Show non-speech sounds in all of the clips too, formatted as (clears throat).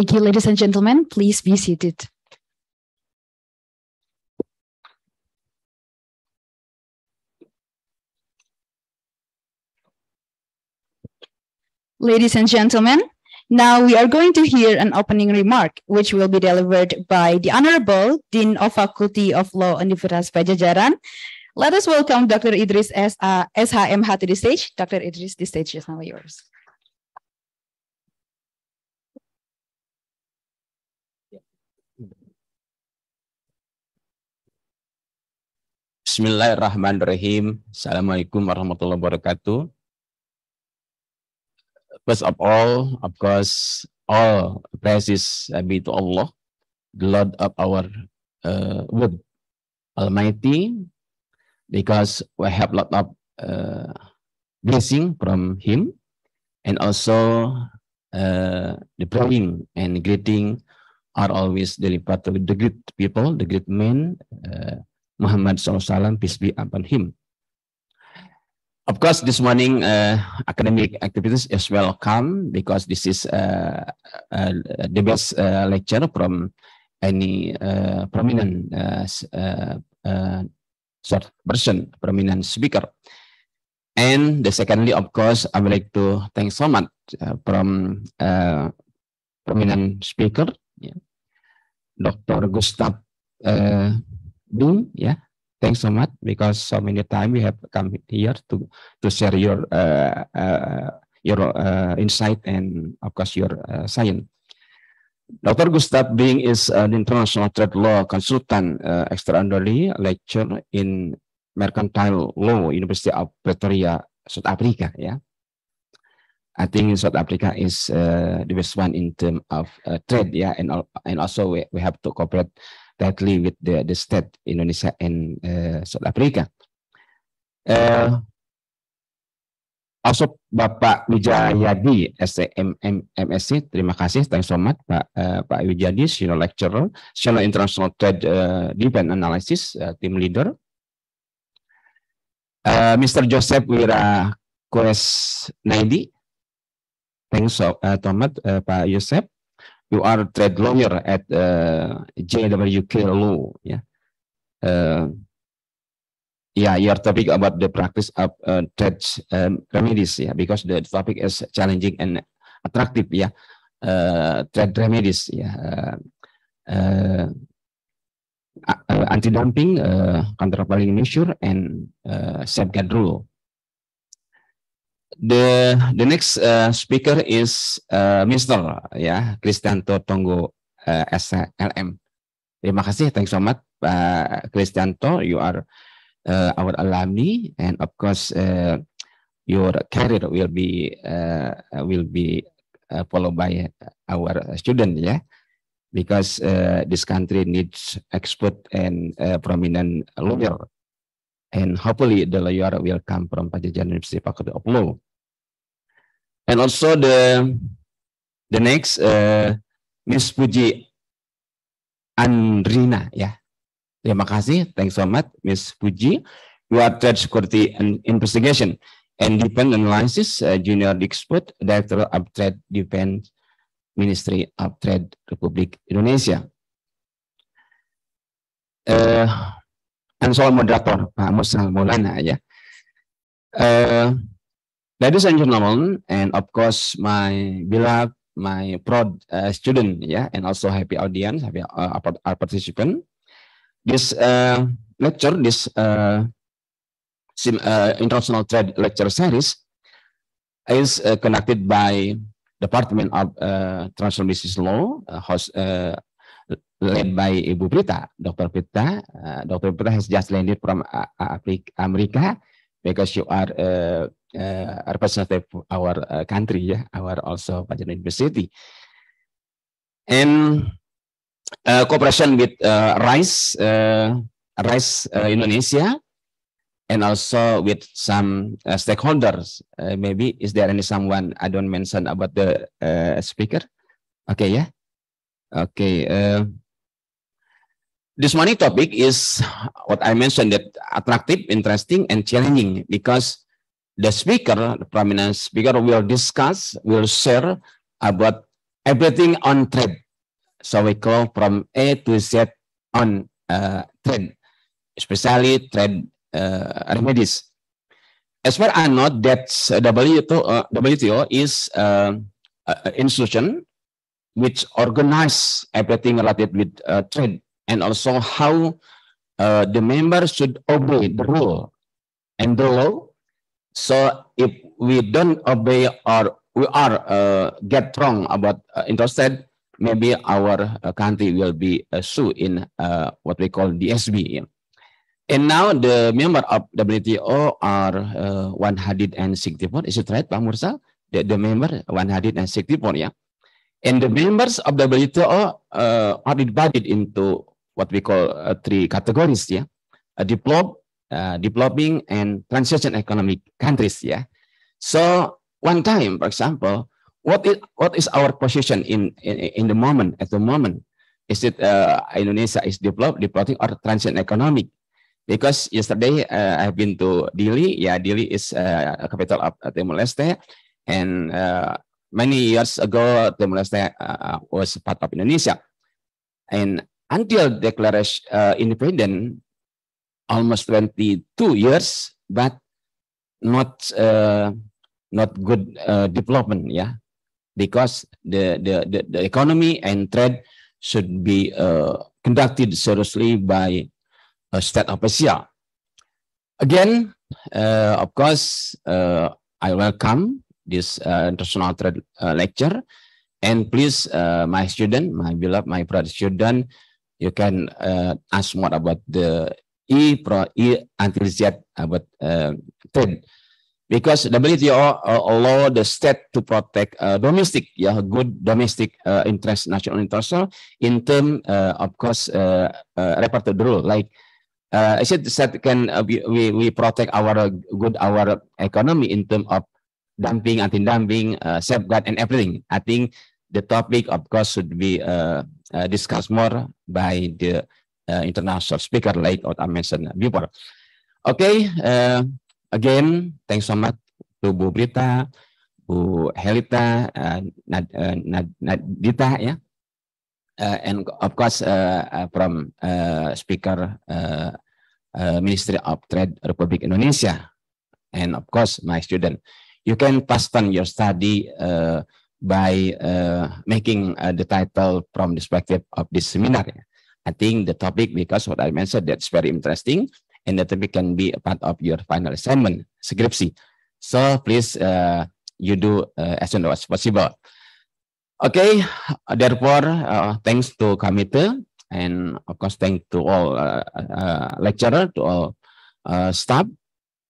Thank you, ladies and gentlemen. Please be seated. Ladies and gentlemen, now we are going to hear an opening remark, which will be delivered by the Honorable Dean of Faculty of Law Universitas Padjadjaran. Let us welcome Dr. Idris S. Uh, SHMH to the stage. Dr. Idris, the stage is now yours. Bismillahirrahmanirrahim. Assalamualaikum warahmatullahi wabarakatuh. First of all, of course, all praises be to Allah, the Lord of our uh, word, Almighty, because we have lot of uh, blessing from Him, and also uh, the praying and greeting are always delivered to the great people, the great men, uh, Muhammad SAW, peace be upon him. Of course, this morning uh, academic activities is welcome because this is uh, uh, the best uh, lecture from any uh, prominent uh, short person, prominent speaker. And the secondly, of course, I would like to thank so much from prominent speaker, yeah. Dr. Gustav Dung, yeah, thanks so much because so many time we have come here to to share your uh, uh, your uh, insight and of course your uh, science. Dr. Gustav Bing is an international trade law consultant, uh, extraordinary lecturer in mercantile law, University of Pretoria, South Africa. Yeah, I think South Africa is uh, the best one in terms of uh, trade. Yeah, and and also we, we have to cooperate tightly with the, the state Indonesia and uh, South Africa. Uh, also Bapak Wijayadi STM MSc, terima kasih, thanks so much Pak uh, Pak Wijayadi, senior lecturer, senior international trade uh, defense analysis uh, team leader. Uh, Mr. Joseph Wira Koes Naidi, thanks so uh, uh, Pak Joseph you are trade lawyer at uh, JWK Law. Yeah. Uh, yeah, your topic about the practice of uh, trade um, remedies. Yeah, because the topic is challenging and attractive. Yeah, uh, trade remedies. Yeah. Uh, uh, uh anti-dumping, uh, countervailing measure, and uh, safeguard rule. The the next uh, speaker is uh, Mr. ya Kristianto Tonggo uh, SLM. Terima kasih, thanks so much Pak Kristianto. You are uh, our alumni, and of course uh, your career will be uh, will be uh, followed by our student, ya. Yeah? Because uh, this country needs expert and uh, prominent lawyer and hopefully the lawyer will come from Pajajaran University Faculty of Law. And also the the next uh, Miss Puji Andrina ya. Terima kasih, thanks so much Miss Puji. You are Security and Investigation and Defense Analysis uh, Junior Expert Director of Trade Defense Ministry of Trade Republik Indonesia. Uh, and soal moderator Pak Musal Maulana ya. Uh, ladies and gentlemen, and of course my beloved, my proud uh, student, yeah, and also happy audience, happy uh, our participant. This uh, lecture, this uh, sim, uh, international trade lecture series is uh, conducted by Department of uh, International Business Law, uh, host, uh, led by Ibu Prita, Dr. Prita. Uh, Dr. Prita has just landed from uh, America because you are uh, uh, representative our uh, country, yeah, our also Pajajaran University. And uh, cooperation with uh, RISE, uh, RISE uh, Indonesia, and also with some uh, stakeholders. Uh, maybe is there any someone I don't mention about the uh, speaker? Okay, yeah. Okay. Uh, this morning topic is what I mentioned that attractive, interesting, and challenging because the speaker, the prominent speaker will discuss, will share about everything on trade. So we call from A to Z on uh, trade, especially trade uh, remedies. As far as I know, that WTO, uh, WTO is uh, an institution which organize everything related with uh, trade and also how uh, the members should obey the rule and the law. So if we don't obey or we are uh, get wrong about uh, interested, maybe our uh, country will be uh, sued in uh, what we call DSB. And now the member of WTO are uh, 164. Is it right, Pak Mursal? The, the member 164, yeah. And the members of WTO uh, are divided into what we call uh, three categories, yeah. Uh, develop, uh, developing and transition economic countries, yeah. So one time, for example, what is what is our position in in, in the moment at the moment? Is it uh, Indonesia is developed, developing or transition economic? Because yesterday uh, I've been to Dili. Yeah, Dili is uh, capital of uh, Timor Leste, and uh, many years ago Timor Leste uh, was part of Indonesia, and until declaration uh, independent, almost 22 years, but not uh, not good uh, development yeah. Because the, the the the economy and trade should be uh, conducted seriously by a state official. Again uh, of course uh, i welcome this uh, international trade uh, lecture. And please uh, my student my beloved my brother student you can uh, ask more about the e pro e until z about uh, trade because WTO uh, allow the state to protect uh, domestic, yeah, good domestic uh, interest, national interest in term, uh, of course, uh, uh, reported rule. Like uh, I said, that can uh, we, we we protect our good our economy in term of dumping, anti-dumping, uh, safeguard, and everything. I think the topic, of course, should be uh, uh, discussed more by the uh, international speaker, like what I mentioned before. Okay. Uh, again, thanks so much to Bu Brita, Bu Helita, uh, Nad, uh, Nad, Nadita, ya, uh, and of course uh, uh, from uh, Speaker uh, uh, Ministry of Trade Republic Indonesia, and of course my student. You can pass on your study uh, by uh, making uh, the title from the perspective of this seminar. I think the topic, because what I mentioned, that's very interesting and the topic can be a part of your final assignment, skripsi. So please uh, you do uh, as soon as possible. Okay, therefore, uh, thanks to Kamite and of course thanks to all uh, lecturer, to all staff.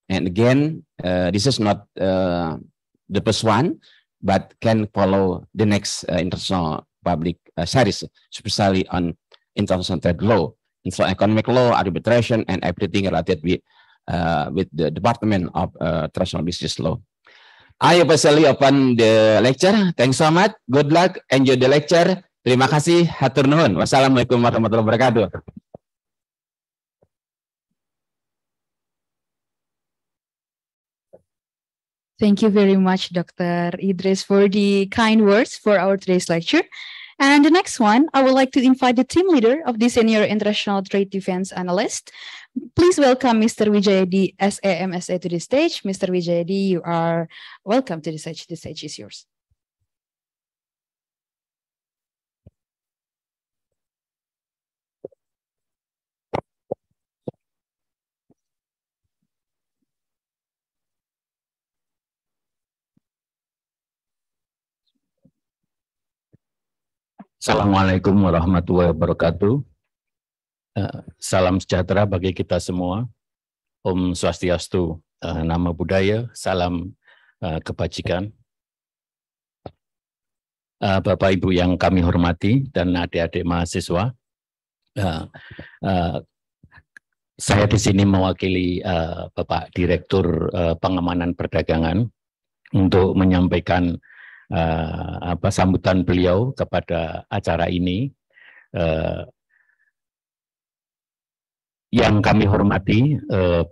And again, this is not the first one, but can follow the next uh, international public uh, series, especially on international trade law. so economic law, arbitration, and everything related with uh, with the Department of uh, International Business Law. I officially open the lecture. Thanks so much. Good luck. Enjoy the lecture. Terima kasih. Hatur nuhun. Wassalamualaikum warahmatullahi wabarakatuh. Thank you very much, Dr. Idris, for the kind words for our today's lecture. And the next one, I would like to invite the team leader of the Senior International Trade Defense Analyst. Please welcome Mr. Wijayadi SAMSA to the stage. Mr. Wijayadi, you are welcome to the stage. The stage is yours. Assalamualaikum warahmatullahi wabarakatuh. Eh, Salam sejahtera bagi kita semua. Om Swastiastu, eh, nama budaya, salam eh, kebajikan. Bapak Ibu yang kami hormati dan adik-adik mahasiswa, saya di sini mewakili Bapak Direktur Pengamanan Perdagangan untuk menyampaikan eh, apa sambutan beliau kepada acara ini. Eh, yang kami hormati eh,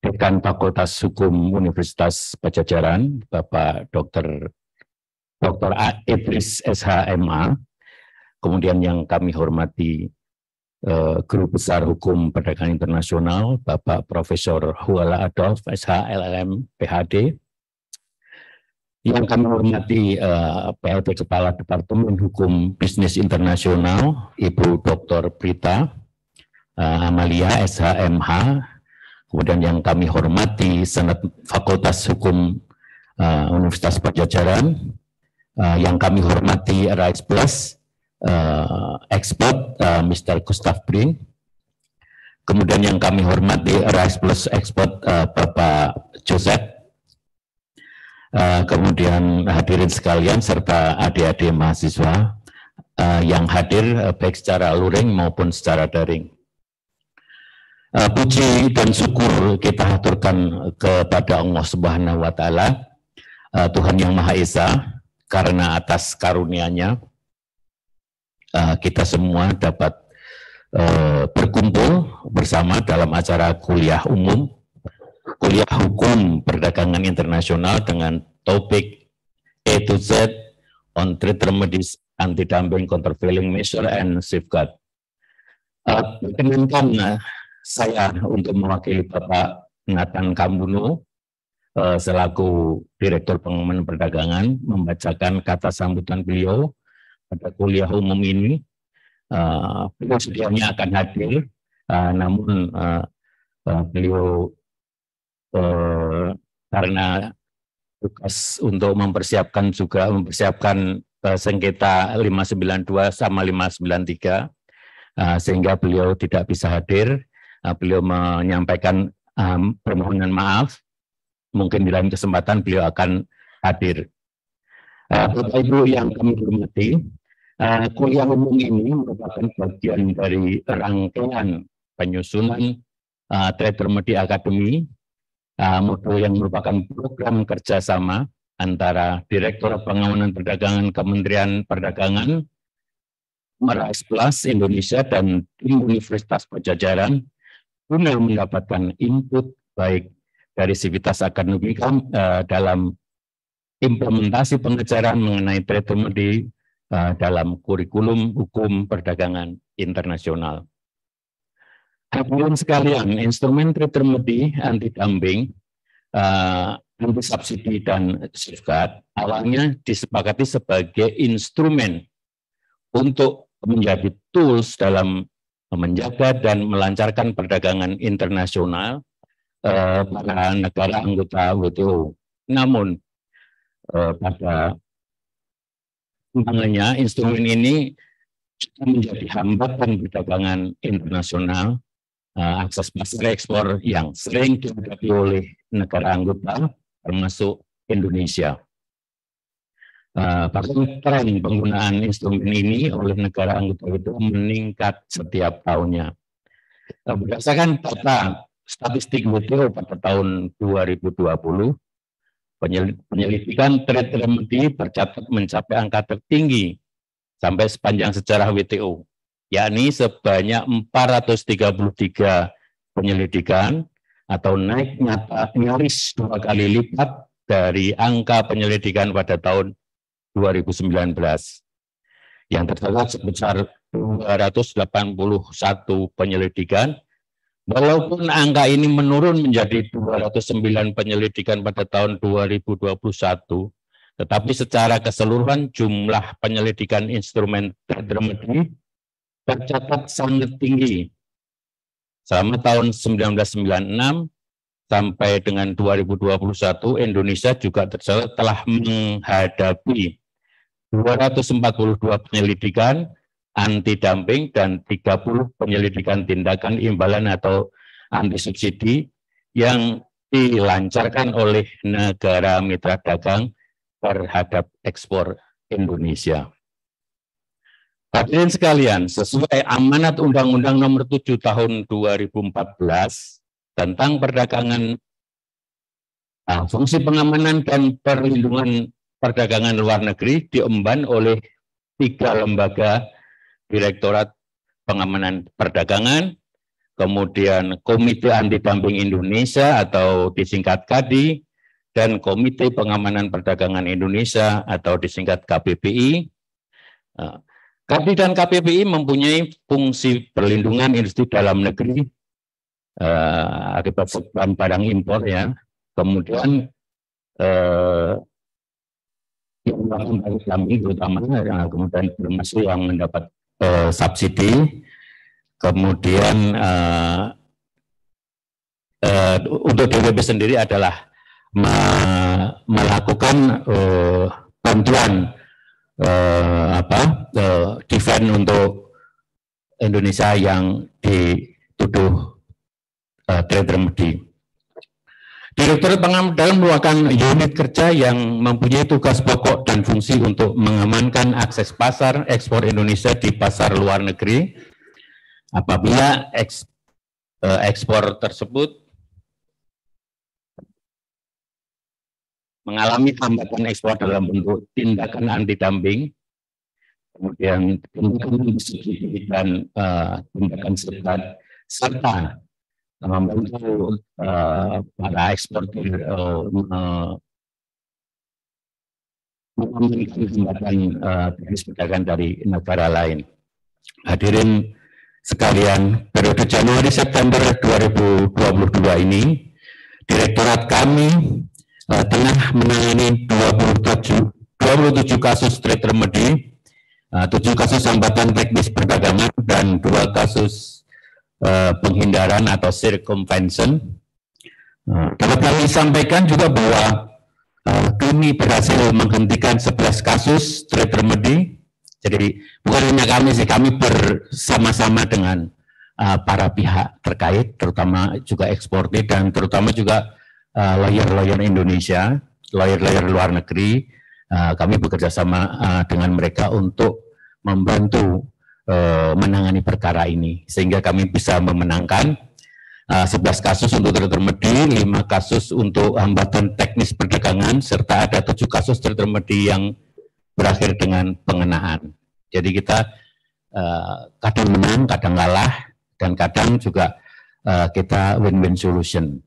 Dekan Fakultas Hukum Universitas Pajajaran, Bapak Dr. Dr. Idris SHMA, kemudian yang kami hormati uh, Guru Besar Hukum Perdagangan Internasional, Bapak Profesor Huala Adolf, SHLM, PhD, yang kami hormati uh, PLT Kepala Departemen Hukum Bisnis Internasional, Ibu Dr. Prita uh, Amalia, SHMH, kemudian yang kami hormati Senat Fakultas Hukum uh, Universitas Pajajaran, uh, yang kami hormati Rice Plus, uh, expert uh, Mr. Gustav Bring, kemudian yang kami hormati Rice Plus expert uh, Bapak Joseph, uh, kemudian hadirin sekalian serta adik-adik mahasiswa uh, yang hadir uh, baik secara luring maupun secara daring. Puji dan syukur kita aturkan kepada Allah Subhanahu wa taala, uh, Tuhan yang Maha Esa karena atas karunia-Nya kita semua dapat berkumpul bersama dalam acara kuliah umum kuliah hukum perdagangan internasional dengan topik A to Z on trade remedies anti-dumping, countervailing measure, and safeguard. Uh, uh, saya untuk mewakili Bapak Nathan Kambuno uh, selaku Direktur Pengaman Perdagangan membacakan kata sambutan beliau pada kuliah umum ini. Uh, beliau sedianya akan hadir, uh, namun uh, beliau uh, karena tugas untuk mempersiapkan juga mempersiapkan uh, sengketa 592 sama 593 uh, sehingga beliau tidak bisa hadir. Uh, beliau menyampaikan um, permohonan maaf mungkin di lain kesempatan beliau akan hadir. Uh, Bapak Ibu yang kami hormati, uh, kuliah umum ini merupakan bagian dari rangkaian penyusunan uh, Trade Remedy Academy, uh, modul yang merupakan program kerjasama antara Direktur Pengamanan Perdagangan Kementerian Perdagangan, Merais Plus Indonesia dan tim Universitas Pajajaran guna mendapatkan input baik dari sivitas akademika uh, dalam implementasi pengajaran mengenai trade remedy uh, dalam kurikulum hukum perdagangan internasional. Hadirin sekalian, instrumen remedy anti dumping, uh, anti subsidi dan safeguard awalnya disepakati sebagai instrumen untuk menjadi tools dalam menjaga dan melancarkan perdagangan internasional eh, para negara anggota WTO. Namun eh, pada kembangannya instrumen ini menjadi hambatan perdagangan internasional, eh, akses pasar ekspor yang sering dihadapi oleh negara anggota, termasuk Indonesia. Uh, bahkan tren penggunaan instrumen ini oleh negara anggota itu meningkat setiap tahunnya. Uh, berdasarkan data statistik WTO pada tahun 2020, penyelidikan trade remedy tercatat mencapai angka tertinggi sampai sepanjang sejarah WTO, yakni sebanyak 433 penyelidikan atau naik nyata nyaris dua kali lipat dari angka penyelidikan pada tahun 2019 yang tercatat sebesar 281 penyelidikan. Walaupun angka ini menurun menjadi 209 penyelidikan pada tahun 2021, tetapi secara keseluruhan jumlah penyelidikan instrumen remedy tercatat sangat tinggi. Selama tahun 1996 sampai dengan 2021, Indonesia juga tercatat telah menghadapi 242 penyelidikan anti dumping dan 30 penyelidikan tindakan imbalan atau anti subsidi yang dilancarkan oleh negara mitra dagang terhadap ekspor Indonesia. Hadirin sekalian, sesuai amanat Undang-Undang Nomor 7 Tahun 2014 tentang perdagangan nah, fungsi pengamanan dan perlindungan perdagangan luar negeri diemban oleh tiga lembaga Direktorat Pengamanan Perdagangan, kemudian Komite Anti Dumping Indonesia atau disingkat KADI, dan Komite Pengamanan Perdagangan Indonesia atau disingkat KPPI. Uh, KAPI dan KPPI mempunyai fungsi perlindungan industri dalam negeri uh, akibat barang impor ya. Kemudian uh, yang kami terutama ya, kemudian termasuk yang mendapat uh, subsidi, kemudian uh, uh, untuk DWP sendiri adalah me melakukan uh, bantuan uh, apa uh, defense untuk Indonesia yang dituduh uh, trade remedy. Direktur Pengaman merupakan unit kerja yang mempunyai tugas pokok dan fungsi untuk mengamankan akses pasar ekspor Indonesia di pasar luar negeri apabila eks, ekspor tersebut mengalami hambatan ekspor dalam bentuk tindakan anti dumping, kemudian tindakan dan uh, tindakan serta serta membantu uh, para eksportir uh, uh, mengamankan hambatan uh, perdagangan dari negara lain. Hadirin sekalian, periode Januari September 2022 ini, Direktorat kami uh, tengah menangani 27, 27 kasus trade remedy, uh, 7 kasus hambatan teknis perdagangan, dan 2 kasus uh, penghindaran atau circumvention. Kami sampaikan juga bahwa kami berhasil menghentikan 11 kasus trade remedy. Jadi bukan hanya kami sih, kami bersama-sama dengan para pihak terkait, terutama juga eksportir dan terutama juga lawyer-lawyer uh, Indonesia, lawyer-lawyer luar negeri, uh, kami bekerja sama uh, dengan mereka untuk membantu menangani perkara ini, sehingga kami bisa memenangkan uh, 11 kasus untuk tertermedi, 5 kasus untuk hambatan teknis perdagangan, serta ada 7 kasus tertermedi yang berakhir dengan pengenaan. Jadi kita kadang menang, kadang kalah, dan kadang juga kita win-win solution.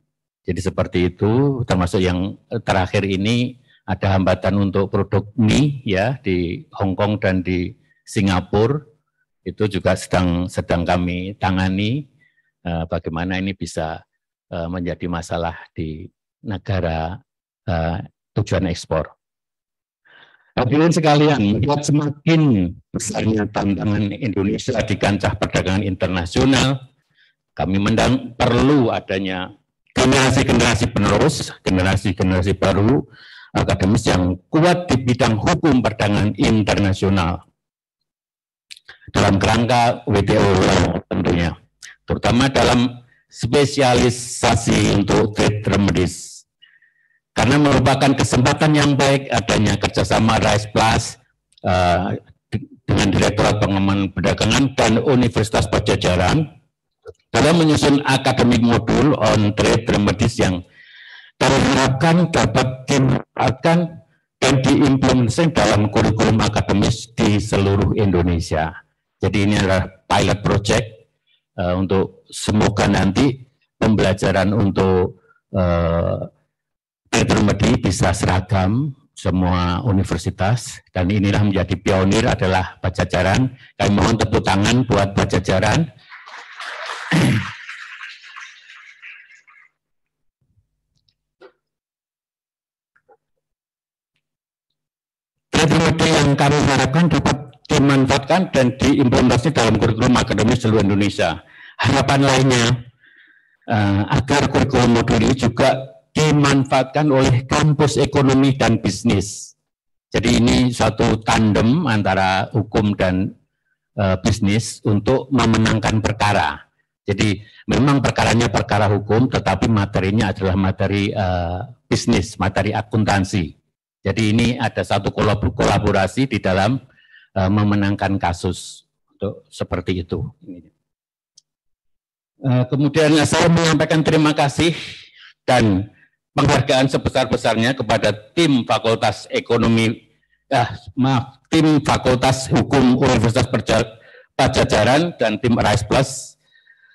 Jadi seperti itu, termasuk yang terakhir ini ada hambatan untuk produk mie ya di Hong Kong dan di Singapura. Itu juga sedang sedang kami tangani uh, bagaimana ini bisa uh, menjadi masalah di negara uh, tujuan ekspor. Hadirin sekalian, melihat semakin besarnya tantangan Indonesia di kancah perdagangan internasional, kami mendang perlu adanya generasi-generasi penerus, generasi-generasi baru, akademis yang kuat di bidang hukum perdagangan internasional dalam kerangka WTO tentunya, terutama dalam spesialisasi untuk trade remedies. Karena merupakan kesempatan yang baik adanya kerjasama RISE Plus uh, dengan Direktorat Pengaman Perdagangan dan Universitas Pajajaran dalam menyusun akademik modul on trade remedies yang diharapkan dapat dimanfaatkan dan diimplementasikan dalam kurikulum akademis di seluruh Indonesia. Jadi ini adalah pilot project uh, untuk semoga nanti pembelajaran untuk uh, trade remedy bisa seragam semua universitas dan inilah menjadi pionir adalah Pajajaran. Kami mohon tepuk tangan buat Pajajaran Yang kami harapkan dapat dimanfaatkan dan diimplementasi dalam kurikulum akademis seluruh Indonesia. Harapan lainnya uh, agar kurikulum modul ini juga dimanfaatkan oleh kampus ekonomi dan bisnis. Jadi ini suatu tandem antara hukum dan uh, bisnis untuk memenangkan perkara. Jadi memang perkaranya perkara hukum, tetapi materinya adalah materi uh, bisnis, materi akuntansi. Jadi ini ada satu kolaborasi di dalam uh, memenangkan kasus untuk seperti itu. Uh, kemudian saya menyampaikan terima kasih dan penghargaan sebesar-besarnya kepada tim Fakultas Ekonomi, eh, maaf, tim Fakultas Hukum Universitas Pajajaran dan tim RISE Plus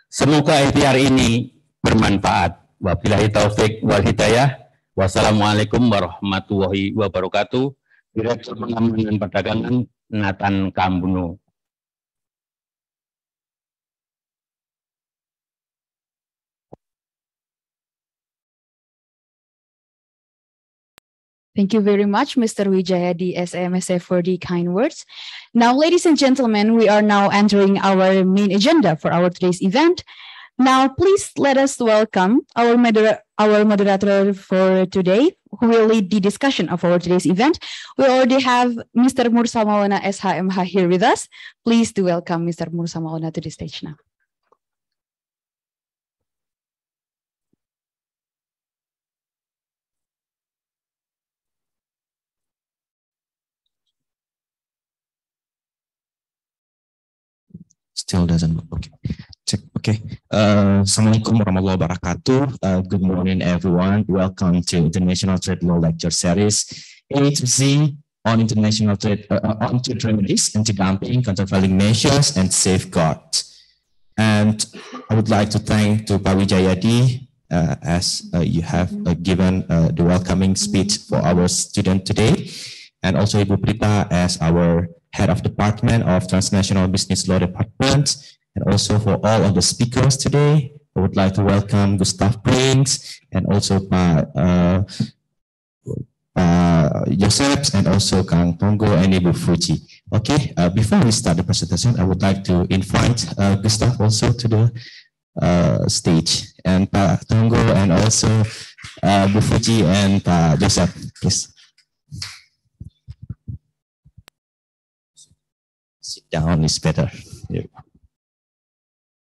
Semoga ikhtiar ini bermanfaat. Wabillahi taufik wal hidayah. Wassalamualaikum warahmatullahi wabarakatuh. Direktur Pengamanan Perdagangan Nathan Kambuno. Thank you very much, Mr. Wijayadi SMSF for the kind words. Now, ladies and gentlemen, we are now entering our main agenda for our today's event. Now, please let us welcome our, moder our moderator for today, who will lead the discussion of our today's event. We already have Mr. Mursal Maulana SHMH here with us. Please do welcome Mr. Mursal Maulana to the stage now. Still doesn't work. Okay. Check. Okay. Uh, Assalamualaikum warahmatullahi wabarakatuh. Uh, good morning, everyone. Welcome to International Trade Law Lecture Series A to Z on international trade, uh, uh on trade remedies, anti-dumping, countervailing measures, and safeguards. And I would like to thank to Pawi Jayadi uh, as uh, you have uh, given uh, the welcoming speech for our student today, and also Ibu Prita as our head of department of transnational business law department, and also for all of the speakers today. I would like to welcome Gustav Brinks and also Pa, uh, uh, Joseph and also Kang Tonggo and Ibu Fuji. Okay, uh, before we start the presentation, I would like to invite uh, Gustav also to the uh, stage and Pa Tonggo and also uh, and Pa Joseph, please. Down is better.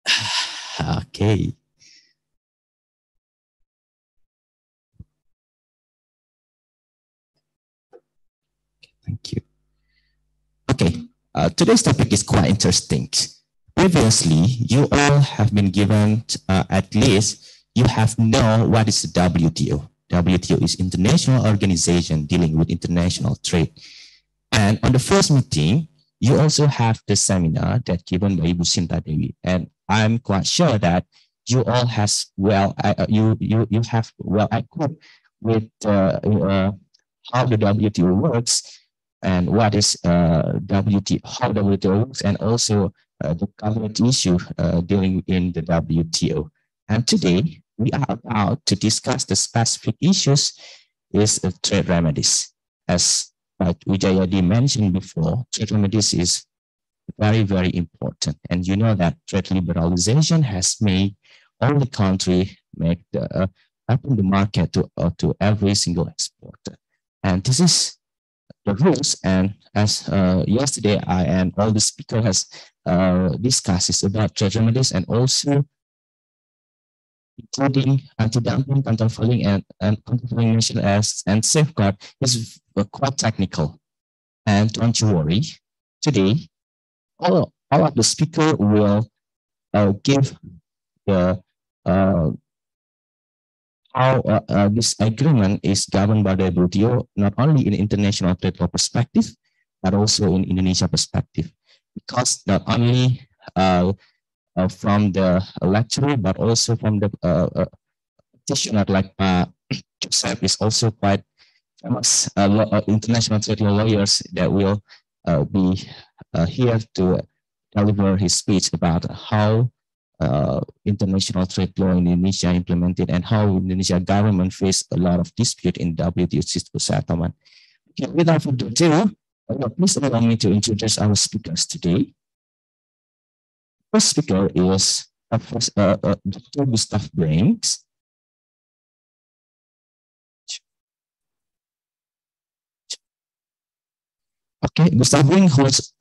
(sighs) okay. Thank you. Okay, uh, today's topic is quite interesting. Previously, you all have been given, uh, at least you have know what is the WTO. WTO is international organization dealing with international trade. And on the first meeting, you also have the seminar that given by Ibu Sinta Dewi, and I'm quite sure that you all has well, uh, you you you have well equipped with uh, uh, how the WTO works and what is uh, WTO, how WTO works, and also uh, the current issue uh, dealing in the WTO. And today we are about to discuss the specific issues is uh, trade remedies. As but already mentioned before, trade remedies is very, very important. And you know that trade liberalization has made all the country make the uh, open the market to uh, to every single exporter. And this is the rules. And as uh, yesterday, I and all the speaker has uh, discussed is about trade remedies and also including anti-dumping, countervailing, and, and countervailing measures as and safeguard is quite technical. And don't you worry, today, all, all of the speaker will uh, give the uh, how uh, uh, this agreement is governed by the WTO, not only in international trade law perspective, but also in Indonesia perspective. Because not only uh, uh, from the lecturer, but also from the uh, uh, practitioner like Pak (clears throat) Joseph is also quite uh, international trade law lawyers that will be here to deliver his speech about how uh, international trade law in Indonesia implemented and how Indonesia government faced a lot of dispute in WTO settlement. Okay, without further ado, please allow me to introduce our speakers today first speaker is uh, uh, uh, Dr. Gustav Brinks. Okay, Gustav Brinks holds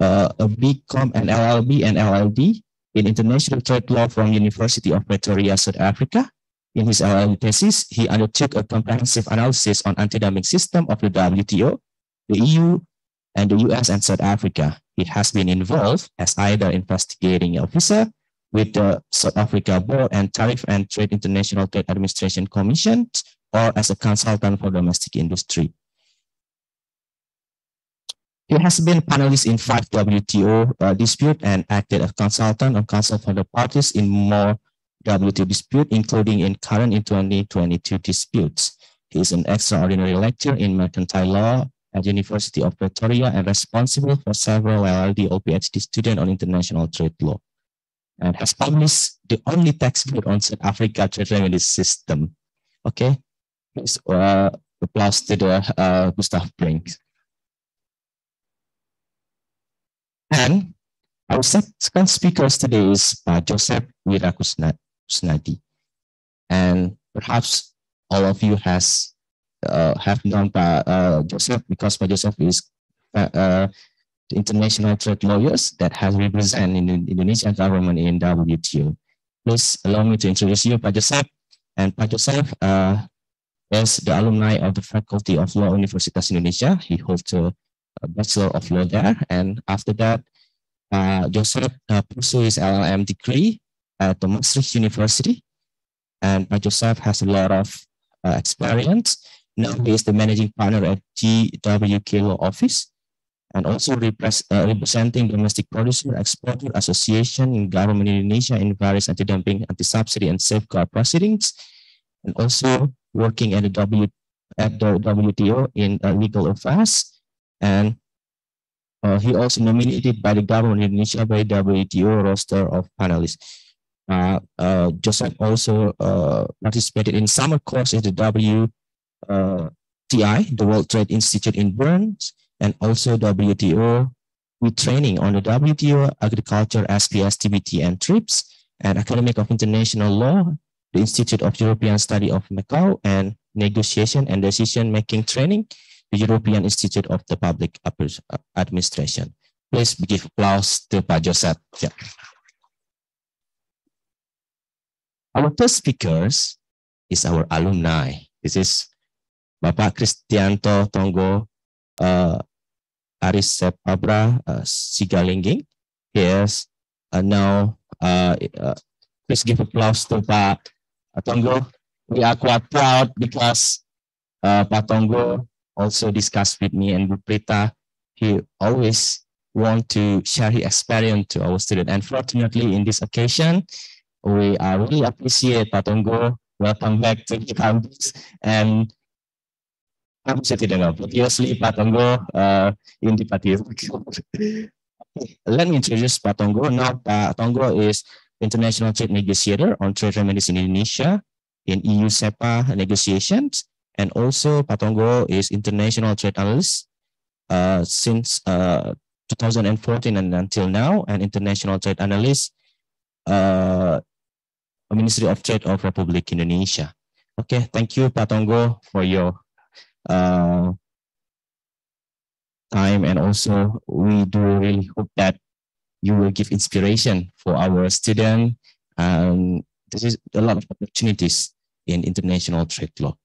uh, a BCom and LLB and LLD in International Trade Law from University of Pretoria, South Africa. In his LLB thesis, he undertook a comprehensive analysis on anti-dumping system of the WTO, the EU, and the US and South Africa. He has been involved as either investigating officer with the South Africa Board and Tariff and Trade International Trade Administration Commission or as a consultant for domestic industry. He has been panelist in five WTO uh, dispute and acted as consultant or counsel for the parties in more WTO dispute, including in current in 2022 disputes. He is an extraordinary lecturer in mercantile law at University of Pretoria and responsible for several LLD or PhD students on international trade law and has published the only textbook on South Africa trade remedy system. Okay, please uh, applause to the uh, Gustav Brink. And our second speaker today is uh, Joseph Wira Koesnaidi. And perhaps all of you has uh, have known uh, Joseph because Joseph is uh, uh, the international trade lawyers that has represented in the Indonesian government in WTO. Please allow me to introduce you, Pak Joseph. And Pak Joseph uh, is the alumni of the Faculty of Law Universitas Indonesia. He holds a, Bachelor of Law there. And after that, uh, Joseph uh, pursued his LLM degree at the Maastricht University. And Joseph has a lot of uh, experience. Now he is the managing partner at JWK Law Office and also repres- uh, representing domestic producer exporter association in government in Indonesia in various anti-dumping, anti-subsidy, and safeguard proceedings, and also working at the W at the WTO in uh, legal affairs, and uh, he also nominated by the government in Indonesia by WTO roster of panelists. Uh, uh, Joseph also uh, participated in summer course at the WTI, the World Trade Institute in Burns, and also WTO with training on the WTO Agriculture, SPS, TBT, and TRIPS, and Academic of International Law, the Institute of European Study of Macau, and Negotiation and Decision Making Training, the European Institute of the Public Administration. Please give applause to Pak Joseph. Yeah. Our first speakers is our alumni. This is Bapak Christianto Tonggo uh, Aris Sepabra uh, Sigalingging. Yes, uh, now uh, uh, please give applause to Pak Tonggo. We are quite proud because uh, Pak Tonggo also discussed with me and Buprita. He always want to share his experience to our student. And fortunately, in this occasion, we uh, really appreciate Pak Tonggo. Welcome back to the campus. And Aku bisa tidak dapat. Obviously, Pak in the indikatif. (laughs) Let me introduce Pak Tonggo. Now, Pak Tonggo is international trade negotiator on trade remedies in Indonesia in EU CEPA negotiations. And also, Pak Tonggo is international trade analyst uh, since uh, 2014 and until now, an international trade analyst, uh, Ministry of Trade of Republic Indonesia. Okay, thank you, Pak Tonggo, for your uh, time. And also we do really hope that you will give inspiration for our student. Um, this is a lot of opportunities in international trade law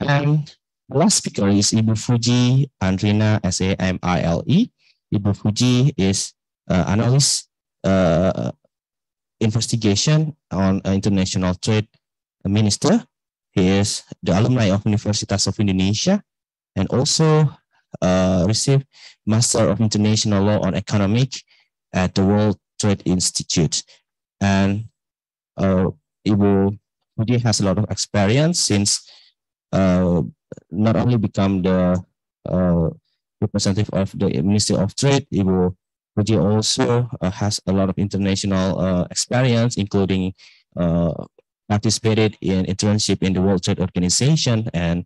and the last speaker is Ibu Fuji Anrina S-A-M-I-L-E. Ibu Fuji is uh, analyst uh, investigation on international trade minister he is the alumni of Universitas of Indonesia and also uh, received Master of International Law on Economic at the World Trade Institute. And uh, Ibu Budi has a lot of experience since uh, not only become the uh, representative of the Ministry of Trade, Ibu Budi also uh, has a lot of international uh, experience, including uh, participated in internship in the World Trade Organization and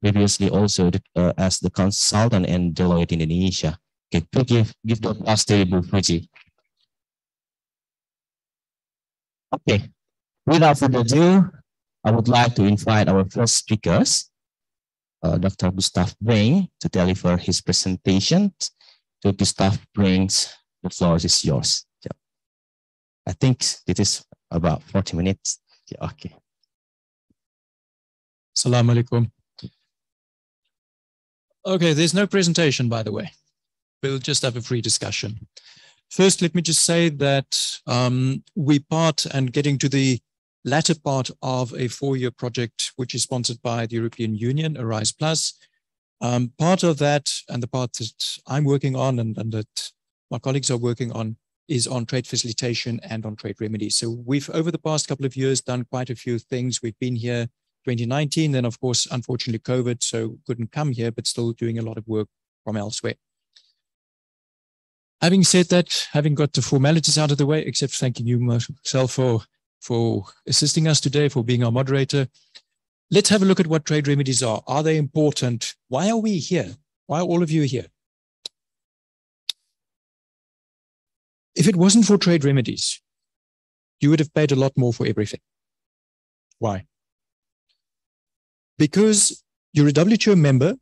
previously also uh, as the consultant in Deloitte Indonesia. Okay, please give, give the applause to Ibu Fuji. Okay, without further ado, I would like to invite our first speakers, uh, Dr. Gustav Brink, to deliver his presentation. So Gustav Brinks, the floor is yours. Yeah. I think this is about 40 minutes. Yeah, okay. Assalamu alaikum. Okay, there's no presentation, by the way. We'll just have a free discussion. First, let me just say that um, we part and getting to the latter part of a four-year project, which is sponsored by the European Union, ARISE Plus. Um, part of that and the part that I'm working on and, and that my colleagues are working on is on trade facilitation and on trade remedies. So we've, over the past couple of years, done quite a few things. We've been here 2019, then of course, unfortunately, COVID, so couldn't come here, but still doing a lot of work from elsewhere. Having said that, having got the formalities out of the way, except thanking you myself for, for assisting us today, for being our moderator, let's have a look at what trade remedies are. Are they important? Why are we here? Why are all of you here? If it wasn't for trade remedies, you would have paid a lot more for everything. Why? Because you're a WTO member,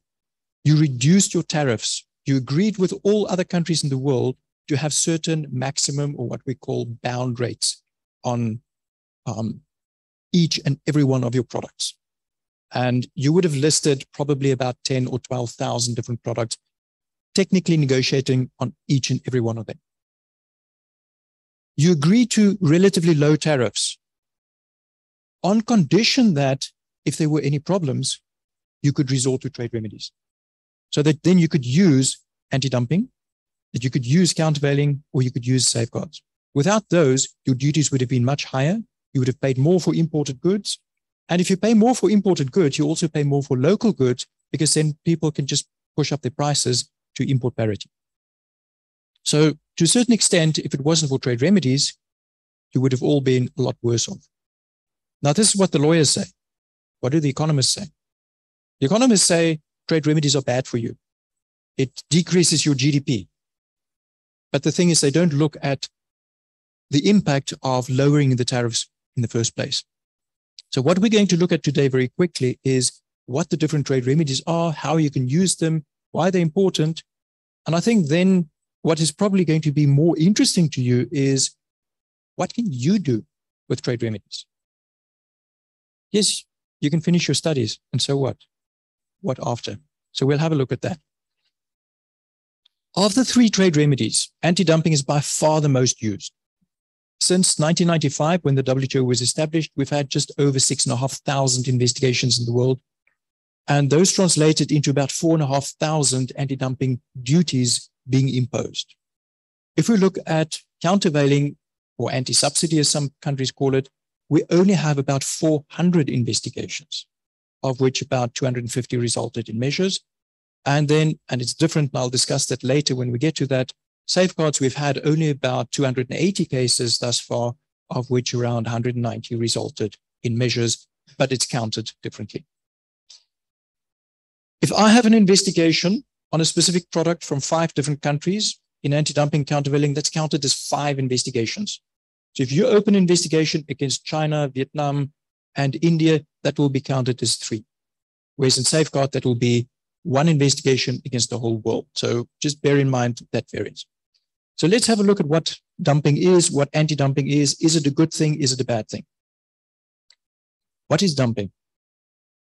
you reduced your tariffs. You agreed with all other countries in the world to have certain maximum or what we call bound rates on um, each and every one of your products. And you would have listed probably about 10 or 12,000 different products, technically negotiating on each and every one of them. You agreed to relatively low tariffs on condition that if there were any problems, you could resort to trade remedies. So that then you could use anti-dumping, that you could use countervailing, or you could use safeguards. Without those, your duties would have been much higher. You would have paid more for imported goods. And if you pay more for imported goods, you also pay more for local goods because then people can just push up their prices to import parity. So to a certain extent, if it wasn't for trade remedies, you would have all been a lot worse off. Now, this is what the lawyers say. What do the economists say? The economists say trade remedies are bad for you. It decreases your GDP. But the thing is, they don't look at the impact of lowering the tariffs in the first place. So what we're going to look at today very quickly is what the different trade remedies are, how you can use them, why they're important. And I think then what is probably going to be more interesting to you is what can you do with trade remedies? Yes, you can finish your studies. And so what? What after? So we'll have a look at that. Of the three trade remedies, anti-dumping is by far the most used. Since 1995, when the WTO was established, we've had just over six and a half thousand investigations in the world. And those translated into about four and a half thousand anti-dumping duties being imposed. If we look at countervailing or anti-subsidy, as some countries call it, we only have about 400 investigations, of which about 250 resulted in measures. And then, and it's different, and I'll discuss that later when we get to that, safeguards, we've had only about 280 cases thus far, of which around 190 resulted in measures, but it's counted differently. If I have an investigation on a specific product from five different countries in anti-dumping countervailing, that's counted as five investigations. So if you open an investigation against China, Vietnam, and India, that will be counted as three. Whereas in safeguard, that will be one investigation against the whole world. So just bear in mind that variance. So let's have a look at what dumping is, what anti-dumping is. Is it a good thing? Is it a bad thing? What is dumping?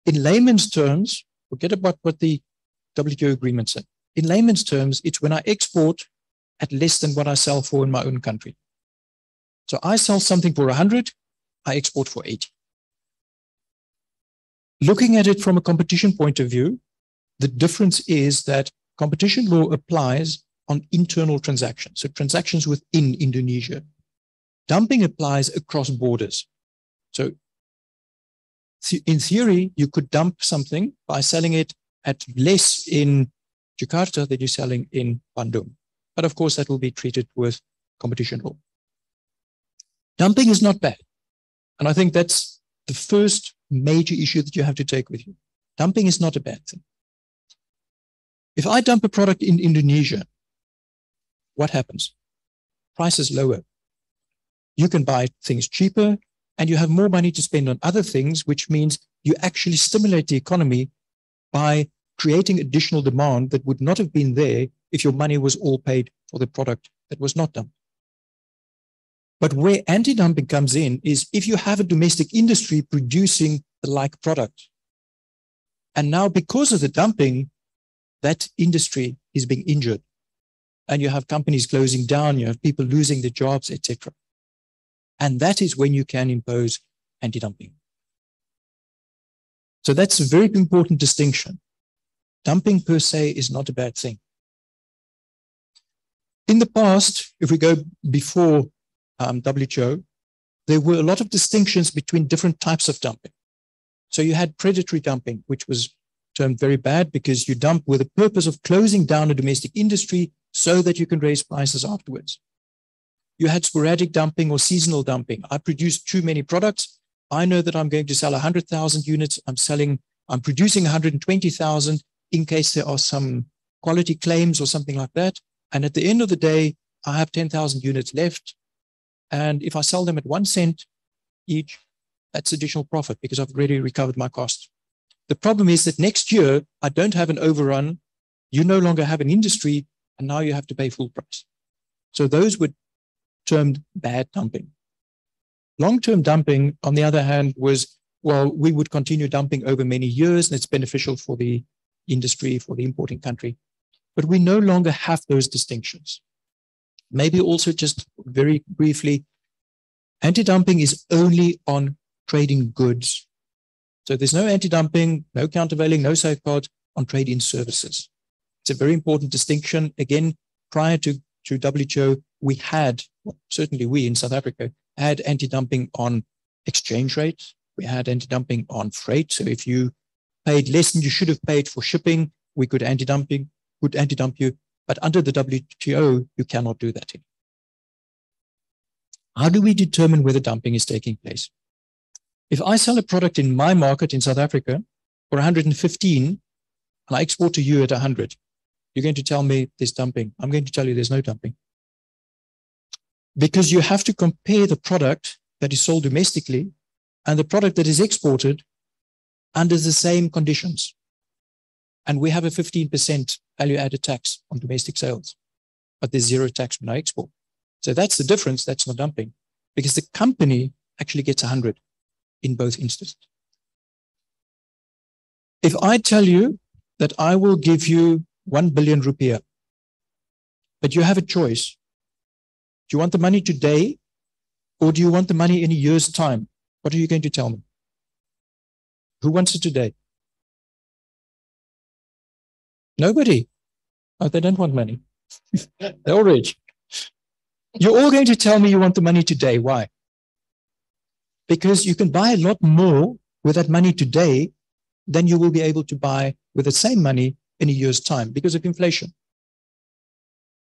In layman's terms, forget about what the WTO agreement said. In layman's terms, it's when I export at less than what I sell for in my own country. So I sell something for 100, I export for 80. Looking at it from a competition point of view, the difference is that competition law applies on internal transactions, so transactions within Indonesia. Dumping applies across borders. So in theory, you could dump something by selling it at less in Jakarta than you're selling in Bandung. But of course, that will be treated with competition law. Dumping is not bad. And I think that's the first major issue that you have to take with you. Dumping is not a bad thing. If I dump a product in Indonesia, what happens? Prices lower. You can buy things cheaper and you have more money to spend on other things, which means you actually stimulate the economy by creating additional demand that would not have been there if your money was all paid for the product that was not dumped. But where anti-dumping comes in is if you have a domestic industry producing the like product. And now because of the dumping, that industry is being injured. And you have companies closing down, you have people losing their jobs, etc. And that is when you can impose anti-dumping. So that's a very important distinction. Dumping per se is not a bad thing. In the past, if we go before um, WTO, there were a lot of distinctions between different types of dumping. So you had predatory dumping, which was termed very bad because you dump with the purpose of closing down a domestic industry so that you can raise prices afterwards. You had sporadic dumping or seasonal dumping. I produce too many products. I know that I'm going to sell 100,000 units. I'm selling, I'm producing 120,000 in case there are some quality claims or something like that. And at the end of the day, I have 10,000 units left. And if I sell them at one cent each, that's additional profit because I've already recovered my cost. The problem is that next year, I don't have an overrun. You no longer have an industry, and now you have to pay full price. So those were termed bad dumping. Long-term dumping, on the other hand, was, well, we would continue dumping over many years, and it's beneficial for the industry, for the importing country. But we no longer have those distinctions. Maybe also just very briefly, anti-dumping is only on trading goods. So there's no anti-dumping, no countervailing, no safeguards on trade in services. It's a very important distinction. Again, prior to, to WTO, we had, well, certainly we in South Africa, had anti-dumping on exchange rates. We had anti-dumping on freight. So if you paid less than you should have paid for shipping, we could anti-dumping, could anti-dump you. But under the WTO, you cannot do that. How do we determine whether dumping is taking place? If I sell a product in my market in South Africa for 115 and I export to you at 100, you're going to tell me there's dumping. I'm going to tell you there's no dumping. Because you have to compare the product that is sold domestically and the product that is exported under the same conditions. And we have a 15% value added tax on domestic sales, but there's zero tax when I export. So that's the difference. That's not dumping because the company actually gets 100 in both instances. If I tell you that I will give you 1 billion rupiah, but you have a choice. Do you want the money today or do you want the money in a year's time? What are you going to tell me? Who wants it today? Nobody. Oh, they don't want money. (laughs) They're all rich. (laughs) You're all going to tell me you want the money today. Why? Because you can buy a lot more with that money today than you will be able to buy with the same money in a year's time because of inflation.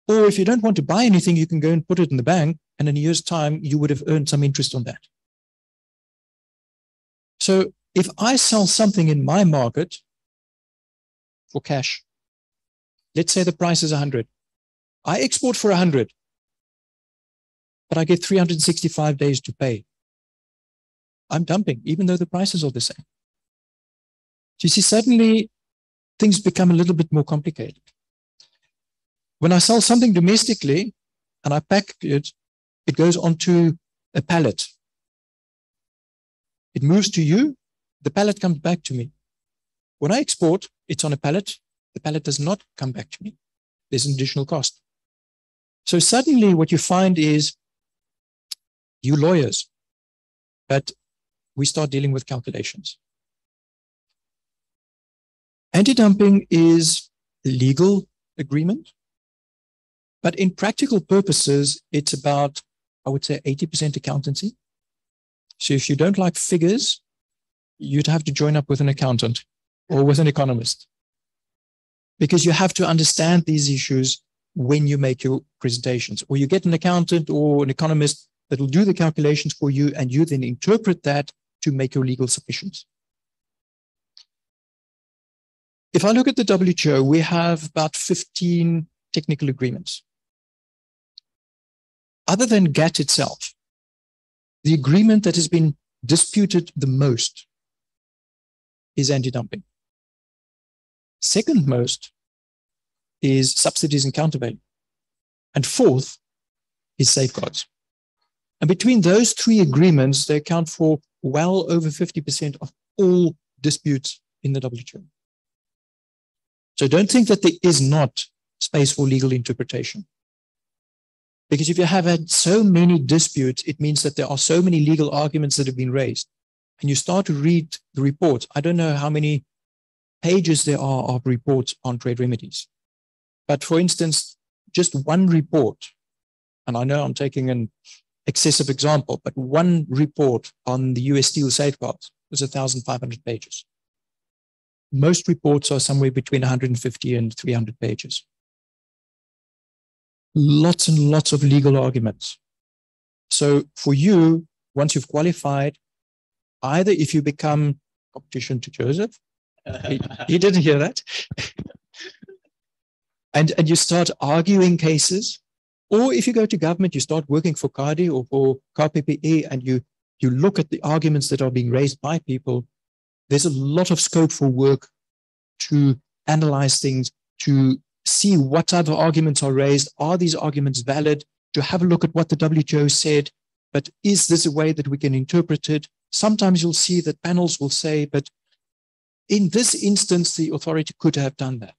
Or if you don't want to buy anything, you can go and put it in the bank, and in a year's time, you would have earned some interest on that. So if I sell something in my market for cash, let's say the price is 100. I export for 100, but I get 365 days to pay. I'm dumping, even though the prices are the same. You see, suddenly things become a little bit more complicated. When I sell something domestically and I pack it, it goes onto a pallet. It moves to you, the pallet comes back to me. When I export, it's on a pallet, the pallet does not come back to me. There's an additional cost. So suddenly what you find is you lawyers, but we start dealing with calculations. Anti-dumping is a legal agreement, but in practical purposes, it's about, I would say, 80% accountancy. So if you don't like figures, you'd have to join up with an accountant or with an economist because you have to understand these issues when you make your presentations or you get an accountant or an economist that will do the calculations for you and you then interpret that to make your legal submissions. If I look at the WTO, we have about 15 technical agreements. Other than GATT itself, the agreement that has been disputed the most is anti-dumping. Second most is subsidies and countervailing. And fourth is safeguards. And between those three agreements, they account for well over 50% of all disputes in the WTO. So don't think that there is not space for legal interpretation. Because if you have had so many disputes, it means that there are so many legal arguments that have been raised. And you start to read the reports. I don't know how many pages there are of reports on trade remedies. But for instance, just one report, and I know I'm taking an excessive example, but one report on the US steel safeguards was 1,500 pages. Most reports are somewhere between 150 and 300 pages. Lots and lots of legal arguments. So for you, once you've qualified, either if you become competition to Joseph, (laughs) he, he didn't hear that, (laughs) and, and you start arguing cases, or if you go to government, you start working for KADI or for KPPI and you, you look at the arguments that are being raised by people, there's a lot of scope for work to analyze things, to see what type of arguments are raised. Are these arguments valid? To have a look at what the WTO said, but is this a way that we can interpret it? Sometimes you'll see that panels will say, but in this instance, the authority could have done that.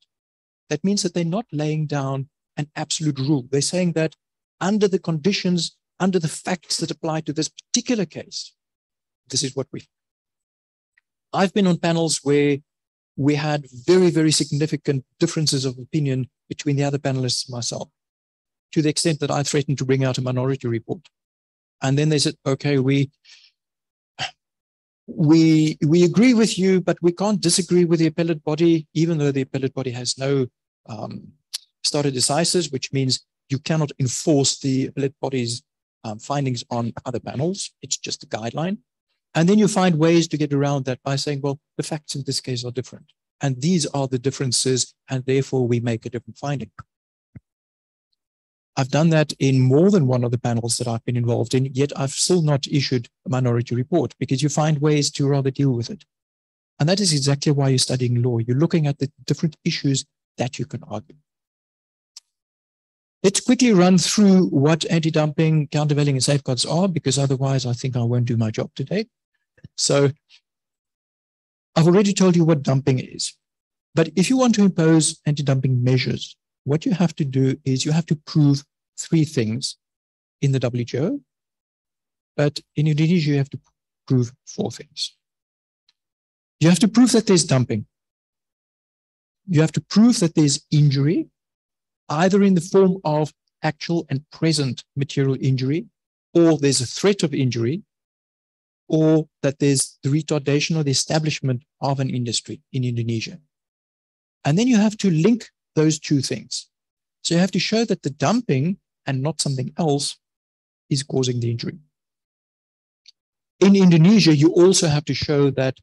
That means that they're not laying down an absolute rule. They're saying that under the conditions, under the facts that apply to this particular case, this is what we. I've been on panels where we had very, very significant differences of opinion between the other panelists and myself, to the extent that I threatened to bring out a minority report. And then they said, okay, we we we agree with you, but we can't disagree with the appellate body, even though the appellate body has no um, stare decisis, which means you cannot enforce the appellate body's um, findings on other panels. It's just a guideline. And then you find ways to get around that by saying, well, the facts in this case are different. And these are the differences, and therefore we make a different finding. I've done that in more than one of the panels that I've been involved in, yet I've still not issued a minority report because you find ways to rather deal with it. And that is exactly why you're studying law. You're looking at the different issues that you can argue. Let's quickly run through what anti-dumping, countervailing, and safeguards are, because otherwise I think I won't do my job today. So I've already told you what dumping is. But if you want to impose anti-dumping measures, what you have to do is you have to prove three things in the WTO. But in Indonesia, you have to prove four things. You have to prove that there's dumping. You have to prove that there's injury either in the form of actual and present material injury, or there's a threat of injury, or that there's the retardation or the establishment of an industry in Indonesia. And then you have to link those two things. So you have to show that the dumping and not something else is causing the injury. In Indonesia, you also have to show that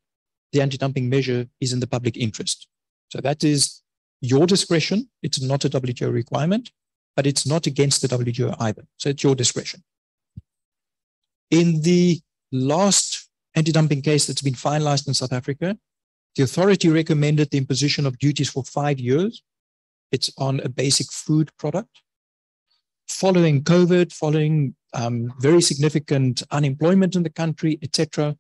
the anti dumping measure is in the public interest. So that is your discretion. It's not a WTO requirement, but it's not against the WTO either. So it's your discretion. In the last anti-dumping case that's been finalized in South Africa, the authority recommended the imposition of duties for five years. It's on a basic food product. Following COVID, following um, very significant unemployment in the country, etc.,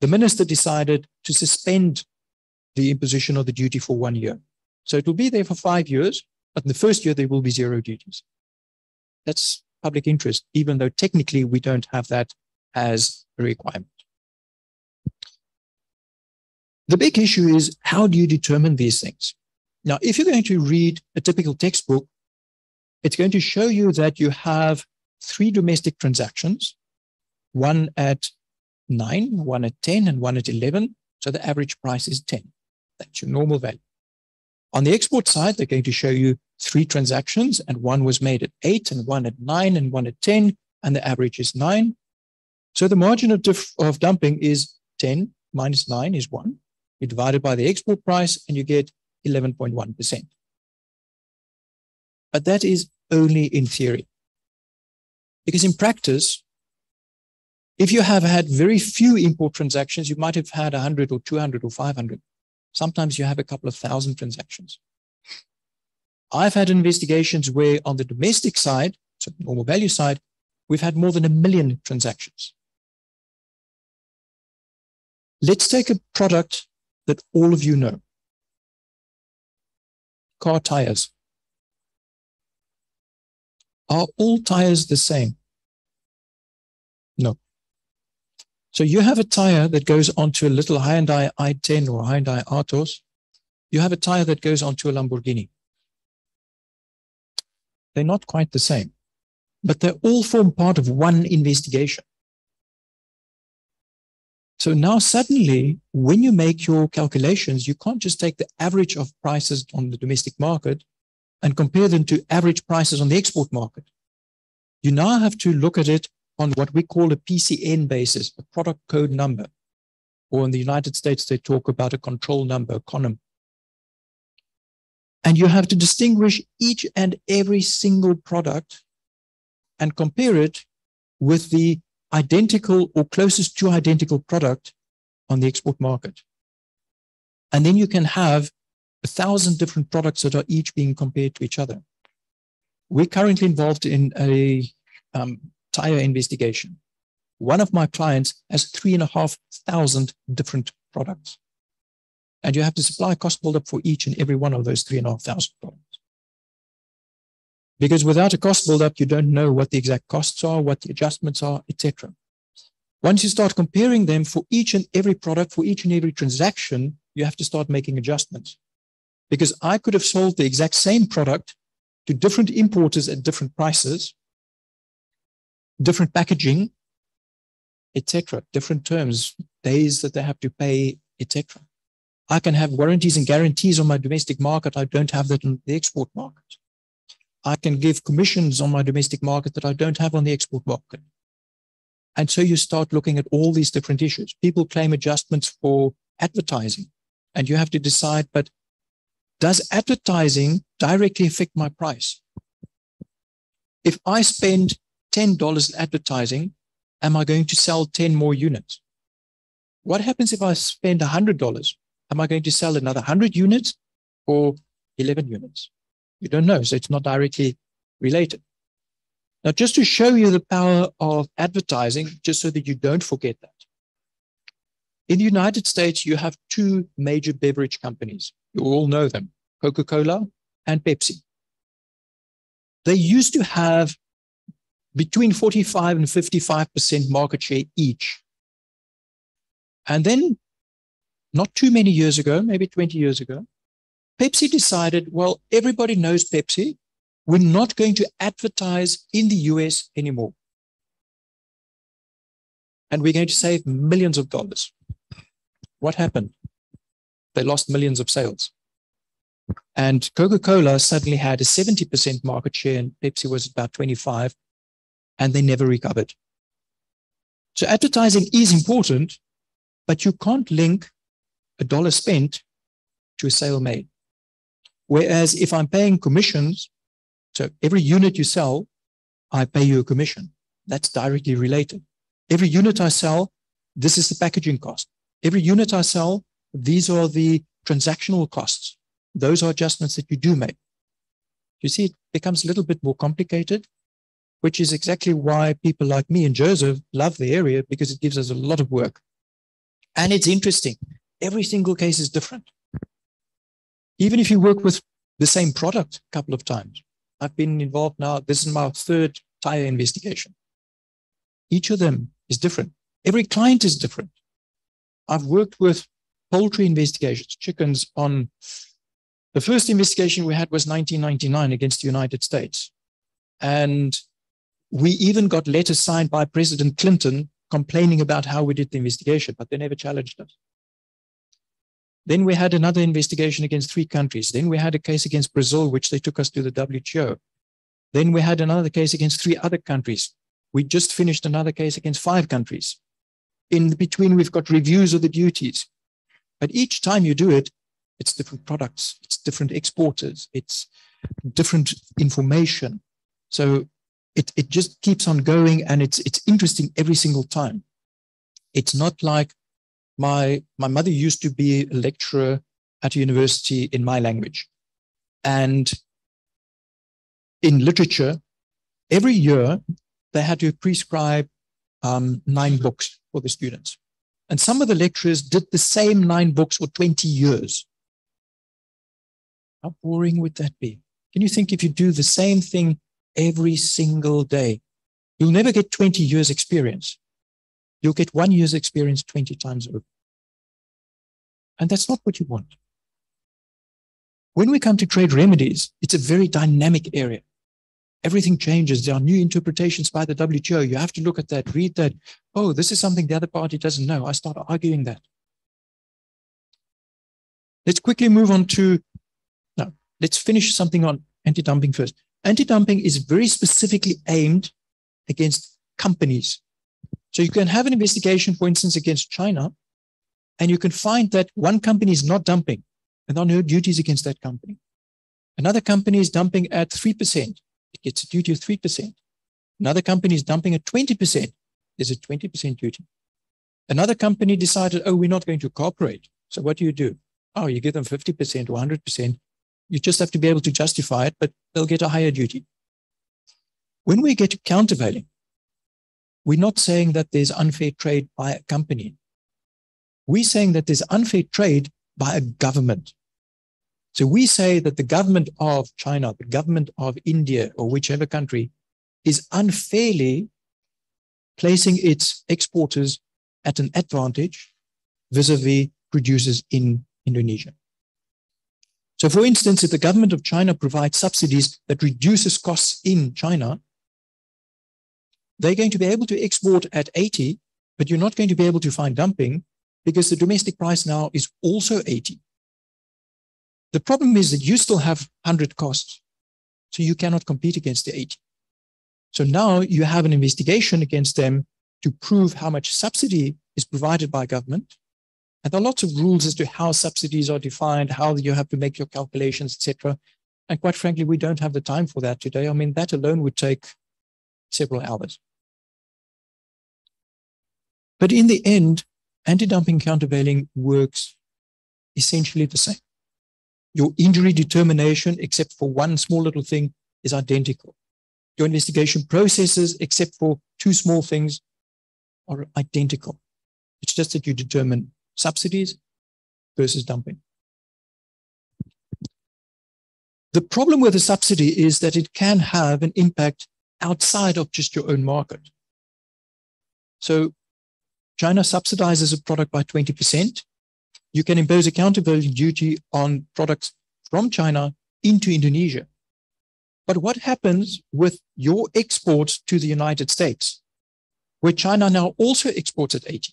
the minister decided to suspend the imposition of the duty for one year. So it will be there for five years, but in the first year, there will be zero duties. That's public interest, even though technically we don't have that as a requirement. The big issue is how do you determine these things? Now, if you're going to read a typical textbook, it's going to show you that you have three domestic transactions, one at nine, one at 10, and one at 11. So the average price is 10. That's your normal value. On the export side, they're going to show you three transactions, and one was made at eight, and one at nine, and one at 10, and the average is nine. So the margin of, of dumping is 10 minus nine is one. You divide it by the export price, and you get 11.1%. But that is only in theory. Because in practice, if you have had very few import transactions, you might have had 100 or 200 or 500. Sometimes you have a couple of thousand transactions. I've had investigations where on the domestic side, so normal value side, we've had more than a million transactions. Let's take a product that all of you know. Car tires. Are all tires the same? No. So you have a tire that goes onto a little Hyundai i10 or Hyundai Atos. You have a tire that goes onto a Lamborghini. They're not quite the same, but they all form part of one investigation. So now suddenly, when you make your calculations, you can't just take the average of prices on the domestic market and compare them to average prices on the export market. You now have to look at it on what we call a PCN basis, a product code number. Or in the United States, they talk about a control number, a CONNUM. And you have to distinguish each and every single product and compare it with the identical or closest to identical product on the export market. And then you can have a thousand different products that are each being compared to each other. We're currently involved in a um, tire investigation. One of my clients has three and a half thousand different products. And you have to supply cost buildup for each and every one of those three and a half thousand products. Because without a cost buildup, you don't know what the exact costs are, what the adjustments are, etc. Once you start comparing them for each and every product, for each and every transaction, you have to start making adjustments. Because I could have sold the exact same product to different importers at different prices, different packaging, etc., different terms, days that they have to pay, etc. I can have warranties and guarantees on my domestic market. I don't have that in the export market. I can give commissions on my domestic market that I don't have on the export market. And so you start looking at all these different issues. People claim adjustments for advertising, and you have to decide, but does advertising directly affect my price? If I spend $10 in advertising, am I going to sell 10 more units? What happens if I spend $100? Am I going to sell another 100 units or 11 units? You don't know. So it's not directly related. Now, just to show you the power of advertising, just so that you don't forget that. In the United States, you have two major beverage companies. You all know them Coca Cola and Pepsi. They used to have between 45 and 55% market share each. And then, not too many years ago, maybe 20 years ago, Pepsi decided, well, everybody knows Pepsi. We're not going to advertise in the US anymore. And we're going to save millions of dollars. What happened? They lost millions of sales. And Coca Cola suddenly had a 70% market share, and Pepsi was about 25, and they never recovered. So advertising is important, but you can't link a dollar spent to a sale made. Whereas if I'm paying commissions, so every unit you sell, I pay you a commission. That's directly related. Every unit I sell, this is the packaging cost. Every unit I sell, these are the transactional costs. Those are adjustments that you do make. You see, it becomes a little bit more complicated, which is exactly why people like me and Joseph love the area because it gives us a lot of work. And it's interesting. Every single case is different even if you work with the same product a couple of times. I've been involved now, this is my third tire investigation. Each of them is different. Every client is different. I've worked with poultry investigations, chickens on the first investigation we had was 1999 against the United States. And we even got letters signed by President Clinton complaining about how we did the investigation, but they never challenged us. Then we had another investigation against three countries. Then we had a case against Brazil, which they took us to the WTO. Then we had another case against three other countries. We just finished another case against five countries. In between, we've got reviews of the duties. But each time you do it, it's different products, it's different exporters, it's different information. So it, it just keeps on going and it's, it's interesting every single time. It's not like my my mother used to be a lecturer at a university in my language. And in literature every year they had to prescribe um, nine books for the students. And some of the lecturers did the same nine books for 20 years. How boring would that be? Can you think if you do the same thing every single day you'll never get 20 years experience you'll get one year's experience 20 times over. And that's not what you want. When we come to trade remedies, it's a very dynamic area. everything changes. There are new interpretations by the WTO. You have to look at that, read that. Oh, this is something the other party doesn't know. I start arguing that. Let's quickly move on to, now, let's finish something on anti-dumping first. Anti-dumping is very specifically aimed against companies. So you can have an investigation, for instance, against China, and you can find that one company is not dumping, and there are no duties against that company. Another company is dumping at 3%. It gets a duty of 3%. Another company is dumping at 20%. There's a 20% duty. Another company decided, oh, we're not going to cooperate. So what do you do? Oh, you give them 50% or 100%. You just have to be able to justify it, but they'll get a higher duty. When we get to countervailing, we're not saying that there's unfair trade by a company. We're saying that there's unfair trade by a government. So we say that the government of China, the government of India, or whichever country is unfairly placing its exporters at an advantage vis-a-vis producers in Indonesia. So for instance, if the government of China provides subsidies that reduces costs in China, they're going to be able to export at 80, but you're not going to be able to find dumping because the domestic price now is also 80. The problem is that you still have 100 costs. So you cannot compete against the 80. So now you have an investigation against them to prove how much subsidy is provided by government. And there are lots of rules as to how subsidies are defined, how you have to make your calculations, etc. And quite frankly, we don't have the time for that today. I mean, that alone would take several hours. But in the end, anti-dumping countervailing works essentially the same your injury determination, except for one small little thing, is identical. Your investigation processes, except for two small things, are identical. It's just that you determine subsidies versus dumping. The problem with a subsidy is that it can have an impact outside of just your own market. So China subsidizes a product by 20% you can impose a countervailing duty on products from China into Indonesia. But what happens with your exports to the United States, where China now also exports at 80?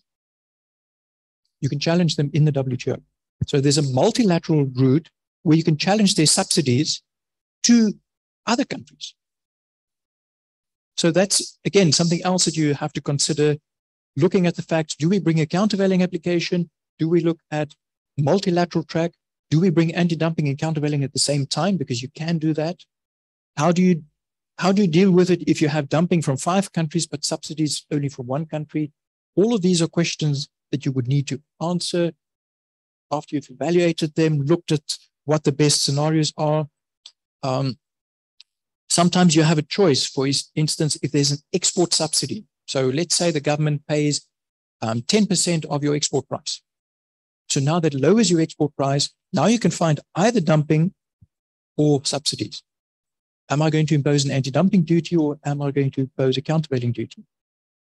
You can challenge them in the WTO. So there's a multilateral route where you can challenge their subsidies to other countries. So that's, again, something else that you have to consider looking at the fact, do we bring a countervailing application? Do we look at multilateral track? Do we bring anti-dumping and countervailing at the same time? Because you can do that. How do you how do you deal with it if you have dumping from five countries but subsidies only from one country? All of these are questions that you would need to answer after you've evaluated them, looked at what the best scenarios are. Um, sometimes you have a choice. For instance, if there's an export subsidy. So let's say the government pays um, 10% of your export price. So now that lowers your export price, now you can find either dumping or subsidies. Am I going to impose an anti-dumping duty or am I going to impose a countervailing duty?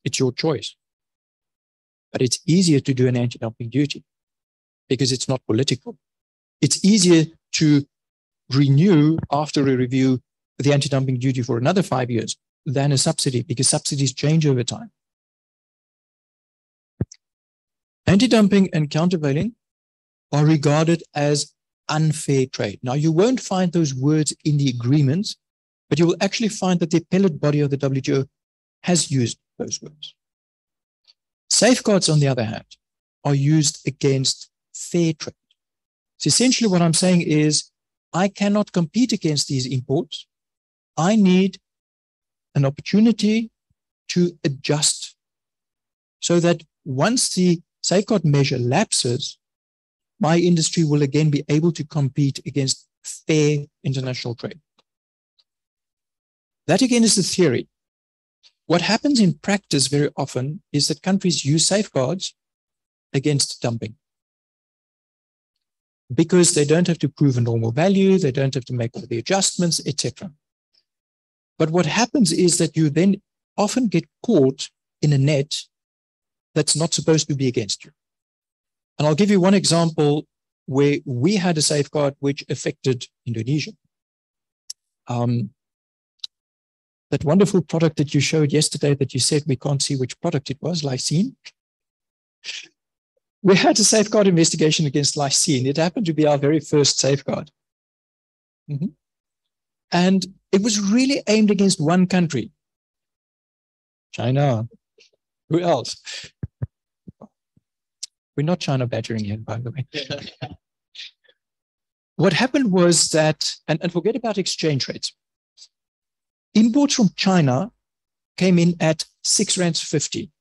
It's your choice. But it's easier to do an anti-dumping duty because it's not political. It's easier to renew after a review the anti-dumping duty for another five years than a subsidy because subsidies change over time. Anti-dumping and countervailing are regarded as unfair trade. Now, you won't find those words in the agreements, but you will actually find that the appellate body of the WTO has used those words. Safeguards, on the other hand, are used against fair trade. So essentially what I'm saying is I cannot compete against these imports. I need an opportunity to adjust so that once the safeguard measure lapses, my industry will again be able to compete against fair international trade. That again is the theory. What happens in practice very often is that countries use safeguards against dumping because they don't have to prove a normal value, they don't have to make all the adjustments, etc. But what happens is that you then often get caught in a net that's not supposed to be against you. And I'll give you one example where we had a safeguard which affected Indonesia. Um, that wonderful product that you showed yesterday that you said we can't see which product it was, lysine. We had a safeguard investigation against lysine. It happened to be our very first safeguard. Mm -hmm. And it was really aimed against one country, China. Who else? We're not China badgering here, by the way. (laughs) what happened was that, and, and forget about exchange rates. Imports from China came in at six rands fifty.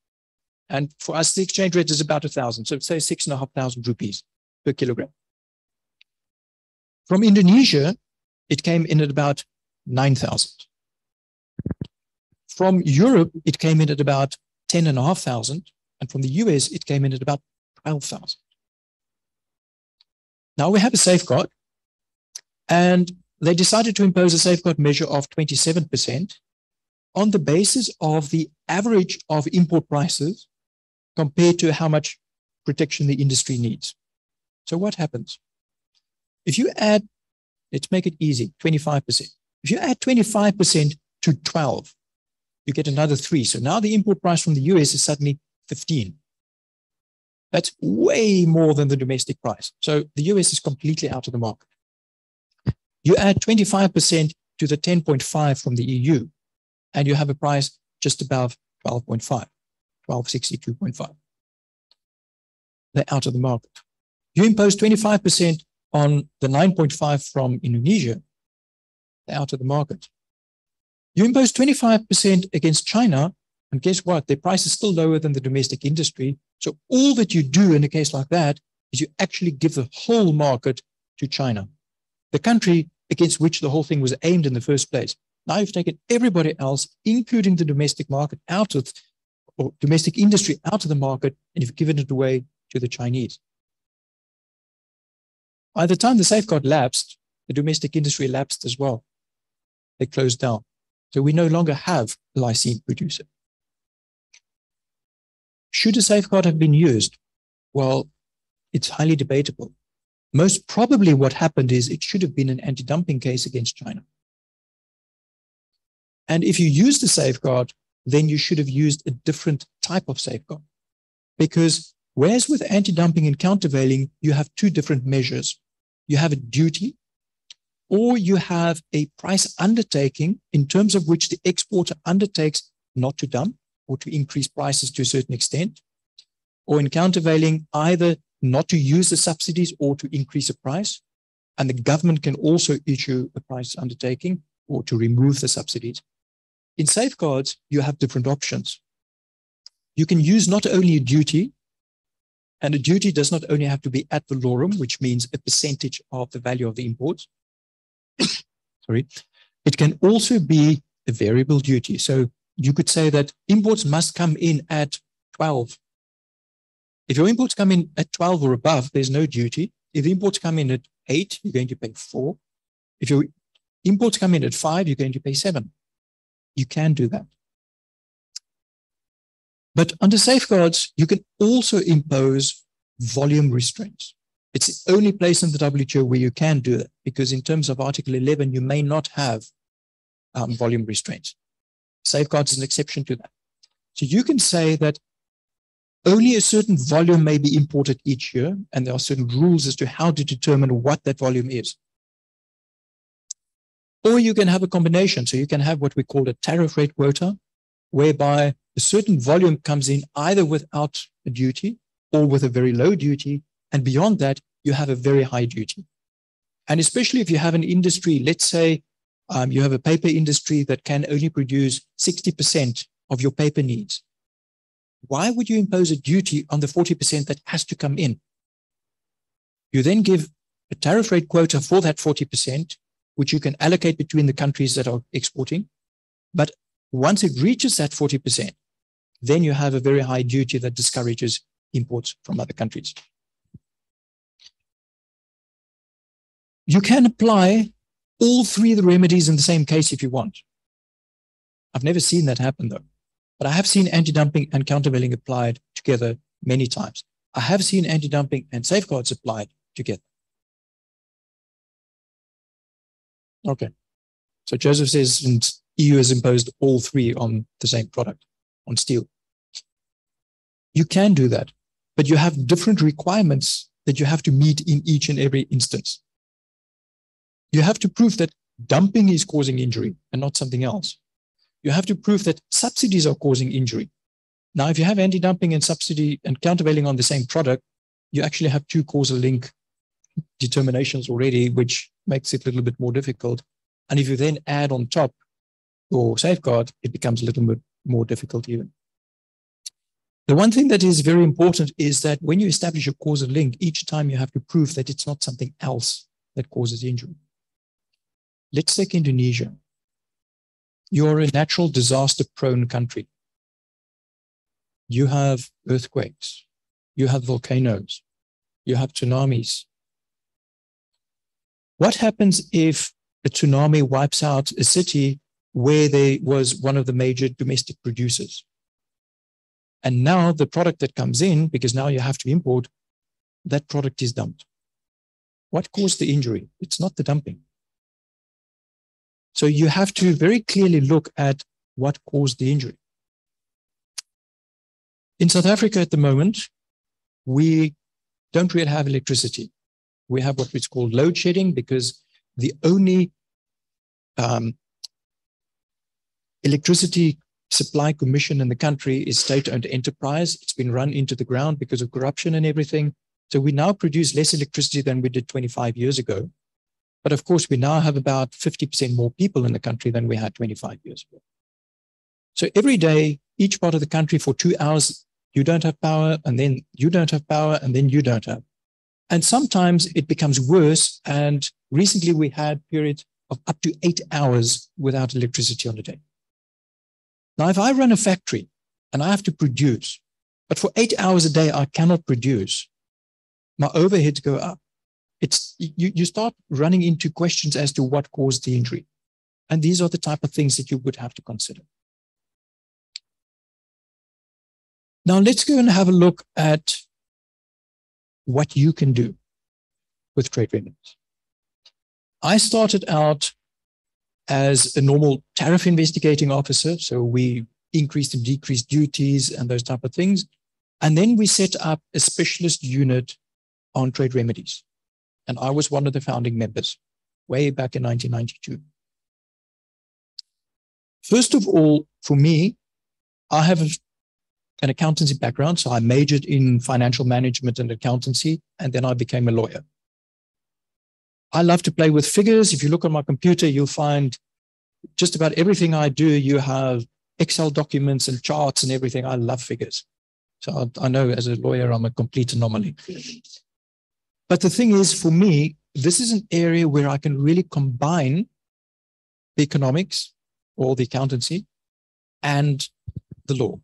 And for us, the exchange rate is about a thousand. So say six and a half thousand rupees per kilogram. From Indonesia, it came in at about 9,000. From Europe, it came in at about 10,500. And from the US, it came in at about 12,000. Now we have a safeguard. And they decided to impose a safeguard measure of 27% on the basis of the average of import prices compared to how much protection the industry needs. So what happens? If you add, let's make it easy, 25%. If you add 25% to 12, you get another three. So now the import price from the US is suddenly 15. That's way more than the domestic price. So the US is completely out of the market. You add 25% to the 10.5 from the EU, and you have a price just above 12.5, 1262.5. They're out of the market. You impose 25% on the 9.5 from Indonesia, they're out of the market. You impose 25% against China, and guess what? Their price is still lower than the domestic industry. So all that you do in a case like that is you actually give the whole market to China, the country against which the whole thing was aimed in the first place. Now you've taken everybody else, including the domestic market, out of or domestic industry out of the market, and you've given it away to the Chinese. By the time the safeguard lapsed, the domestic industry lapsed as well. They closed down. So we no longer have a lysine producer. Should a safeguard have been used? Well, it's highly debatable. Most probably what happened is it should have been an anti-dumping case against China. And if you use the safeguard, then you should have used a different type of safeguard. Because whereas with anti-dumping and countervailing, you have two different measures. You have a duty or you have a price undertaking in terms of which the exporter undertakes not to dump or to increase prices to a certain extent, or in countervailing, either not to use the subsidies or to increase the price. And the government can also issue a price undertaking or to remove the subsidies. In safeguards, you have different options. You can use not only a duty, and a duty does not only have to be ad valorem, which means a percentage of the value of the imports, (coughs) sorry, it can also be a variable duty. So you could say that imports must come in at 12. If your imports come in at 12 or above, there's no duty. If the imports come in at eight, you're going to pay four. If your imports come in at five, you're going to pay seven. You can do that. But under safeguards, you can also impose volume restraints. It's the only place in the WTO where you can do that because in terms of Article 11, you may not have um, volume restraints. Safeguards is an exception to that. So you can say that only a certain volume may be imported each year, and there are certain rules as to how to determine what that volume is. Or you can have a combination. So you can have what we call a tariff rate quota, whereby a certain volume comes in either without a duty or with a very low duty, and beyond that, you have a very high duty. And especially if you have an industry, let's say um, you have a paper industry that can only produce 60% of your paper needs. Why would you impose a duty on the 40% that has to come in? You then give a tariff rate quota for that 40%, which you can allocate between the countries that are exporting. But once it reaches that 40%, then you have a very high duty that discourages imports from other countries. You can apply all three of the remedies in the same case if you want. I've never seen that happen though, but I have seen anti-dumping and countervailing applied together many times. I have seen anti-dumping and safeguards applied together. Okay. So Joseph says, EU has imposed all three on the same product, on steel. You can do that, but you have different requirements that you have to meet in each and every instance. You have to prove that dumping is causing injury and not something else. You have to prove that subsidies are causing injury. Now, if you have anti-dumping and subsidy and countervailing on the same product, you actually have two causal link determinations already, which makes it a little bit more difficult. And if you then add on top your safeguard, it becomes a little bit more difficult even. The one thing that is very important is that when you establish a causal link, each time you have to prove that it's not something else that causes injury. Let's take Indonesia. You're a natural disaster prone country. You have earthquakes, you have volcanoes, you have tsunamis. What happens if a tsunami wipes out a city where there was one of the major domestic producers? And now the product that comes in, because now you have to import, that product is dumped. What caused the injury? It's not the dumping. So you have to very clearly look at what caused the injury. In South Africa at the moment, we don't really have electricity. We have what is called load shedding because the only um, electricity supply commission in the country is state-owned enterprise. It's been run into the ground because of corruption and everything. So we now produce less electricity than we did 25 years ago. But of course, we now have about 50% more people in the country than we had 25 years ago. So every day, each part of the country for two hours, you don't have power, and then you don't have power, and then you don't have. And sometimes it becomes worse. And recently we had periods of up to eight hours without electricity on a day. Now, if I run a factory and I have to produce, but for eight hours a day I cannot produce, my overheads go up it's you, you start running into questions as to what caused the injury. And these are the type of things that you would have to consider. Now let's go and have a look at what you can do with trade remedies. I started out as a normal tariff investigating officer. So we increased and decreased duties and those type of things. And then we set up a specialist unit on trade remedies and I was one of the founding members way back in 1992. First of all, for me, I have an accountancy background, so I majored in financial management and accountancy, and then I became a lawyer. I love to play with figures. If you look on my computer, you'll find just about everything I do, you have Excel documents and charts and everything. I love figures. So I, I know as a lawyer, I'm a complete anomaly. But the thing is, for me, this is an area where I can really combine the economics or the accountancy and the law,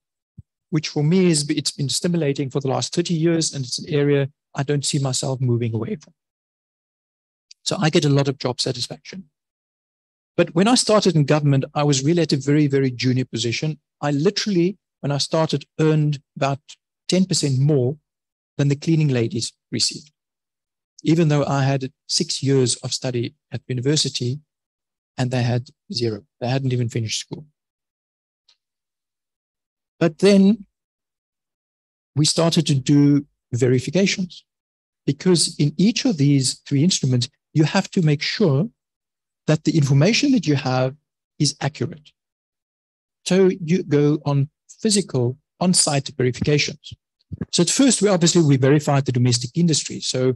which for me is it's been stimulating for the last 30 years, and it's an area I don't see myself moving away from. So I get a lot of job satisfaction. But when I started in government, I was really at a very, very junior position. I literally, when I started, earned about 10% more than the cleaning ladies received even though I had six years of study at university and they had zero. They hadn't even finished school. But then we started to do verifications because in each of these three instruments, you have to make sure that the information that you have is accurate. So you go on physical on-site verifications. So at first, we obviously we verified the domestic industry. So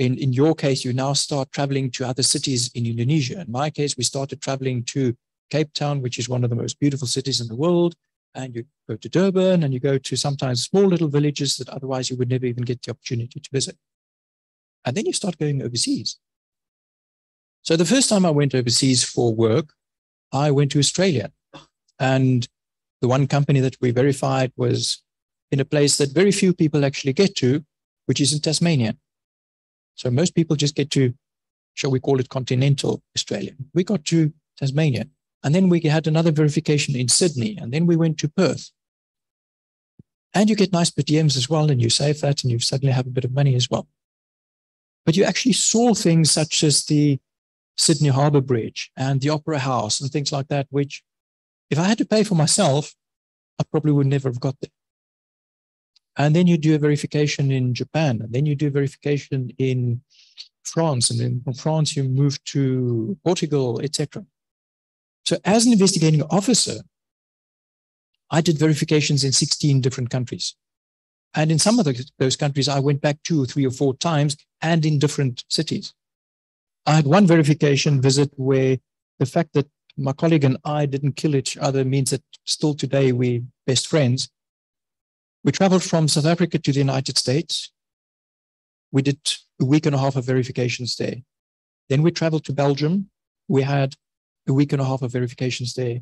in, in your case, you now start traveling to other cities in Indonesia. In my case, we started traveling to Cape Town, which is one of the most beautiful cities in the world. And you go to Durban and you go to sometimes small little villages that otherwise you would never even get the opportunity to visit. And then you start going overseas. So the first time I went overseas for work, I went to Australia. And the one company that we verified was in a place that very few people actually get to, which is in Tasmania. So most people just get to, shall we call it continental Australia. We got to Tasmania. And then we had another verification in Sydney. And then we went to Perth. And you get nice per as well. And you save that and you suddenly have a bit of money as well. But you actually saw things such as the Sydney Harbour Bridge and the Opera House and things like that, which if I had to pay for myself, I probably would never have got there. And then you do a verification in Japan, and then you do verification in France, and then from France you move to Portugal, etc. So as an investigating officer, I did verifications in 16 different countries. And in some of the, those countries, I went back two or three or four times and in different cities. I had one verification visit where the fact that my colleague and I didn't kill each other means that still today we're best friends. We traveled from South Africa to the United States. We did a week and a half of verifications there. Then we traveled to Belgium. We had a week and a half of verifications there.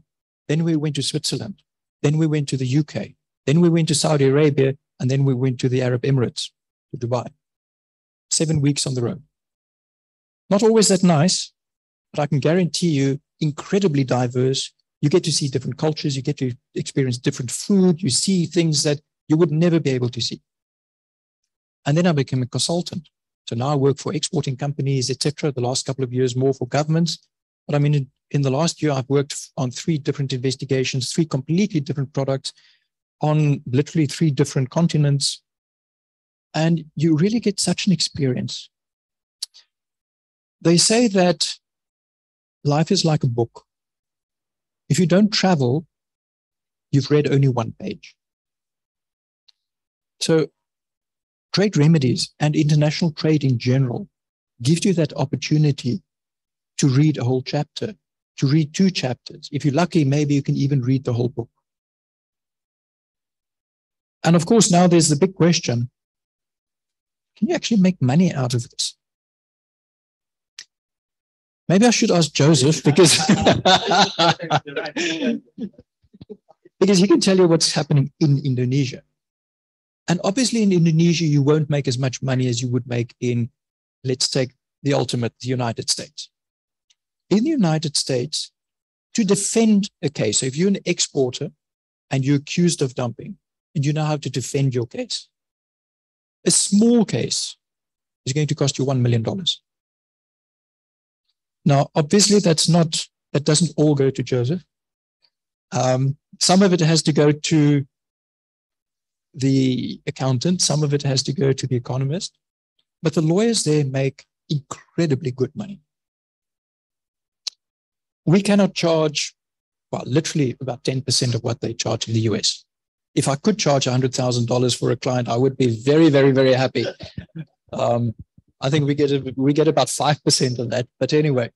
Then we went to Switzerland. Then we went to the UK. Then we went to Saudi Arabia. And then we went to the Arab Emirates, to Dubai. Seven weeks on the road. Not always that nice, but I can guarantee you incredibly diverse. You get to see different cultures. You get to experience different food. You see things that you would never be able to see. And then I became a consultant. So now I work for exporting companies, etc. The last couple of years, more for governments. But I mean, in, in the last year, I've worked on three different investigations, three completely different products on literally three different continents. And you really get such an experience. They say that life is like a book. If you don't travel, you've read only one page. So, trade remedies and international trade in general gives you that opportunity to read a whole chapter, to read two chapters. If you're lucky, maybe you can even read the whole book. And of course, now there's the big question can you actually make money out of this? Maybe I should ask Joseph because, (laughs) because he can tell you what's happening in Indonesia. And obviously, in Indonesia, you won't make as much money as you would make in, let's take the ultimate, the United States. In the United States, to defend a case, so if you're an exporter and you're accused of dumping, and you know how to defend your case. A small case is going to cost you $1 million. Now, obviously, that's not, that doesn't all go to Joseph. Um, some of it has to go to the accountant, some of it has to go to the economist, but the lawyers there make incredibly good money. We cannot charge, well, literally about 10% of what they charge in the US if I could charge $100,000 for a client, I would be very, very, very happy. Um, I think we get we get about 5% of that. But anyway,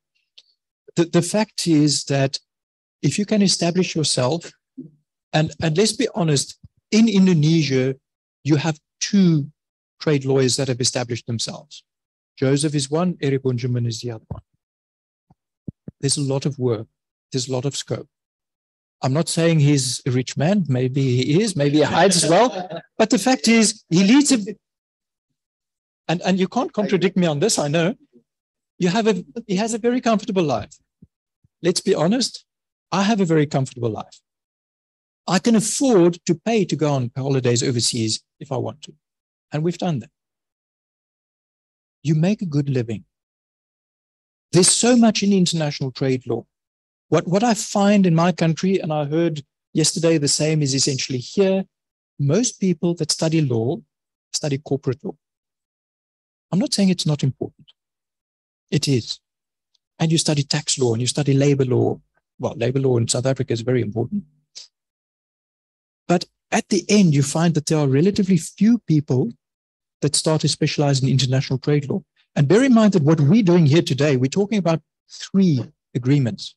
the, the fact is that if you can establish yourself, and, and let's be honest, in Indonesia, you have two trade lawyers that have established themselves. Joseph is one, Erry Bundjamin is the other one. There's a lot of work, there's a lot of scope. I'm not saying he's a rich man. Maybe he is. Maybe he hides as well. But the fact is, he leads a. And, and you can't contradict me on this, I know. You have a, he has a very comfortable life. Let's be honest. I have a very comfortable life. I can afford to pay to go on holidays overseas if I want to. And we've done that. You make a good living. There's so much in international trade law. What, what I find in my country, and I heard yesterday the same is essentially here, most people that study law study corporate law. I'm not saying it's not important. It is. And you study tax law and you study labor law. Well, labor law in South Africa is very important. But at the end, you find that there are relatively few people that start to specialize in international trade law. And bear in mind that what we're doing here today, we're talking about three agreements.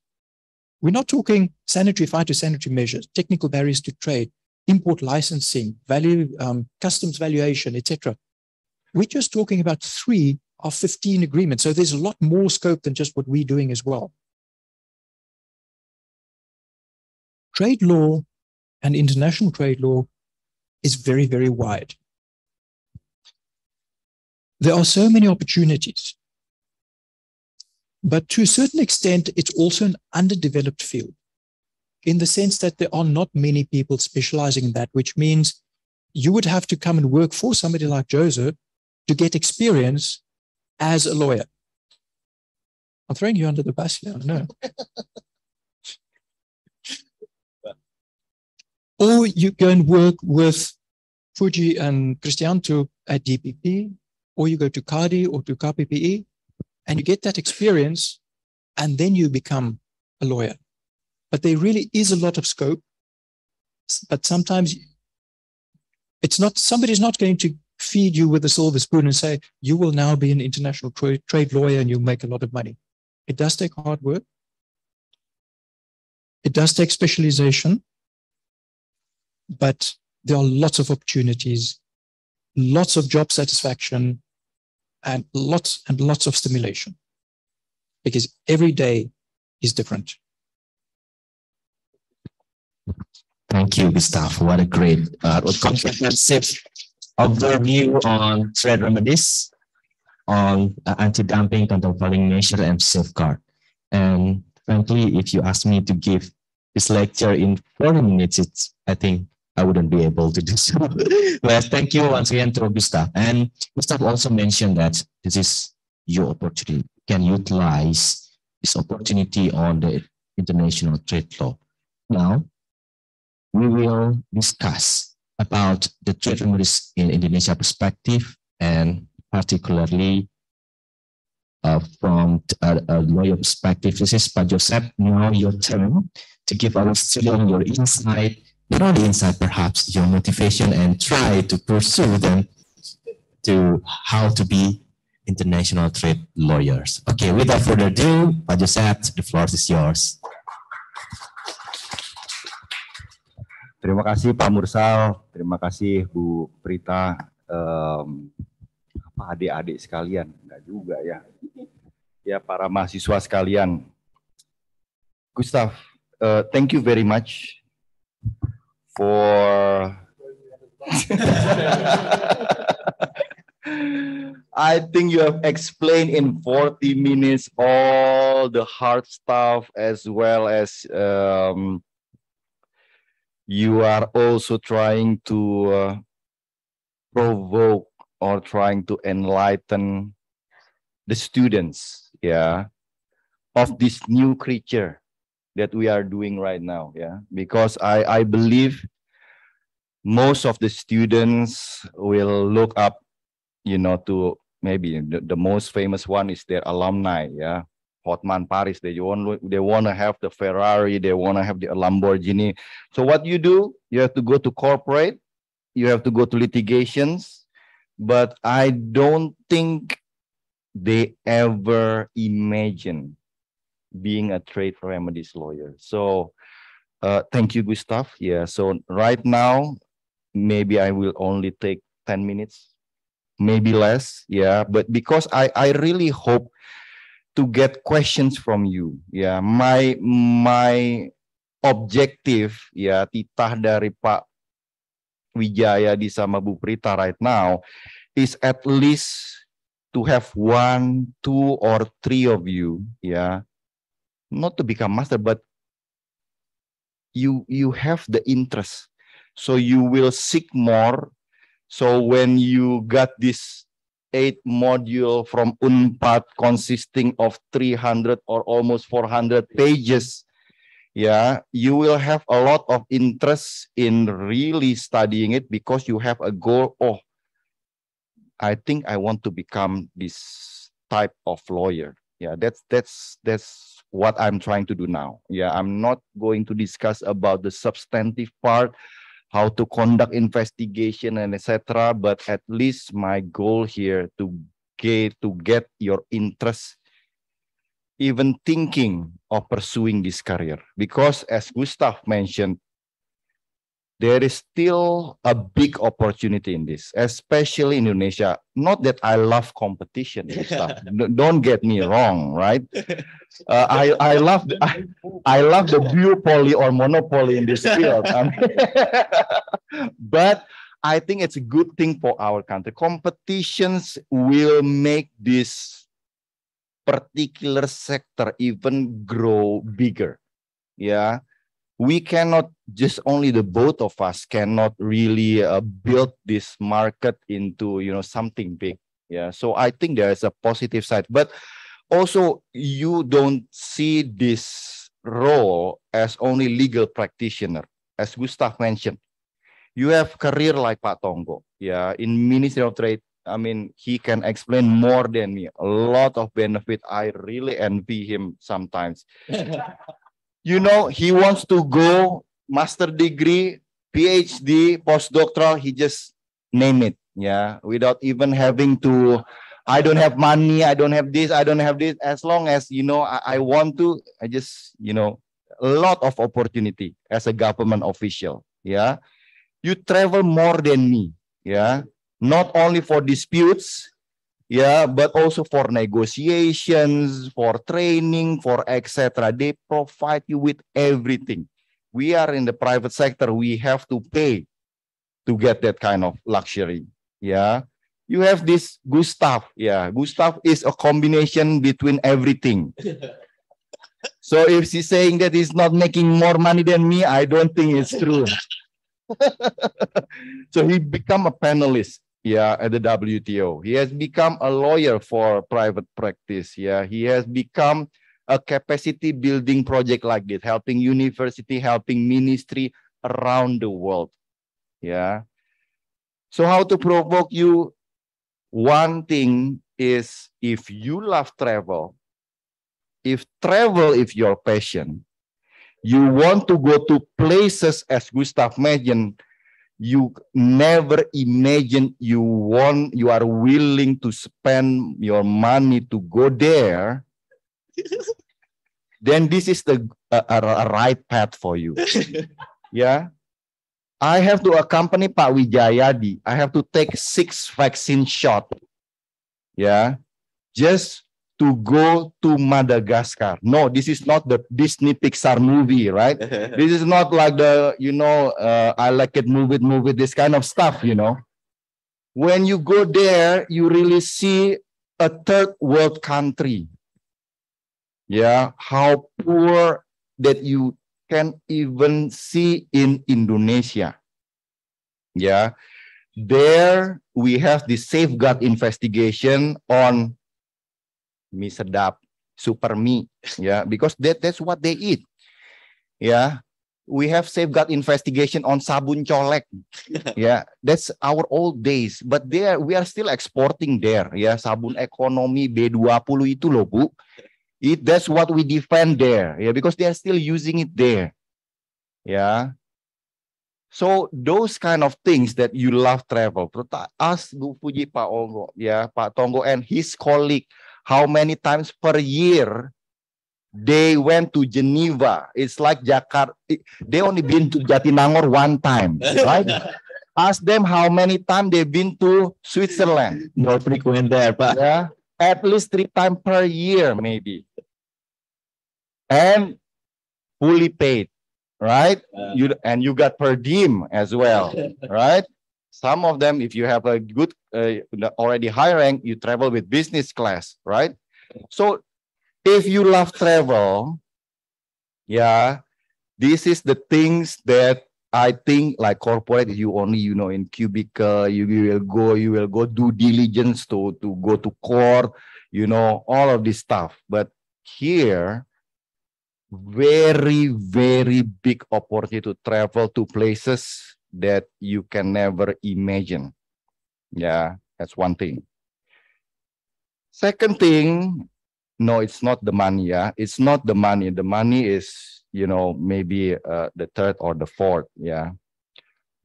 We're not talking sanitary, phytosanitary measures, technical barriers to trade, import licensing, value, um, customs valuation, etc. We're just talking about three of 15 agreements. So there's a lot more scope than just what we're doing as well. Trade law and international trade law is very, very wide. There are so many opportunities. But to a certain extent, it's also an underdeveloped field in the sense that there are not many people specializing in that, which means you would have to come and work for somebody like Joseph to get experience as a lawyer. I'm throwing you under the bus here. No. (laughs) or you can work with Fuji and Christianto at DPP, or you go to KADI or to KPPI, and you get that experience, and then you become a lawyer. But there really is a lot of scope. But sometimes it's not, somebody's not going to feed you with a silver spoon and say, you will now be an international tra- trade lawyer and you'll make a lot of money. It does take hard work. It does take specialization, but there are lots of opportunities, lots of job satisfaction, and lots and lots of stimulation because every day is different. Thank you, Gustav. What a great, uh, comprehensive overview on trade remedies, on uh, anti-dumping, countervailing measure, and safeguard. And frankly, if you ask me to give this lecture in 40 minutes, it's, I think I wouldn't be able to (laughs) do so. but thank you once again to Gustav. And Gustav also mentioned that this is your opportunity. You can utilize this opportunity on the international trade law. Now, we will discuss about the trade remedies in Indonesia perspective and particularly uh, from a, a, lawyer perspective. This is Pak Joseph. Now your turn to give our student your insight, only insight, perhaps your motivation, and try to pursue them to how to be international trade lawyers. Okay, without further ado, Pak Joseph, the floor is yours. Terima kasih Pak Mursal, terima kasih Bu Prita, um, apa adik-adik sekalian, enggak juga ya. Ya para mahasiswa sekalian. Gustav, uh, thank you very much for I think you have explained in 40 minutes all the hard stuff as well as um, you are also trying to uh, provoke or trying to enlighten the students yeah of this new creature that we are doing right now yeah because i i believe most of the students will look up you know to maybe the, the most famous one is their alumni yeah Hotman Paris. They want they want to have the Ferrari. They want to have the Lamborghini. So what you do? You have to go to corporate. You have to go to litigations. But I don't think they ever imagine being a trade remedies lawyer. So uh, thank you, Gustav. Yeah. So right now, maybe I will only take 10 minutes, maybe less. Yeah. But because I, I really hope to get questions from you ya my my objective ya titah dari Pak Wijaya di sama Bu Prita right now is at least to have one two or three of you ya not to become master but you you have the interest so you will seek more so when you got this eight module from UNPAD consisting of 300 or almost 400 pages, yeah, you will have a lot of interest in really studying it because you have a goal. Oh, I think I want to become this type of lawyer. Yeah, that's that's that's what I'm trying to do now. Yeah, I'm not going to discuss about the substantive part how to conduct investigation and etc. But at least my goal here to get to get your interest, even thinking of pursuing this career, because as Gustav mentioned, there is still a big opportunity in this, especially in Indonesia. Not that I love competition stuff. (laughs) Don't get me wrong, right? Uh, I I love I, I love the duopoly or monopoly in this field. (laughs) but I think it's a good thing for our country. Competitions will make this particular sector even grow bigger. Yeah we cannot just only the both of us cannot really uh, build this market into you know something big yeah so i think there is a positive side but also you don't see this role as only legal practitioner, as Gustav mentioned. You have career like Pak Tonggo, yeah, in Ministry of Trade. I mean, he can explain more than me. A lot of benefit. I really envy him sometimes. (laughs) you know, he wants to go master degree, PhD, postdoctoral. He just name it, yeah, without even having to I don't have money, I don't have this, I don't have this. As long as you know I, I want to, I just you know a lot of opportunity as a government official. Yeah. You travel more than me. Yeah. Not only for disputes, yeah, but also for negotiations, for training, for etc. They provide you with everything. We are in the private sector, we have to pay to get that kind of luxury. Yeah you have this Gustav. Yeah, Gustav is a combination between everything. (laughs) so if she's saying that he's not making more money than me, I don't think it's true. (laughs) so he become a panelist. Yeah, at the WTO. He has become a lawyer for private practice. Yeah, he has become a capacity building project like this, helping university, helping ministry around the world. Yeah. So how to provoke you one thing is if you love travel, if travel is your passion, you want to go to places as Gustav mentioned, you never imagine you want you are willing to spend your money to go there (laughs) then this is the right path for you (laughs) yeah I have to accompany Pak Wijayadi. I have to take six vaccine shot. Yeah. Just to go to Madagascar. No, this is not the Disney Pixar movie, right? (laughs) this is not like the, you know, uh, I like it, move it, move it, this kind of stuff, you know. When you go there, you really see a third world country. Yeah, how poor that you can even see in Indonesia. Yeah, there we have the safeguard investigation on mie sedap, super mie. Yeah, because that, that's what they eat. Yeah, we have safeguard investigation on sabun colek. (laughs) yeah, that's our old days. But there we are still exporting there. Yeah, sabun ekonomi B20 itu loh, Bu. It, that's what we defend there, yeah, because they are still using it there. Yeah. So those kind of things that you love travel. Ask Bu Puji Pak Ongo, yeah, Pak Tonggo and his colleague, how many times per year they went to Geneva. It's like Jakarta. They only been to Jatinangor one time, right? (laughs) Ask them how many times they've been to Switzerland. More frequent there, but yeah, at least three times per year, maybe and fully paid, right? Uh, you and you got per diem as well, (laughs) right? Some of them, if you have a good uh, already high rank, you travel with business class, right? So if you love travel, yeah, this is the things that I think like corporate, you only, you know, in cubicle, you, you will go, you will go do diligence to, to go to court, you know, all of this stuff. But here, very, very big opportunity to travel to places that you can never imagine. Yeah, that's one thing. Second thing, no, it's not the money. Yeah, it's not the money. The money is, you know, maybe uh, the third or the fourth. Yeah,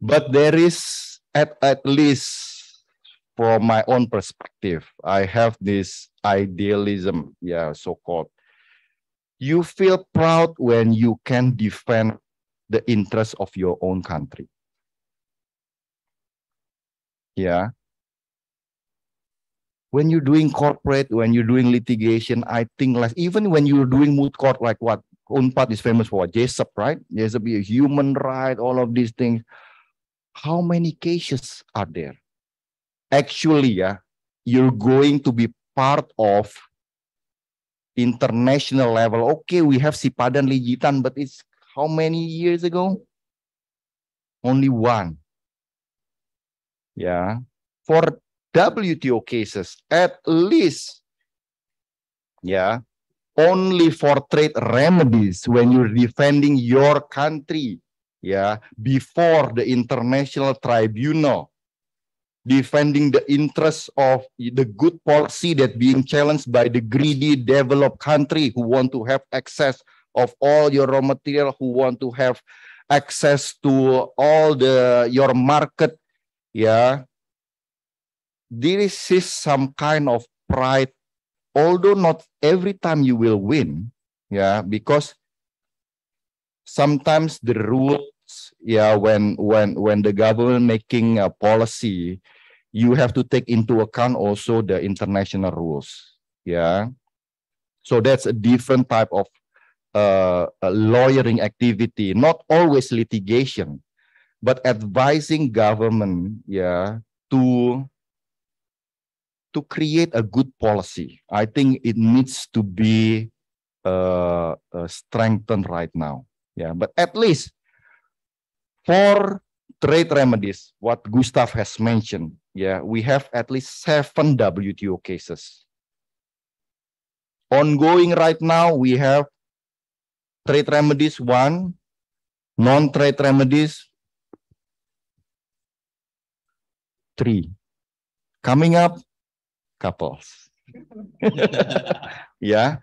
but there is at at least from my own perspective, I have this idealism. Yeah, so called you feel proud when you can defend the interests of your own country. Yeah. When you're doing corporate, when you're doing litigation, I think like even when you're doing moot court, like what UNPAD is famous for, Jessup, right? Jessup, a human right, all of these things. How many cases are there? Actually, yeah, you're going to be part of international level. Okay, we have Sipadan Ligitan, but it's how many years ago? Only one. Yeah. For WTO cases, at least yeah, only for trade remedies when you're defending your country, yeah, before the international tribunal, defending the interests of the good policy that being challenged by the greedy developed country who want to have access of all your raw material, who want to have access to all the your market, yeah. This is some kind of pride although not every time you will win, yeah, because sometimes the rules, yeah, when when when the government making a policy, you have to take into account also the international rules, yeah. So that's a different type of uh, lawyering activity, not always litigation, but advising government, yeah, to to create a good policy, I think it needs to be uh, uh, strengthened right now. Yeah, but at least for trade remedies, what Gustav has mentioned, yeah, we have at least seven WTO cases. Ongoing right now, we have trade remedies one, non-trade remedies three. Coming up, couples. (laughs) yeah.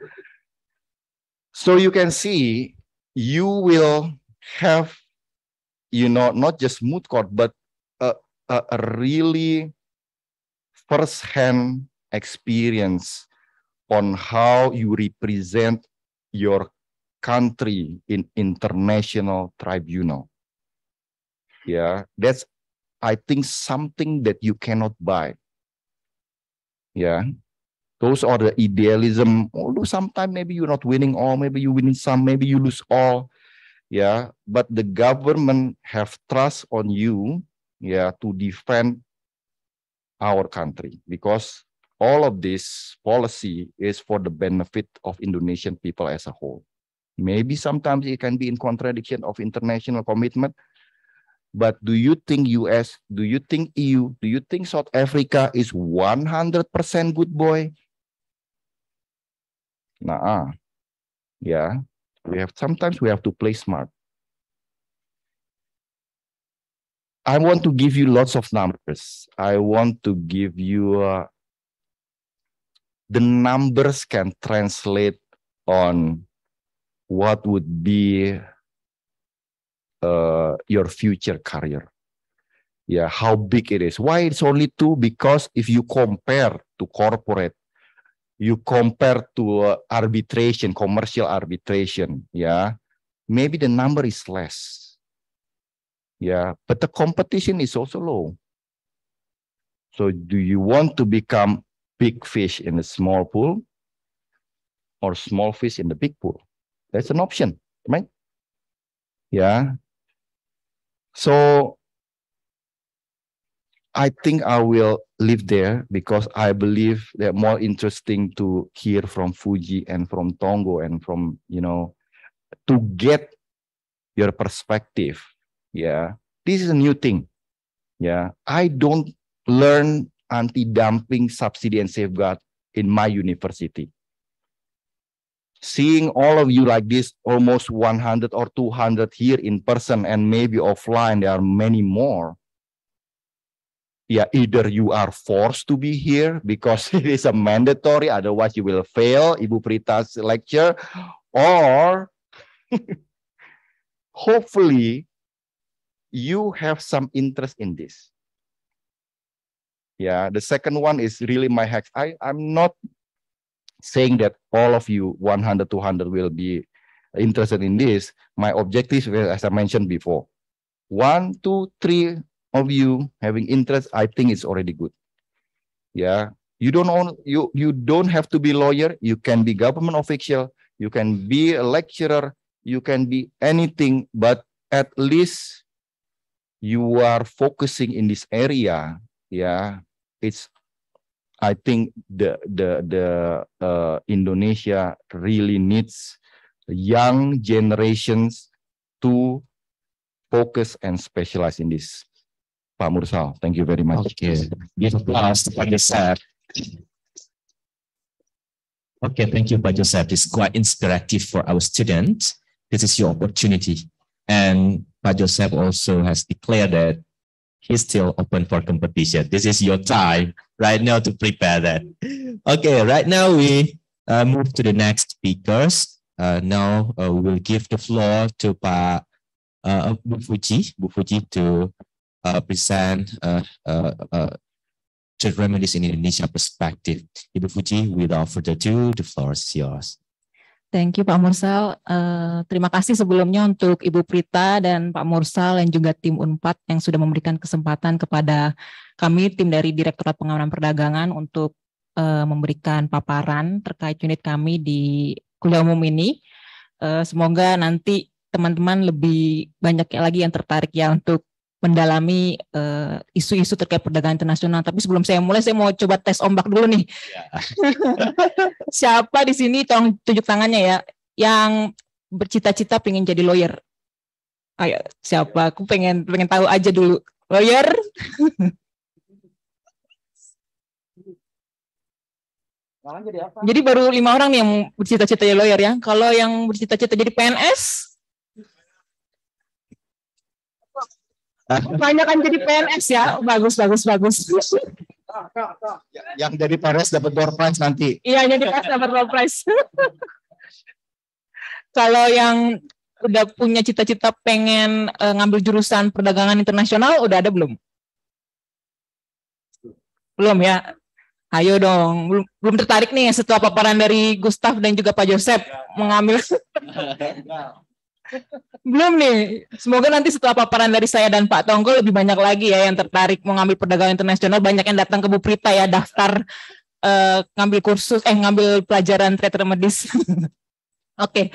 So you can see you will have, you know, not just moot court, but a, a, a really first-hand experience on how you represent your country in international tribunal. Yeah, that's I think something that you cannot buy. Yeah. Those are the idealism. Oh, Although sometimes maybe you're not winning all. Maybe you winning some. Maybe you lose all. Yeah. But the government have trust on you yeah to defend our country. Because all of this policy is for the benefit of indonesian people as a whole. Maybe sometimes it can be in contradiction of international commitment but do you think US, do you think EU, do you think South Africa is 100% good boy? Nah, yeah, we have, sometimes we have to play smart. I want to give you lots of numbers. I want to give you uh, the numbers can translate on what would be uh, your future career. Yeah, how big it is. Why it's only two? Because if you compare to corporate, you compare to uh, arbitration, commercial arbitration, yeah, maybe the number is less. Yeah, but the competition is also low. So do you want to become big fish in a small pool or small fish in the big pool? That's an option, right? Yeah. So I think I will live there because I believe they're more interesting to hear from Fuji and from Tongo and from, you know, to get your perspective. Yeah. This is a new thing. Yeah. I don't learn anti-dumping subsidy and safeguard in my university seeing all of you like this, almost 100 or 200 here in person and maybe offline, there are many more. Yeah, either you are forced to be here because (laughs) it is a mandatory, otherwise you will fail Ibu Prita's lecture, or (laughs) hopefully you have some interest in this. Yeah, the second one is really my hacks. I, I'm not saying that all of you 100 200 will be interested in this my objective as i mentioned before one two three of you having interest i think it's already good. Yeah. You don't own you you don't have to be lawyer. You can be government official. You can be a lecturer. You can be anything but at least you are focusing in this area. Yeah. It's I think the the the uh, Indonesia really needs young generations to focus and specialize in this. Pak Mursal, thank you very much. Okay, give to Pak Desar. Okay, thank you, Pak Joseph. It's quite inspirative for our students. This is your opportunity. And Pak Joseph also has declared that he's still open for competition. This is your time right now to prepare that. Okay, right now we uh, move to the next speakers. Uh, now uh, we will give the floor to Pak uh, Bu Fuji, Bu Fuji to uh, present uh, uh, uh, trade remedies in Indonesia perspective. Ibu Fuji, without further ado, the floor is yours. Thank you Pak Mursal. Uh, terima kasih sebelumnya untuk Ibu Prita dan Pak Mursal dan juga tim Unpad yang sudah memberikan kesempatan kepada kami tim dari Direktorat Pengamanan Perdagangan untuk uh, memberikan paparan terkait unit kami di kuliah umum ini. Uh, semoga nanti teman-teman lebih banyak lagi yang tertarik ya untuk mendalami eh, isu-isu uh, terkait perdagangan internasional. Tapi sebelum saya mulai, saya mau coba tes ombak dulu nih. Ya. (laughs) Siapa di sini tolong tunjuk tangannya ya, yang bercita-cita pengen jadi lawyer. Ayo, siapa? Aku pengen pengen tahu aja dulu. Lawyer? (laughs) jadi, jadi baru lima orang nih yang bercita-cita jadi lawyer ya. Kalau yang bercita-cita jadi PNS, Banyak kan jadi PNS ya. Bagus, bagus, bagus. Yang jadi PNS dapat door prize nanti. Iya, jadi PNS dapat door prize. Kalau yang udah punya cita-cita pengen uh, ngambil jurusan perdagangan internasional, udah ada belum? Belum ya? Ayo dong, belum, belum tertarik nih setelah paparan dari Gustaf dan juga Pak Joseph mengambil Belum nih. Semoga nanti setelah paparan dari saya dan Pak Tonggo lebih banyak lagi ya yang tertarik mau ngambil perdagangan internasional. Banyak yang datang ke Bu Prita ya daftar uh, ngambil kursus eh ngambil pelajaran trade remedies. (laughs) Oke. okay.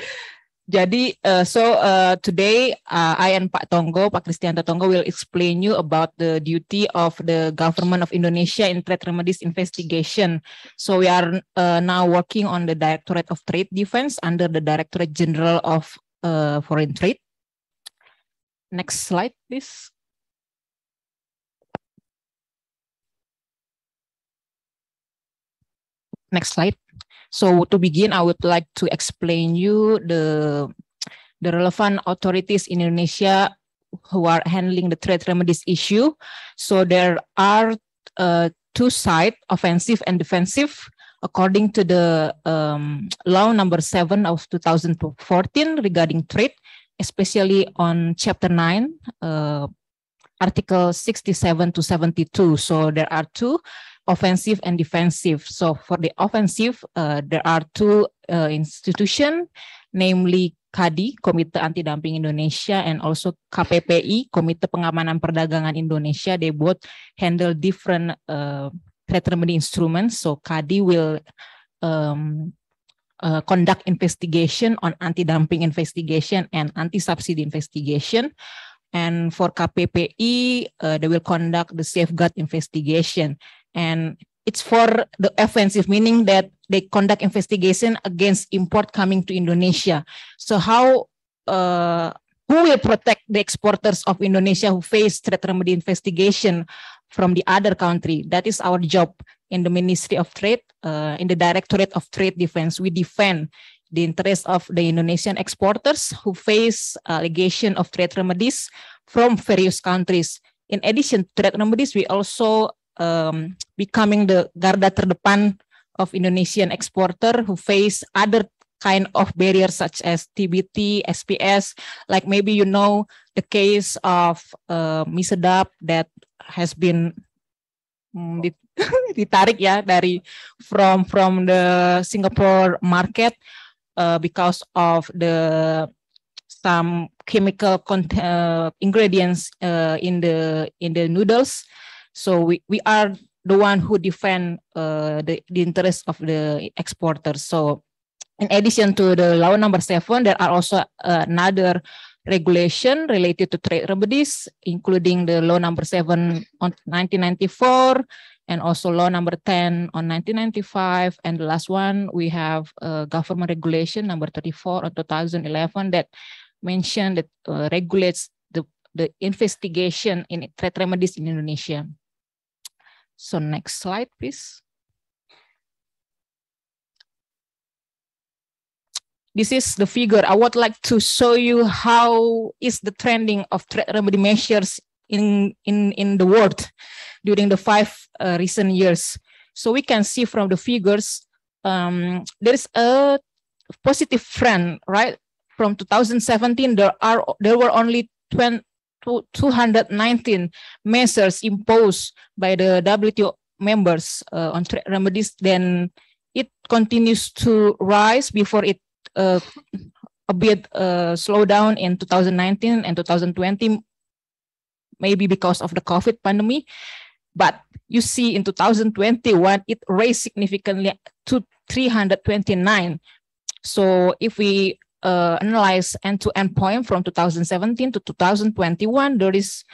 Jadi, uh, so uh, today uh, I and Pak Tonggo, Pak Kristianto Tonggo will explain you about the duty of the government of Indonesia in trade remedies investigation. So we are uh, now working on the Directorate of Trade Defense under the Directorate General of uh, foreign trade. Next slide, please. Next slide. So to begin, I would like to explain you the, the relevant authorities in Indonesia who are handling the trade remedies issue. So there are uh, two sides, offensive and defensive according to the um, law number 7 of 2014 regarding trade, especially on chapter 9, uh, article 67 to 72. So there are two offensive and defensive. So for the offensive, uh, there are two uh, institutions, namely KADI, Komite Anti Dumping Indonesia, and also KPPI, Komite Pengamanan Perdagangan Indonesia. They both handle different uh, trade remedy instruments. So KADI will um, uh, conduct investigation on anti-dumping investigation and anti-subsidy investigation. And for KPPI, uh, they will conduct the safeguard investigation. And it's for the offensive, meaning that they conduct investigation against import coming to Indonesia. So how uh, who will protect the exporters of Indonesia who face trade remedy investigation from the other country. That is our job in the Ministry of Trade, uh, in the Directorate of Trade Defense. We defend the interest of the Indonesian exporters who face allegation of trade remedies from various countries. In addition to trade remedies, we also um, becoming the garda terdepan of Indonesian exporter who face other kind of barriers such as TBT, SPS, like maybe you know the case of uh, Mie Sedaap that has been um, (laughs) ditarik ya dari from from the Singapore market uh, because of the some chemical uh, ingredients uh, in the in the noodles. So we, we are the one who defend uh, the, the interest of the exporters. So in addition to the law number seven, there are also uh, another regulation related to trade remedies, including the law number seven on 1994 and also law number 10 on 1995. And the last one, we have uh, government regulation number 34 on 2011 that mentioned that uh, regulates the, the investigation in trade remedies in Indonesia. So next slide, please. This is the figure. I would like to show you how is the trending of trade remedy measures in, in, in the world during the five uh, recent years. So we can see from the figures, um, there is a positive trend, right? From 2017, there are there were only 20, 219 measures imposed by the WTO members uh, on remedies. Then it continues to rise before it uh, a bit uh, slow down in 2019 and 2020, maybe because of the COVID pandemic. But you see in 2021, it raised significantly to 329. So if we uh, analyze end-to-end point from 2017 to 2021, there is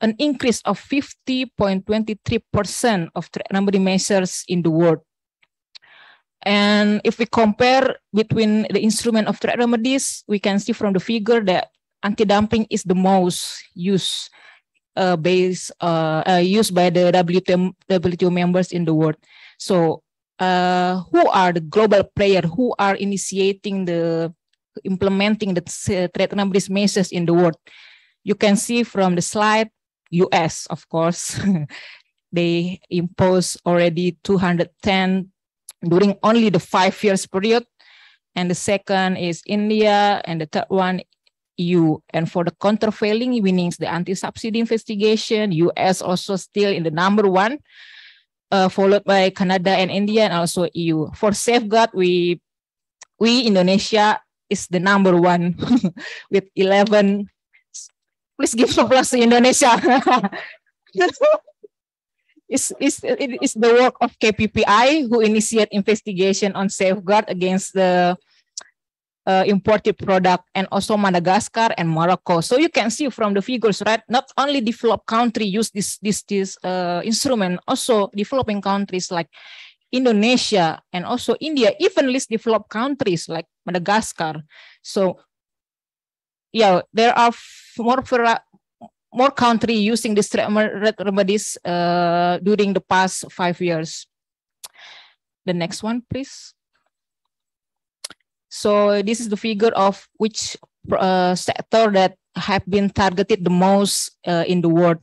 an increase of 50.23% of trade measures in the world. And if we compare between the instrument of trade remedies, we can see from the figure that anti-dumping is the most used uh, base uh, uh, used by the WTO, WTO members in the world. So uh, who are the global player who are initiating the implementing the trade remedies measures in the world? You can see from the slide, US, of course, (laughs) they impose already 210 during only the five years period. And the second is India, and the third one EU. And for the countervailing meanings the anti-subsidy investigation, US also still in the number one, uh, followed by Canada and India, and also EU. For safeguard, we we Indonesia is the number one (laughs) with 11. Please give plus to Indonesia. (laughs) is is it is the work of KPPI who initiate investigation on safeguard against the uh, imported product and also Madagascar and Morocco. So you can see from the figures, right? Not only developed country use this this this uh, instrument, also developing countries like Indonesia and also India, even least developed countries like Madagascar. So yeah, there are more more country using this remedies uh, during the past five years. The next one, please. So this is the figure of which uh, sector that have been targeted the most uh, in the world.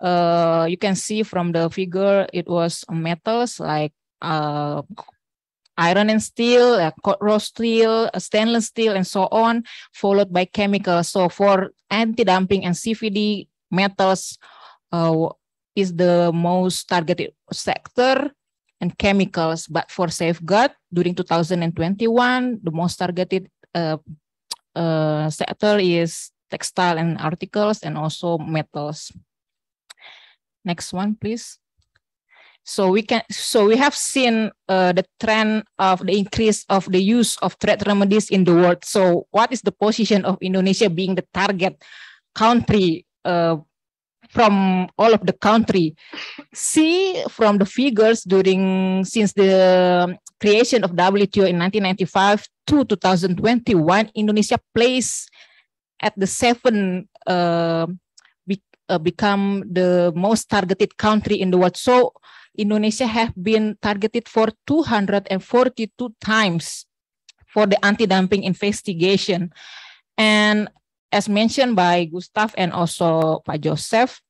Uh, you can see from the figure, it was metals like uh, iron and steel, uh, raw steel, uh, stainless steel, and so on, followed by chemicals. So for anti-dumping and CVD metals uh, is the most targeted sector and chemicals. But for safeguard during 2021, the most targeted uh, uh, sector is textile and articles and also metals. Next one, please. So we can, so we have seen uh, the trend of the increase of the use of trade remedies in the world. So what is the position of Indonesia being the target country uh, from all of the country? See from the figures during since the creation of WTO in 1995 to 2021, Indonesia placed at the seven uh, uh, become the most targeted country in the world. So Indonesia have been targeted for 242 times for the anti-dumping investigation. And as mentioned by Gustav and also by Joseph,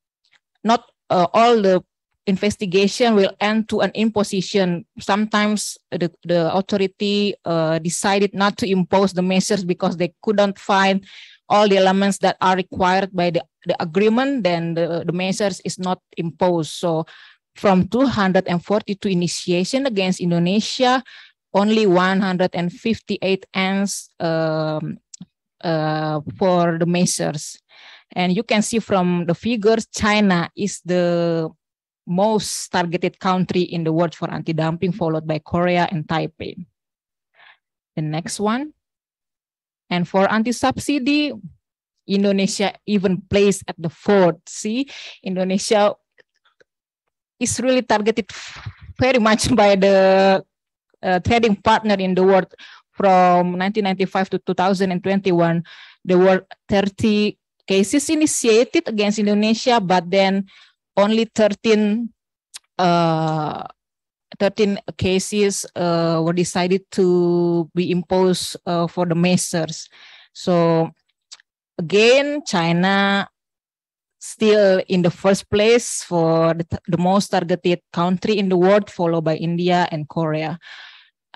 not uh, all the investigation will end to an imposition. Sometimes the, the authority uh, decided not to impose the measures because they couldn't find all the elements that are required by the, the agreement, then the, the measures is not imposed. So from 242 initiation against Indonesia, only 158 ends um, uh, for the measures. And you can see from the figures, China is the most targeted country in the world for anti-dumping, followed by Korea and Taipei. The next one. And for anti-subsidy, Indonesia even placed at the fourth. See, Indonesia is really targeted very much (laughs) by the uh, trading partner in the world from 1995 to 2021 there were 30 cases initiated against indonesia but then only 13 uh, 13 cases uh, were decided to be imposed uh, for the measures. So again, China still in the first place for the, the most targeted country in the world, followed by India and Korea.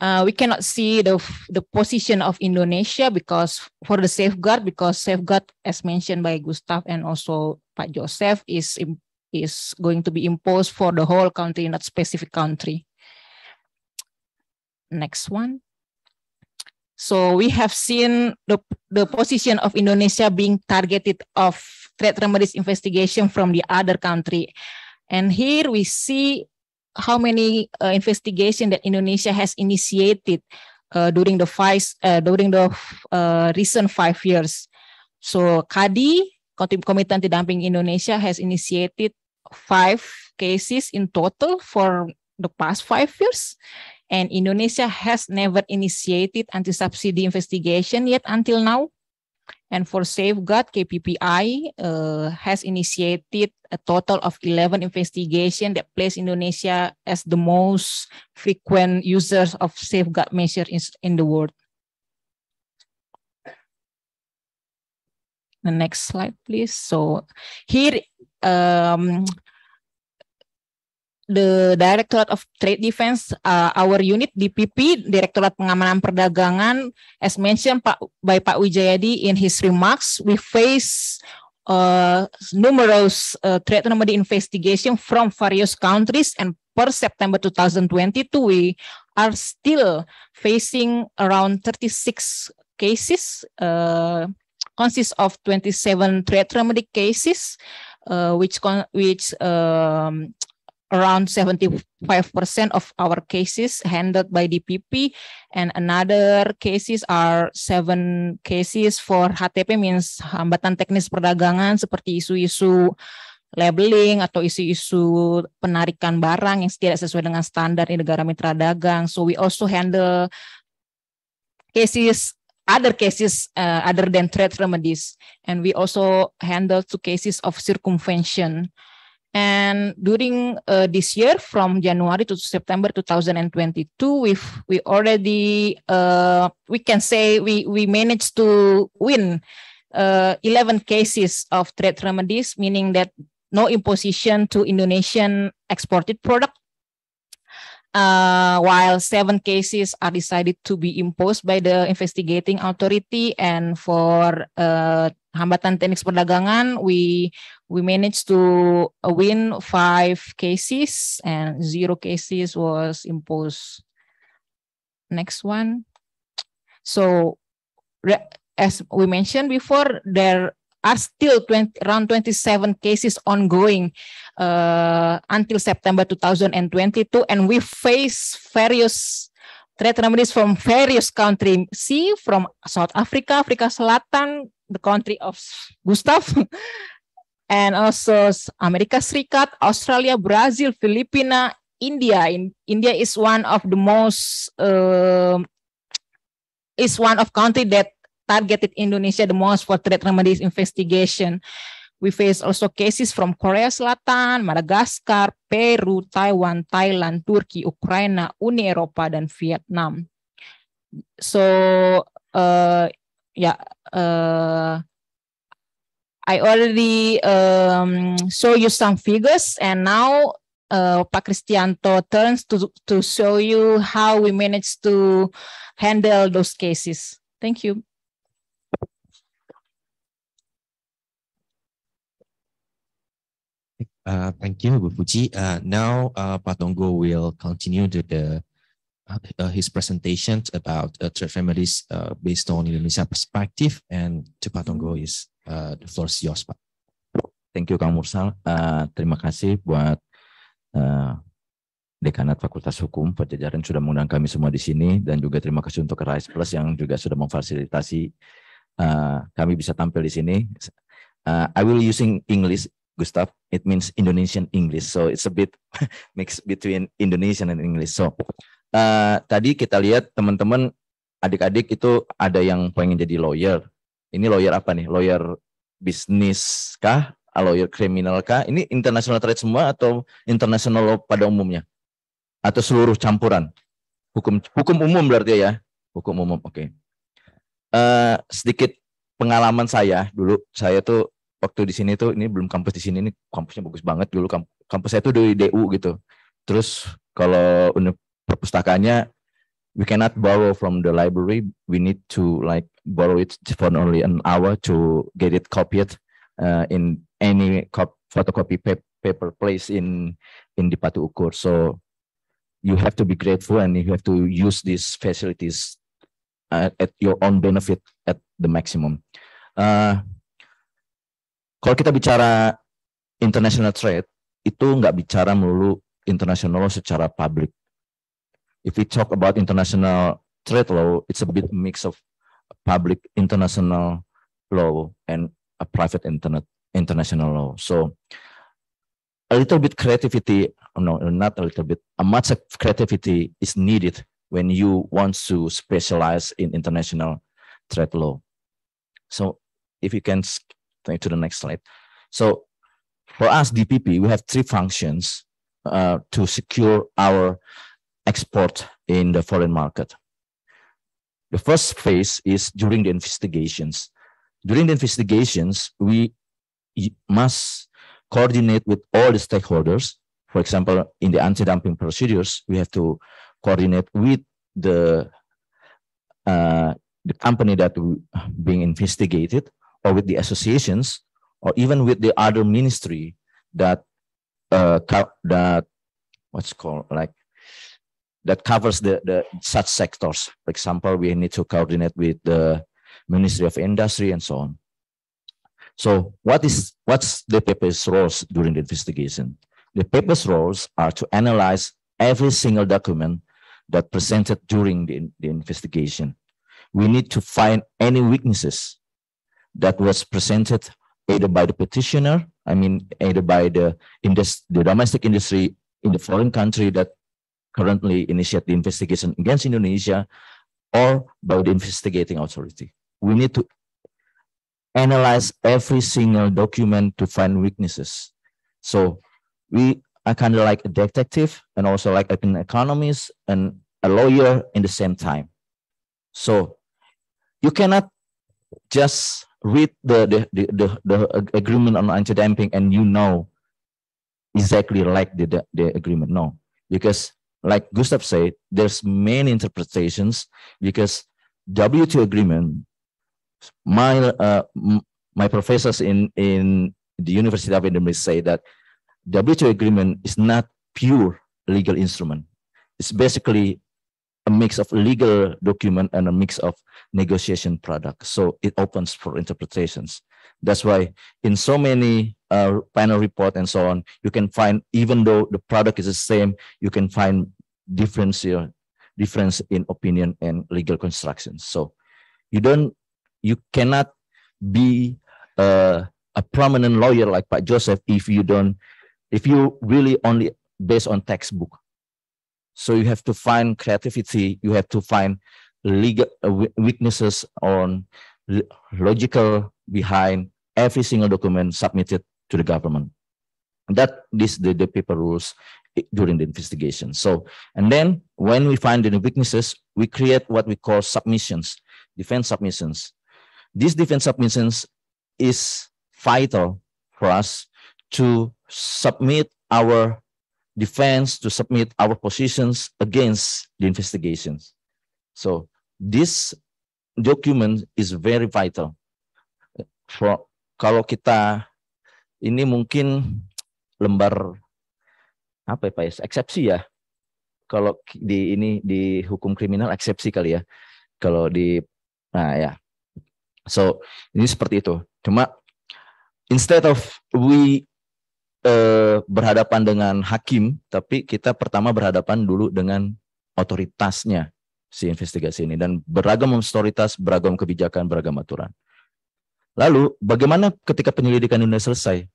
Uh, we cannot see the the position of Indonesia because for the safeguard because safeguard as mentioned by Gustav and also Pak Joseph is is going to be imposed for the whole country, not specific country. Next one. So we have seen the, the position of Indonesia being targeted of trade remedies investigation from the other country. And here we see how many uh, investigation that Indonesia has initiated uh, during the five, uh, during the uh, recent five years. So KADI, Committee Anti Dumping Indonesia, has initiated five cases in total for the past five years. And Indonesia has never initiated anti-subsidy investigation yet until now. And for safeguard, KPPI uh, has initiated a total of 11 investigations that place Indonesia as the most frequent users of safeguard measures in, in the world. The next slide, please. So here, um, the Directorate of Trade Defense, uh, our unit DPP, Direktorat Pengamanan Perdagangan, as mentioned by Pak Wijayadi in his remarks, we face uh, numerous uh, trade remedy investigation from various countries and per September 2022, we are still facing around 36 cases, uh, consists of 27 trade remedy cases, uh, which which um, around 75% of our cases handled by DPP and another cases are seven cases for HTP means hambatan teknis perdagangan seperti isu-isu labeling atau isu-isu penarikan barang yang tidak sesuai dengan standar di negara mitra dagang. So we also handle cases other cases uh, other than trade remedies and we also handle two cases of circumvention and during uh, this year, from January to September 2022, we've we already uh, we can say we we managed to win uh, 11 cases of trade remedies, meaning that no imposition to Indonesian exported product. Uh, while seven cases are decided to be imposed by the investigating authority, and for uh, hambatan teknis perdagangan, we we managed to uh, win five cases and zero cases was imposed. Next one. So as we mentioned before, there are still 20, around 27 cases ongoing uh, until September 2022, and we face various trade remedies from various countries. See, from South Africa, Afrika Selatan, the country of Gustav, (laughs) and also America Serikat, Australia, Brazil, Filipina, India. In India is one of the most uh, is one of country that targeted Indonesia the most for trade remedies investigation. We face also cases from Korea Selatan, Madagascar, Peru, Taiwan, Thailand, Turkey, Ukraine, Uni Eropa, dan Vietnam. So, uh, yeah, uh, I already um, show you some figures and now uh, Pak Christianto turns to, to show you how we managed to handle those cases. Thank you. Uh, thank you, Bu Puji. Uh, now, uh, Patongo will continue to the uh, his presentations about uh, trade remedies uh, based on Indonesia perspective. And to Patongo is uh, the floor is yours, Pak. Thank you, Kang Mursal. Uh, terima kasih buat uh, Dekanat Fakultas Hukum Pajajaran sudah mengundang kami semua di sini dan juga terima kasih untuk Rise Plus yang juga sudah memfasilitasi uh, kami bisa tampil di sini. Uh, I will using English, Gustav. It means Indonesian English, so it's a bit (laughs) mix between Indonesian and English. So uh, tadi kita lihat teman-teman adik-adik itu ada yang pengen jadi lawyer. Ini lawyer apa nih? Lawyer bisnis kah? Lawyer kriminal kah? Ini international trade semua atau international law pada umumnya? atau seluruh campuran? Hukum hukum umum berarti ya. Hukum umum. Oke. Eh, sedikit pengalaman saya dulu saya tuh waktu di sini tuh ini belum kampus di sini ini kampusnya bagus banget dulu kamp- kampus saya tuh di DU gitu. Terus kalau uni- perpustakanya we cannot borrow from the library. We need to like borrow it for only an hour to get it copied uh, in any cop- photocopy pa- paper place in in di Patu Ukur. So you have to be grateful and you have to use these facilities uh, at your own benefit at the maximum. Uh, kalau kita bicara international trade, itu nggak bicara melulu international secara public. If we talk about international trade law, it's a bit mix of public international law and a private internet international law. So a little bit creativity, no, not a little bit, a much of creativity is needed when you want to specialize in international trade law. So if you can to the next slide. So for us, DPP, we have three functions uh, to secure our export in the foreign market. The first phase is during the investigations. During the investigations, we must coordinate with all the stakeholders. For example, in the anti-dumping procedures, we have to coordinate with the uh, the company that being investigated, or with the associations, or even with the other ministry that uh, that what's called like that covers the the such sectors. For example, we need to coordinate with the Ministry of Industry and so on. So what is what's the paper's roles during the investigation? The paper's roles are to analyze every single document that presented during the, the investigation. We need to find any weaknesses that was presented either by the petitioner, I mean, either by the indus- the domestic industry in the foreign country that currently initiate the investigation against Indonesia, or by the investigating authority. We need to analyze every single document to find weaknesses. So we are kind of like a detective and also like an economist and a lawyer in the same time. So you cannot just read the the, the, the, the agreement on anti-dumping and you know exactly like the, the, the agreement. No, because like Gustav said, there's many interpretations because WTO agreement, my uh, my professors in in the University of Edinburgh say that WTO agreement is not pure legal instrument. It's basically a mix of legal document and a mix of negotiation product. So it opens for interpretations. That's why in so many uh, panel report and so on, you can find even though the product is the same, you can find difference here, difference in opinion and legal constructions. So you don't, you cannot be uh, a prominent lawyer like Pak Joseph if you don't, if you really only based on textbook. So you have to find creativity. You have to find legal uh, weaknesses on logical behind every single document submitted to the government. That this the, the paper rules during the investigation. So and then when we find the weaknesses, we create what we call submissions, defense submissions. These defense submissions is vital for us to submit our defense to submit our positions against the investigations. So this document is very vital. For kalau kita ini mungkin lembar apa ya Pak ya? Eksepsi ya. Kalau di ini di hukum kriminal eksepsi kali ya. Kalau di nah ya. So ini seperti itu. Cuma instead of we eh, berhadapan dengan hakim, tapi kita pertama berhadapan dulu dengan otoritasnya si investigasi ini dan beragam otoritas, beragam kebijakan, beragam aturan. Lalu bagaimana ketika penyelidikan ini selesai?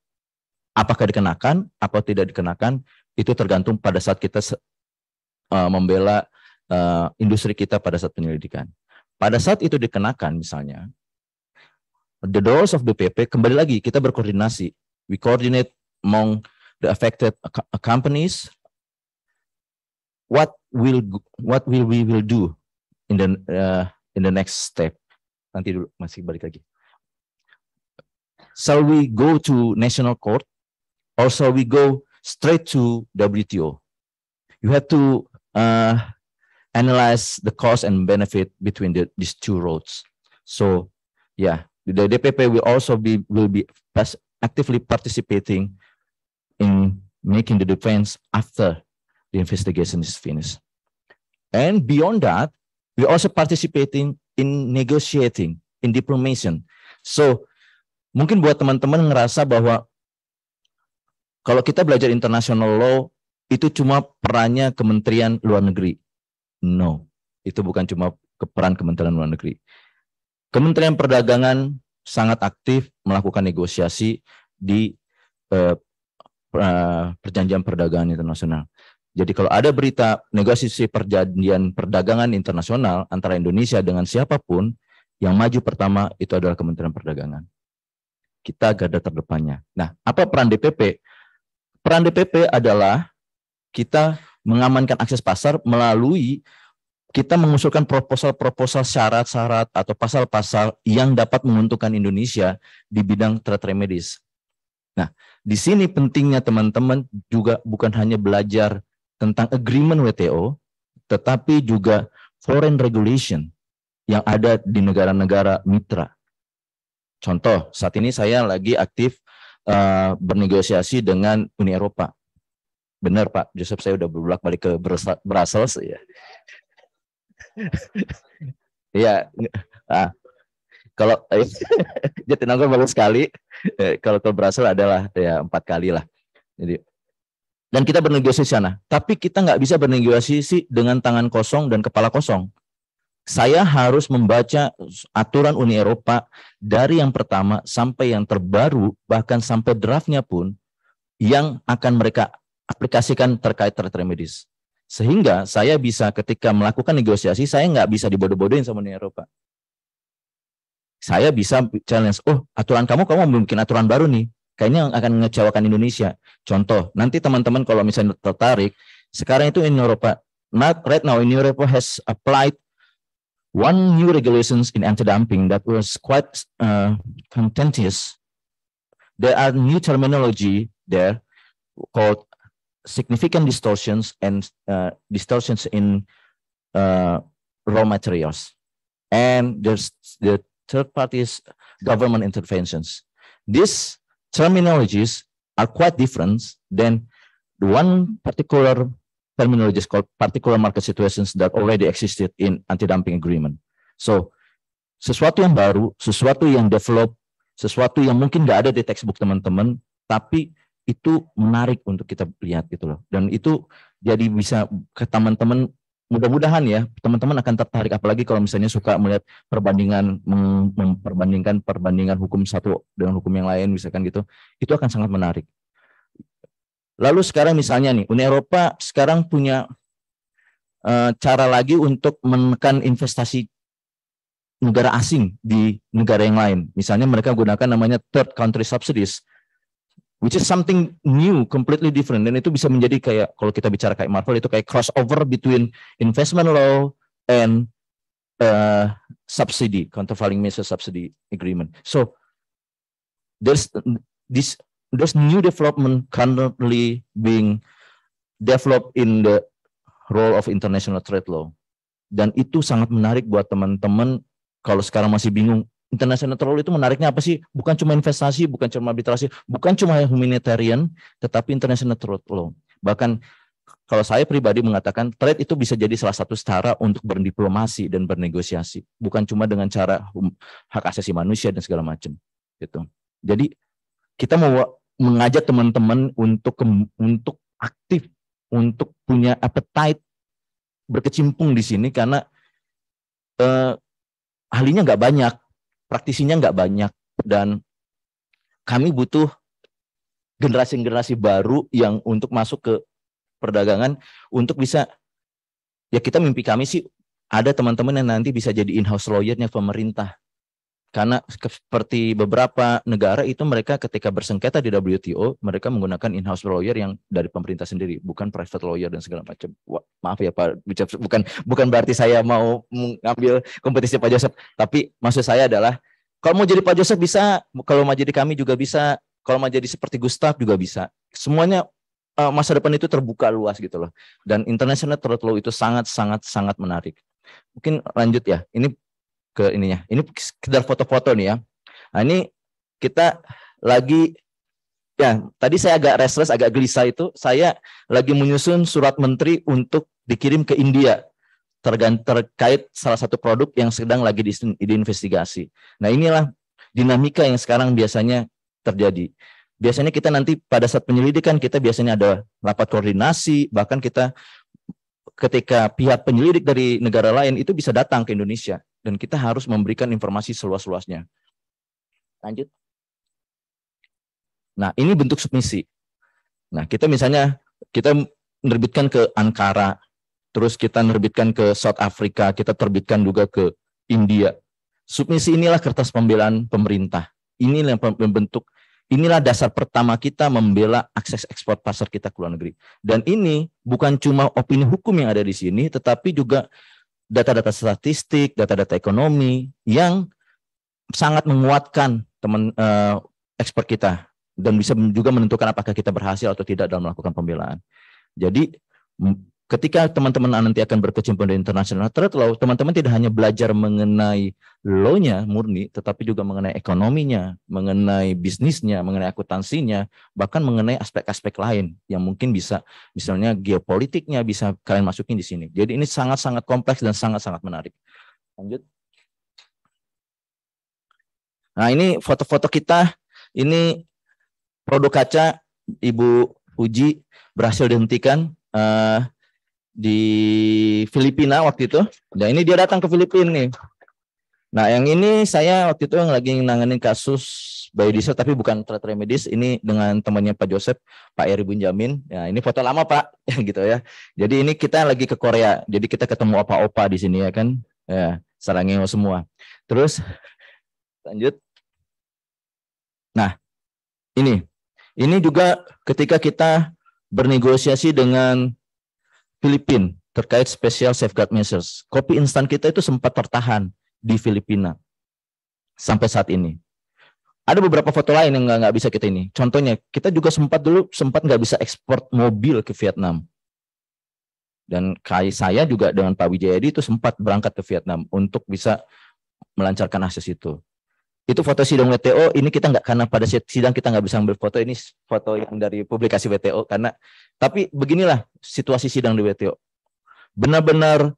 Apakah dikenakan, apa tidak dikenakan? Itu tergantung pada saat kita eh, membela eh, industri kita pada saat penyelidikan. Pada saat itu dikenakan misalnya, the doors of BPP kembali lagi kita berkoordinasi. We coordinate among the affected co- companies what will what will we will do in the uh, in the next step. Nanti dulu masih balik lagi. Shall we go to national court or shall we go straight to WTO? You have to uh, analyze the cost and benefit between the, these two roads. So, yeah, the DPP will also be will be actively participating in making the defense after the investigation is finished. And beyond that, we're also participating in negotiating, in diplomation. So, mungkin buat teman-teman ngerasa bahwa kalau kita belajar international law, itu cuma perannya Kementerian Luar Negeri. No, itu bukan cuma peran Kementerian Luar Negeri. Kementerian Perdagangan sangat aktif melakukan negosiasi di uh, perjanjian perdagangan internasional. Jadi kalau ada berita negosiasi perjanjian perdagangan internasional antara Indonesia dengan siapa pun, yang maju pertama itu adalah Kementerian Perdagangan. Kita garda terdepannya. Nah, apa peran DPP? Peran DPP adalah kita mengamankan akses pasar melalui kita mengusulkan proposal-proposal syarat-syarat atau pasal-pasal yang dapat menguntungkan Indonesia di bidang trade remedies. Nah, di sini pentingnya teman-teman juga bukan hanya belajar tentang agreement WTO, tetapi juga foreign regulation yang ada di negara-negara mitra. Contoh, saat ini saya lagi aktif uh, bernegosiasi dengan Uni Eropa. Benar Pak Joseph, saya udah berbulak balik ke Brussels ya. (laughs) Iya, ah, kalau eh, (laughs) Jatinangor bagus sekali, eh, kalau ke Brussels adalah ya empat kali lah. Jadi dan kita bernegosiasi sana. Tapi kita nggak bisa bernegosiasi dengan tangan kosong dan kepala kosong. Saya harus membaca aturan Uni Eropa dari yang pertama sampai yang terbaru, bahkan sampai draftnya pun yang akan mereka aplikasikan terkait trade remedies. Sehingga saya bisa ketika melakukan negosiasi, saya nggak bisa dibodoh-bodohin sama Uni Eropa. Saya bisa challenge, oh aturan kamu, kamu mau bikin aturan baru nih kayaknya akan mengecewakan Indonesia. Contoh, nanti teman-teman kalau misalnya tertarik, sekarang itu in Eropa, not right now in Europe has applied one new regulations in anti-dumping that was quite uh, contentious. There are new terminology there called significant distortions and uh, distortions in uh, raw materials. And there's the third parties government interventions. This terminologies are quite different than the one particular terminology called particular market situations that already existed in anti-dumping agreement. So, sesuatu yang baru, sesuatu yang develop, sesuatu yang mungkin nggak ada di textbook teman-teman, tapi itu menarik untuk kita lihat gitu loh. Dan itu jadi bisa ke teman-teman mudah-mudahan ya teman-teman akan tertarik apalagi kalau misalnya suka melihat perbandingan memperbandingkan perbandingan hukum satu dengan hukum yang lain misalkan gitu itu akan sangat menarik. Lalu sekarang misalnya nih Uni Eropa sekarang punya uh, cara lagi untuk menekan investasi negara asing di negara yang lain. Misalnya mereka gunakan namanya third country subsidies which is something new, completely different. Dan itu bisa menjadi kayak kalau kita bicara kayak Marvel itu kayak crossover between investment law and uh, subsidy, countervailing measure subsidy agreement. So there's this there's new development currently being developed in the role of international trade law. Dan itu sangat menarik buat teman-teman kalau sekarang masih bingung international law itu menariknya apa sih? Bukan cuma investasi, bukan cuma arbitrasi, bukan cuma humanitarian, tetapi international law. Bahkan kalau saya pribadi mengatakan trade itu bisa jadi salah satu cara untuk berdiplomasi dan bernegosiasi, bukan cuma dengan cara hak asasi manusia dan segala macam. Gitu. Jadi kita mau mengajak teman-teman untuk untuk aktif, untuk punya appetite berkecimpung di sini karena eh, ahlinya nggak banyak praktisinya nggak banyak. Dan kami butuh generasi-generasi baru yang untuk masuk ke perdagangan untuk bisa ya kita mimpi kami sih ada teman-teman yang nanti bisa jadi in-house lawyernya pemerintah karena seperti beberapa negara itu mereka ketika bersengketa di WTO mereka menggunakan in-house lawyer yang dari pemerintah sendiri bukan private lawyer dan segala macam. Wah, maaf ya Pak bukan bukan berarti saya mau mengambil kompetisi Pak Joseph. Tapi maksud saya adalah kalau mau jadi Pak Joseph bisa kalau mau jadi kami juga bisa kalau mau jadi seperti Gustav juga bisa. Semuanya uh, masa depan itu terbuka luas gitu loh. Dan international trade law itu sangat sangat sangat menarik. Mungkin lanjut ya ini ke ininya. Ini sekedar foto-foto nih ya. Nah ini kita lagi ya tadi saya agak restless, agak gelisah itu saya lagi menyusun surat menteri untuk dikirim ke India terkait salah satu produk yang sedang lagi di, diinvestigasi. Nah inilah dinamika yang sekarang biasanya terjadi. Biasanya kita nanti pada saat penyelidikan kita biasanya ada rapat koordinasi, bahkan kita ketika pihak penyelidik dari negara lain itu bisa datang ke Indonesia dan kita harus memberikan informasi seluas-luasnya. Lanjut. Nah, ini bentuk submisi. Nah, kita misalnya kita menerbitkan ke Ankara, terus kita menerbitkan ke South Africa, kita terbitkan juga ke India. Submisi inilah kertas pembelaan pemerintah. Inilah yang membentuk inilah dasar pertama kita membela akses ekspor pasar kita ke luar negeri. Dan ini bukan cuma opini hukum yang ada di sini, tetapi juga data-data statistik, data-data ekonomi yang sangat menguatkan teman uh, ekspor kita dan bisa juga menentukan apakah kita berhasil atau tidak dalam melakukan pembelaan. Jadi ketika teman-teman nanti akan berkecimpung di international trade law, teman-teman tidak hanya belajar mengenai law-nya murni, tetapi juga mengenai ekonominya, mengenai bisnisnya, mengenai akuntansinya, bahkan mengenai aspek-aspek lain yang mungkin bisa, misalnya geopolitiknya bisa kalian masukin di sini. Jadi ini sangat-sangat kompleks dan sangat-sangat menarik. Lanjut. Nah ini foto-foto kita, ini produk kaca Ibu Uji berhasil dihentikan. Uh, di Filipina waktu itu. Dan ini dia datang ke Filipina nih. Nah, yang ini saya waktu itu yang lagi nanganin kasus biodiesel tapi bukan trade remedies ini dengan temannya Pak Joseph, Pak Eri Bunjamin. Ya, ini foto lama, Pak, (laughs) gitu ya. Jadi ini kita lagi ke Korea. Jadi kita ketemu opa-opa di sini ya kan. Ya, sarangnya semua. Terus lanjut. Nah, ini. Ini juga ketika kita bernegosiasi dengan Filipina terkait special safeguard measures. Kopi instan kita itu sempat tertahan di Filipina sampai saat ini. Ada beberapa foto lain yang nggak bisa kita ini. Contohnya, kita juga sempat dulu sempat nggak bisa ekspor mobil ke Vietnam. Dan kayak saya juga dengan Pak Wijayadi itu sempat berangkat ke Vietnam untuk bisa melancarkan akses itu. Itu foto sidang WTO. Ini kita nggak karena pada sidang kita nggak bisa ambil foto. Ini foto yang dari publikasi WTO karena tapi beginilah situasi sidang di WTO. Benar-benar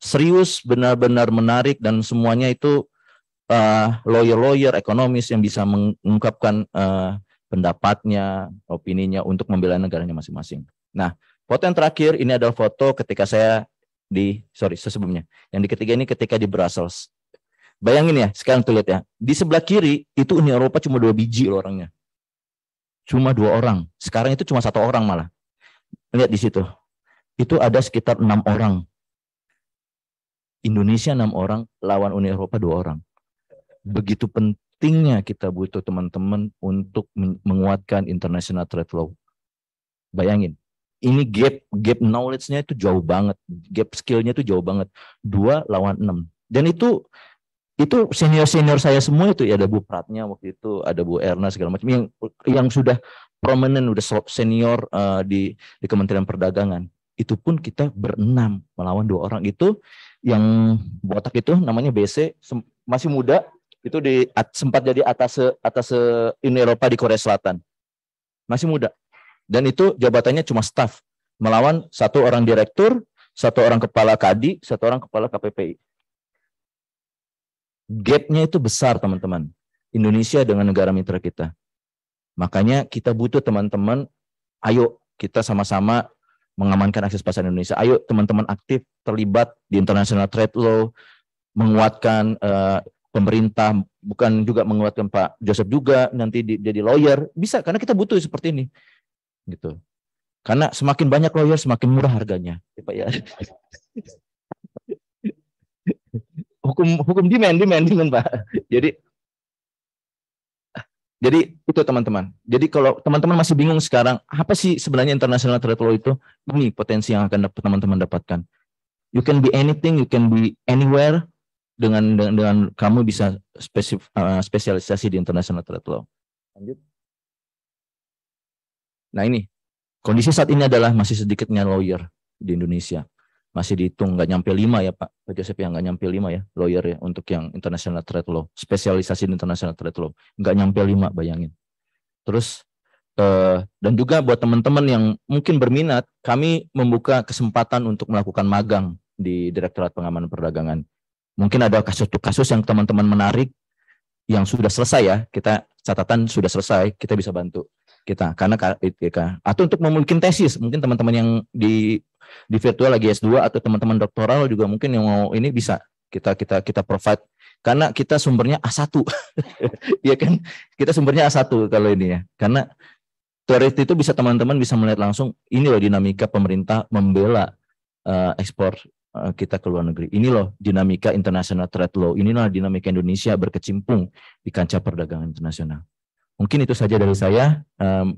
serius, benar-benar menarik dan semuanya itu lawyer lawyer-lawyer, ekonomis yang bisa mengungkapkan uh, pendapatnya, opininya untuk membela negaranya masing-masing. Nah, foto yang terakhir ini adalah foto ketika saya di sorry sebelumnya. Yang di ketiga ini ketika di Brussels. Bayangin ya, sekarang tuh lihat ya. Di sebelah kiri itu Uni Eropa cuma dua biji loh orangnya. Cuma dua orang. Sekarang itu cuma satu orang malah. Lihat di situ. Itu ada sekitar enam orang. Indonesia enam orang, lawan Uni Eropa dua orang. Begitu pentingnya kita butuh teman-teman untuk menguatkan international trade law. Bayangin, ini gap gap knowledge-nya itu jauh banget, gap skill-nya itu jauh banget. Dua lawan enam. Dan itu itu senior senior saya semua itu ya ada Bu Pratnya waktu itu ada Bu Erna segala macam yang yang sudah prominent udah senior uh, di di Kementerian Perdagangan. Itu pun kita berenam melawan dua orang. Itu yang botak itu namanya BC masih muda itu di sempat jadi atas atas Uni Eropa di Korea Selatan. Masih muda. Dan itu jabatannya cuma staff. Melawan satu orang direktur satu orang kepala kadi satu orang kepala KPPI gapnya itu besar teman-teman Indonesia dengan negara mitra kita Makanya kita butuh teman-teman, ayo kita sama-sama mengamankan akses pasar Indonesia. Ayo teman-teman aktif terlibat di international trade law, menguatkan uh, pemerintah, bukan juga menguatkan Pak Joseph juga nanti di, jadi lawyer. Bisa karena kita butuh seperti ini. Gitu. Karena semakin banyak lawyer semakin murah harganya, ya, Pak ya. Hukum hukum demand demand demand Pak. Jadi Jadi itu teman-teman. Jadi kalau teman-teman masih bingung sekarang apa sih sebenarnya international trade law itu? Ini potensi yang akan dapat teman-teman dapatkan. You can be anything, you can be anywhere dengan dengan, dengan kamu bisa spesif, uh, spesialisasi di international trade law. Lanjut. Nah ini kondisi saat ini adalah masih sedikitnya lawyer di Indonesia masih dihitung nggak nyampe lima ya Pak. Pak Joseph ya nggak nyampe lima ya lawyer ya untuk yang international trade law. Spesialisasi di international trade law. Nggak nyampe lima bayangin. Terus eh, dan juga buat teman-teman yang mungkin berminat kami membuka kesempatan untuk melakukan magang di Direktorat Pengamanan Perdagangan. Mungkin ada kasus-kasus yang teman-teman menarik yang sudah selesai ya. Kita catatan sudah selesai kita bisa bantu kita karena atau untuk memungkinkan tesis mungkin teman-teman yang di di virtual lagi S2 atau teman-teman doktoral juga mungkin yang mau ini bisa kita kita kita provide karena kita sumbernya A1. (laughs) ya kan? Kita sumbernya A1 kalau ini ya. Karena teori itu bisa teman-teman bisa melihat langsung ini loh dinamika pemerintah membela uh, ekspor uh, kita ke luar negeri. Ini loh dinamika international trade law. Inilah dinamika Indonesia berkecimpung di kancah perdagangan internasional. Mungkin itu saja dari saya. Um,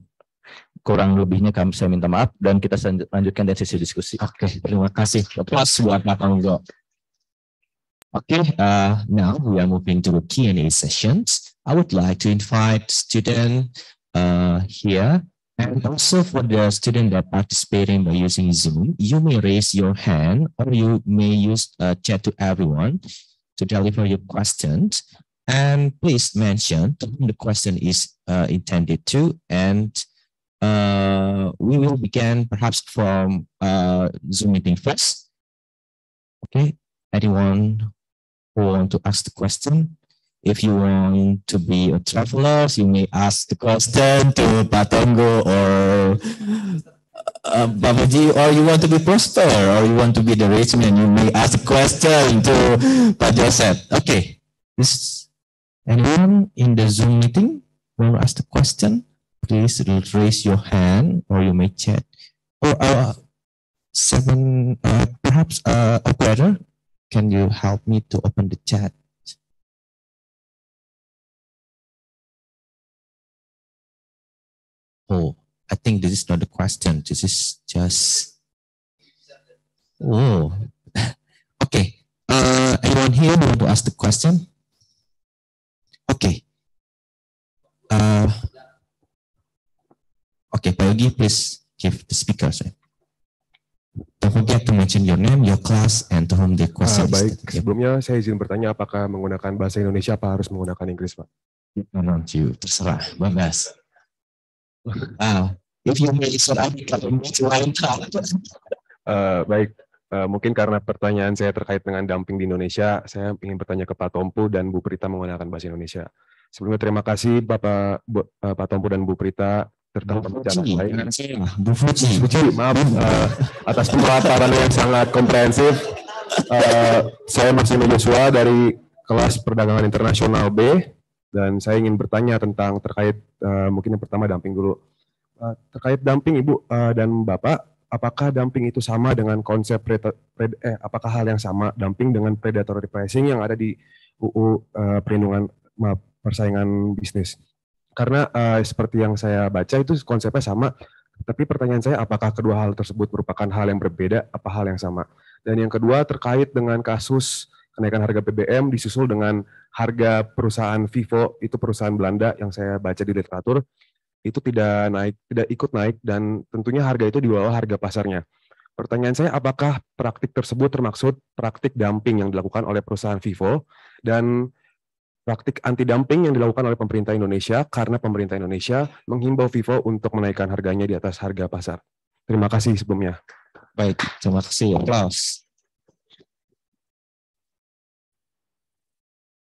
kurang lebihnya kami saya minta maaf dan kita lanjutkan dari sesi diskusi. Oke, okay, terima kasih. Plus buat Pak Tonggo. Okay, uh, now we are moving to the Q&A sessions. I would like to invite student uh, here and also for the student that participating by using Zoom, you may raise your hand or you may use uh, chat to everyone to deliver your questions. And please mention to whom the question is uh, intended to and uh, we will begin perhaps from uh, Zoom meeting first. Okay, anyone who want to ask the question? If you want to be a traveler, you may ask the question to Pak Tonggo or uh, Babaji, or you want to be prosper, or you want to be the rich man, you may ask the question to Pak Joseph. Okay, this anyone in the Zoom meeting want to ask the question? please raise your hand or you may chat. Or uh, seven, uh, perhaps uh, operator, can you help me to open the chat? Oh, I think this is not the question. This is just. Oh, (laughs) okay. Uh, anyone here want to ask the question? Okay. Uh, Okay, Pak Yogi, please give the speaker. Sir. Don't forget to mention your name, your class, and to whom the question uh, Baik, is sebelumnya saya izin bertanya apakah menggunakan bahasa Indonesia apa harus menggunakan Inggris, Pak? No, no, you. Terserah, bebas. Ah, if you may uh, baik, uh, mungkin karena pertanyaan saya terkait dengan dumping di Indonesia, saya ingin bertanya ke Pak Tompu dan Bu Prita menggunakan bahasa Indonesia. Sebelumnya terima kasih Bapak Bu, uh, Pak Tompu dan Bu Prita tentang pembicaraan baik. Bu Fuji, maaf uh, atas pemaparan yang sangat komprehensif. Uh, saya masih Joshua dari kelas perdagangan internasional B dan saya ingin bertanya tentang terkait uh, mungkin yang pertama dumping dulu. Uh, terkait dumping Ibu uh, dan Bapak, apakah dumping itu sama dengan konsep pred, pred, eh apakah hal yang sama dumping dengan predatory pricing yang ada di UU uh, perlindungan maaf, persaingan bisnis? karena uh, seperti yang saya baca itu konsepnya sama, tapi pertanyaan saya apakah kedua hal tersebut merupakan hal yang berbeda, apa hal yang sama? Dan yang kedua terkait dengan kasus kenaikan harga BBM disusul dengan harga perusahaan Vivo itu perusahaan Belanda yang saya baca di literatur itu tidak naik, tidak ikut naik dan tentunya harga itu di bawah harga pasarnya. Pertanyaan saya, apakah praktik tersebut termaksud praktik dumping yang dilakukan oleh perusahaan Vivo dan praktik anti dumping yang dilakukan oleh pemerintah Indonesia karena pemerintah Indonesia menghimbau Vivo untuk menaikkan harganya di atas harga pasar. Terima kasih sebelumnya. Baik, terima kasih. Aplaus.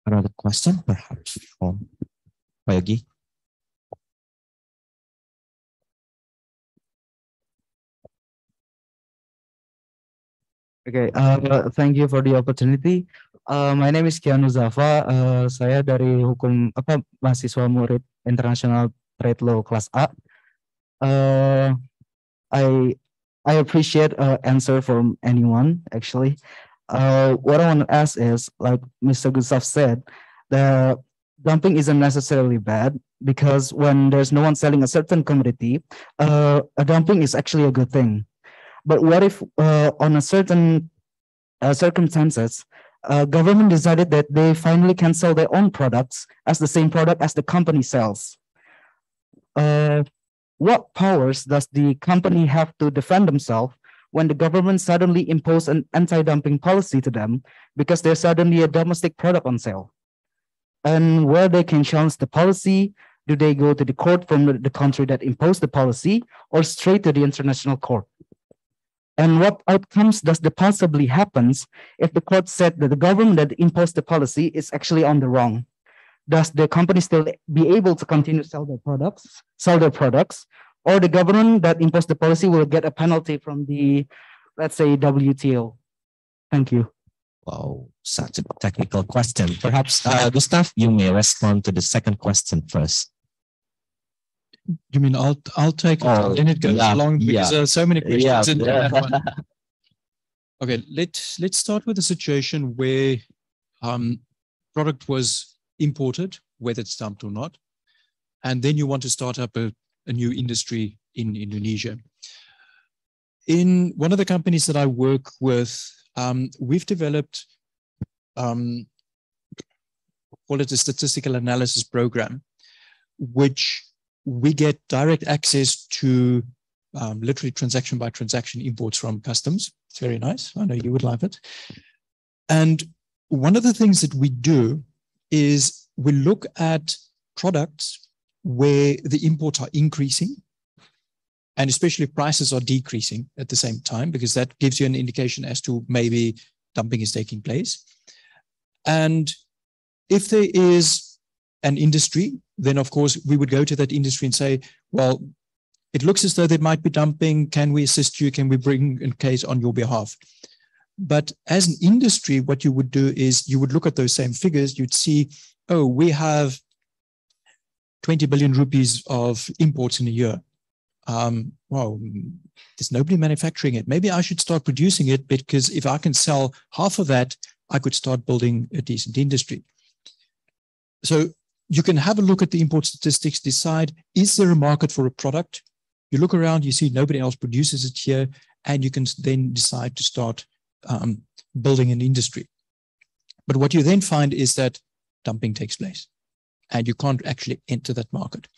Another question perhaps from Pak Yogi? Okay, uh, thank you for the opportunity. Uh, my name is Kianu Zafa. Uh, saya dari hukum apa mahasiswa murid international trade law kelas A. Uh, I I appreciate uh, answer from anyone actually. Uh, what I want to ask is like Mr. Gustav said, the dumping isn't necessarily bad. because when there's no one selling a certain commodity, uh, a dumping is actually a good thing. But what if uh, on a certain uh, circumstances, uh, government decided that they finally can sell their own products as the same product as the company sells? Uh, what powers does the company have to defend themselves when the government suddenly impose an anti-dumping policy to them because they're suddenly a domestic product on sale? And where they can challenge the policy, do they go to the court from the country that imposed the policy or straight to the international court? And what outcomes does the possibly happens if the court said that the government that imposed the policy is actually on the wrong? Does the company still be able to continue sell their products, sell their products, or the government that imposed the policy will get a penalty from the, let's say, WTO? Thank you. Wow, such a technical question. Perhaps, uh, Gustav, you may respond to the second question first. You mean I'll I'll take it Oh, and it goes yeah, long because yeah. there are so many questions Yeah, in that one. Okay, let's let's start with a situation where um, product was imported, whether it's dumped or not, and then you want to start up a, a new industry in Indonesia. In one of the companies that I work with, um, we've developed um, call it a statistical analysis program, which we get direct access to um, literally transaction by transaction imports from customs. It's very nice. I know you would love it. And one of the things that we do is we look at products where the imports are increasing and especially if prices are decreasing at the same time, because that gives you an indication as to maybe dumping is taking place. And if there is an industry, then of course we would go to that industry and say, well, it looks as though there might be dumping. Can we assist you? Can we bring a case on your behalf? But as an industry, what you would do is you would look at those same figures. You'd see, oh, we have 20 billion rupees of imports in a year. Um, well, there's nobody manufacturing it. Maybe I should start producing it because if I can sell half of that, I could start building a decent industry. So you can have a look at the import statistics, decide, is there a market for a product? You look around, you see nobody else produces it here, and you can then decide to start um, building an industry. But what you then find is that dumping takes place and you can't actually enter that market.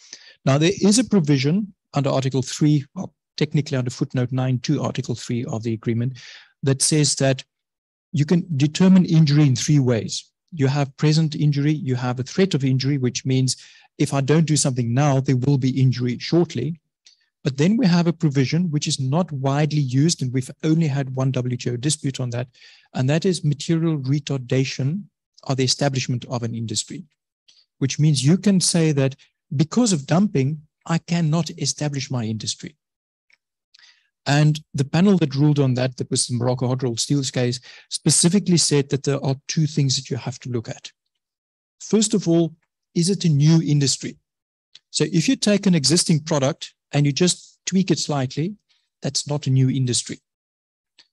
Now, there is a provision under Article 3, well, technically under footnote 9 to Article 3 of the agreement, that says that you can determine injury in three ways. You have present injury, you have a threat of injury, which means if I don't do something now, there will be injury shortly. But then we have a provision which is not widely used, and we've only had one WTO dispute on that, and that is material retardation of the establishment of an industry, which means you can say that because of dumping, I cannot establish my industry. And the panel that ruled on that, that was the Morocco hot rolled steels case, specifically said that there are two things that you have to look at. First of all, is it a new industry? So if you take an existing product and you just tweak it slightly, that's not a new industry.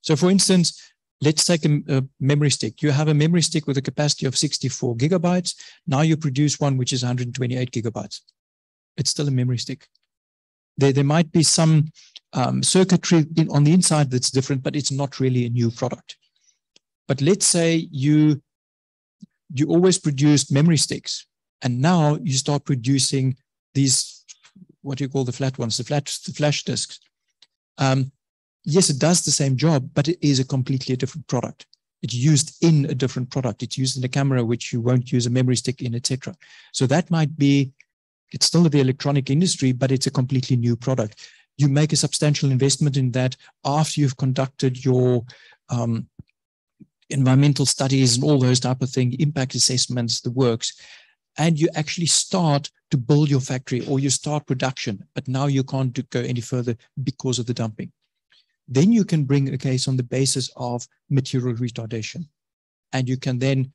So for instance, let's take a, a, memory stick. You have a memory stick with a capacity of 64 gigabytes. Now you produce one which is 128 gigabytes. It's still a memory stick. There, there might be some um, circuitry in, on the inside that's different, but it's not really a new product. But let's say you you always produced memory sticks, and now you start producing these what do you call the flat ones, the flat the flash disks. Um, yes, it does the same job, but it is a completely different product. It's used in a different product. It's used in a camera which you won't use a memory stick in, etc. So that might be it's still the electronic industry, but it's a completely new product. You make a substantial investment in that after you've conducted your um, environmental studies and all those type of thing, impact assessments, the works, and you actually start to build your factory or you start production, but now you can't do, go any further because of the dumping. Then you can bring a case on the basis of material retardation. And you can then,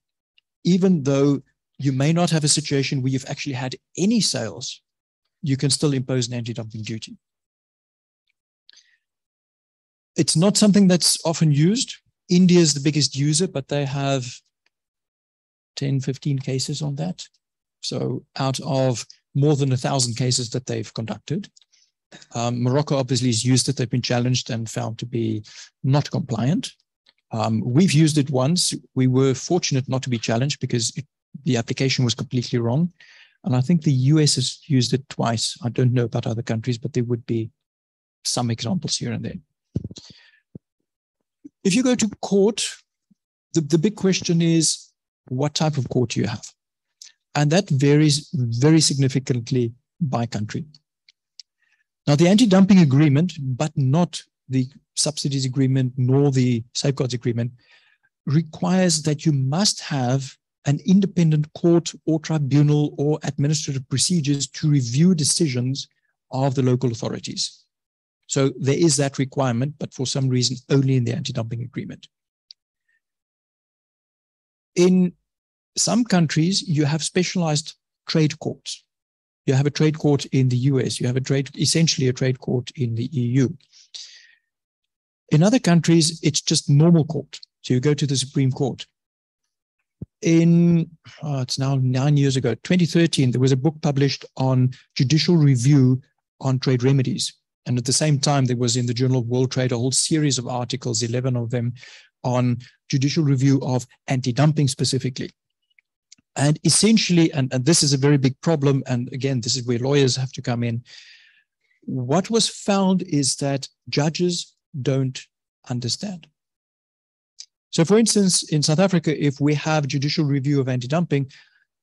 even though you may not have a situation where you've actually had any sales, you can still impose an anti-dumping duty. It's not something that's often used. India is the biggest user, but they have 10, 15 cases on that. So out of more than a thousand cases that they've conducted. Um, Morocco obviously has used it. They've been challenged and found to be not compliant. Um, we've used it once. We were fortunate not to be challenged because it, the application was completely wrong. And I think the US has used it twice. I don't know about other countries, but there would be some examples here and there. If you go to court, the, the big question is what type of court do you have? And that varies very significantly by country. Now, the anti dumping agreement, but not the subsidies agreement nor the safeguards agreement, requires that you must have an independent court or tribunal or administrative procedures to review decisions of the local authorities. So there is that requirement, but for some reason only in the anti-dumping agreement. In some countries, you have specialized trade courts. You have a trade court in the US. You have a trade, essentially a trade court in the EU. In other countries, it's just normal court. So you go to the Supreme Court. In, oh, it's now nine years ago, 2013, there was a book published on judicial review on trade remedies. And at the same time, there was in the Journal of World Trade a whole series of articles, 11 of them, on judicial review of anti dumping specifically. And essentially, and, and this is a very big problem, and again, this is where lawyers have to come in. What was found is that judges don't understand. So, for instance, in South Africa, if we have judicial review of anti dumping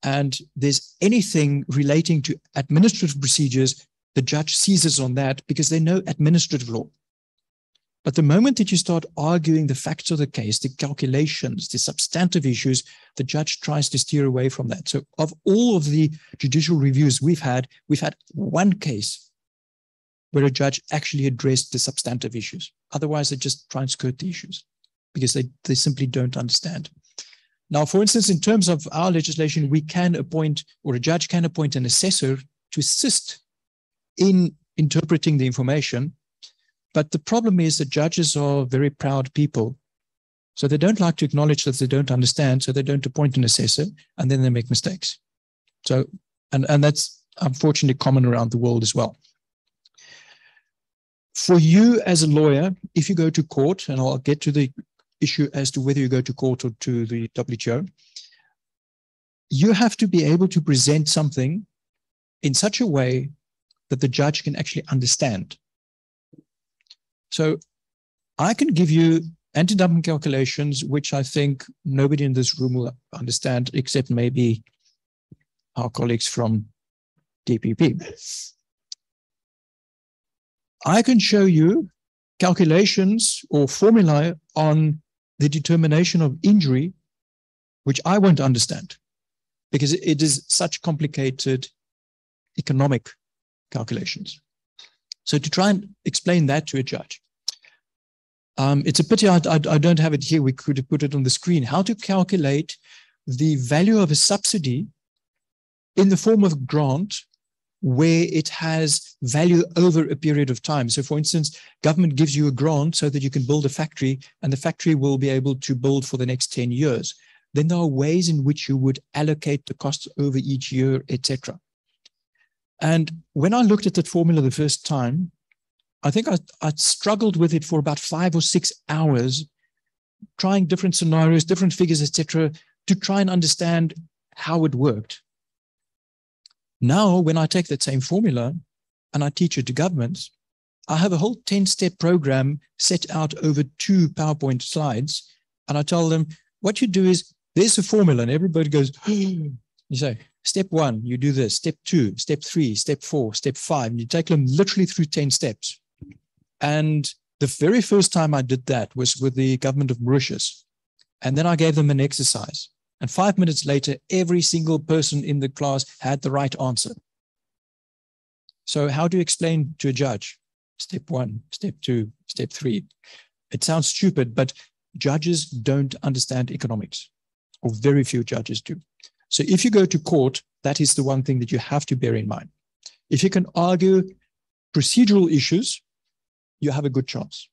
and there's anything relating to administrative procedures, the judge seizes on that because they know administrative law. But the moment that you start arguing the facts of the case, the calculations, the substantive issues, the judge tries to steer away from that. So, of all of the judicial reviews we've had, we've had one case where a judge actually addressed the substantive issues. Otherwise, they just try and skirt the issues because they, they simply don't understand. Now, for instance, in terms of our legislation, we can appoint, or a judge can appoint an assessor to assist in interpreting the information but the problem is that judges are very proud people. So they don't like to acknowledge that they don't understand. So they don't appoint an assessor and then they make mistakes. So, and, and that's unfortunately common around the world as well. For you as a lawyer, if you go to court, and I'll get to the issue as to whether you go to court or to the WTO, you have to be able to present something in such a way that the judge can actually understand. So I can give you anti-dumping calculations, which I think nobody in this room will understand, except maybe our colleagues from DPP. I can show you calculations or formulae on the determination of injury, which I won't understand because it is such complicated economic calculations. So to try and explain that to a judge, um, it's a pity I, I, I, don't have it here. We could have put it on the screen. How to calculate the value of a subsidy in the form of a grant where it has value over a period of time. So for instance, government gives you a grant so that you can build a factory and the factory will be able to build for the next 10 years. Then there are ways in which you would allocate the costs over each year, etc. And when I looked at that formula the first time, I think I, I struggled with it for about five or six hours, trying different scenarios, different figures, etc., to try and understand how it worked. Now, when I take that same formula and I teach it to governments, I have a whole 10 step program set out over two PowerPoint slides. And I tell them, what you do is there's a formula, and everybody goes, (gasps) you say, Step one, you do this. Step two, step three, step four, step five. And you take them literally through 10 steps. And the very first time I did that was with the government of Mauritius. And then I gave them an exercise. And five minutes later, every single person in the class had the right answer. So, how do you explain to a judge? Step one, step two, step three. It sounds stupid, but judges don't understand economics, or very few judges do. So if you go to court, that is the one thing that you have to bear in mind. If you can argue procedural issues, you have a good chance.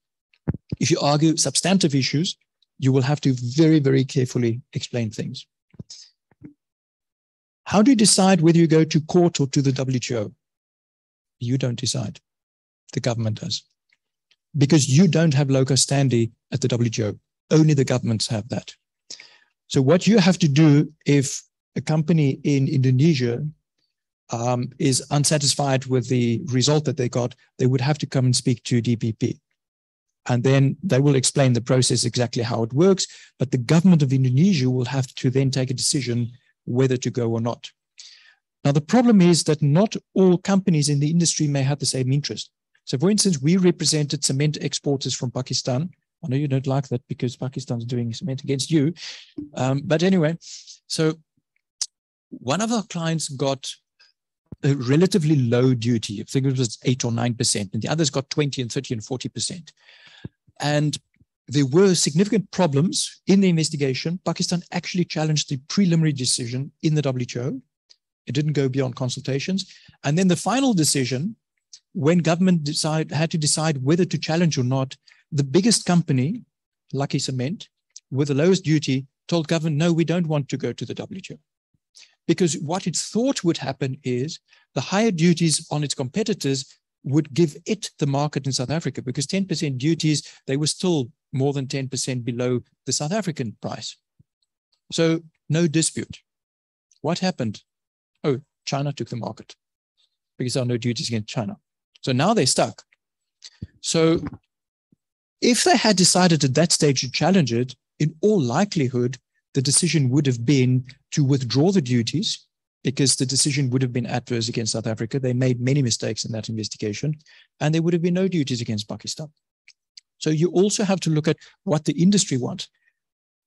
If you argue substantive issues, you will have to very, very carefully explain things. How do you decide whether you go to court or to the WTO? You don't decide. The government does. Because you don't have locus standi at the WTO. Only the governments have that. So what you have to do if a company in Indonesia um, is unsatisfied with the result that they got, they would have to come and speak to DPP. And then they will explain the process exactly how it works. But the government of Indonesia will have to then take a decision whether to go or not. Now, the problem is that not all companies in the industry may have the same interest. So, for instance, we represented cement exporters from Pakistan. I know you don't like that because Pakistan is doing cement against you. Um, but anyway, so one of our clients got a relatively low duty. I think it was eight or nine percent, and the others got 20 and 30 and 40 percent. And there were significant problems in the investigation. Pakistan actually challenged the preliminary decision in the WTO. It didn't go beyond consultations. And then the final decision, when government decide, had to decide whether to challenge or not, the biggest company, Lucky Cement, with the lowest duty, told government, no, we don't want to go to the WTO. Because what it thought would happen is the higher duties on its competitors would give it the market in South Africa because 10% duties, they were still more than 10% below the South African price. So no dispute. What happened? Oh, China took the market because there are no duties against China. So now they're stuck. So if they had decided at that stage to challenge it, in all likelihood, the decision would have been to withdraw the duties because the decision would have been adverse against South Africa. They made many mistakes in that investigation, and there would have been no duties against Pakistan. So you also have to look at what the industry wants.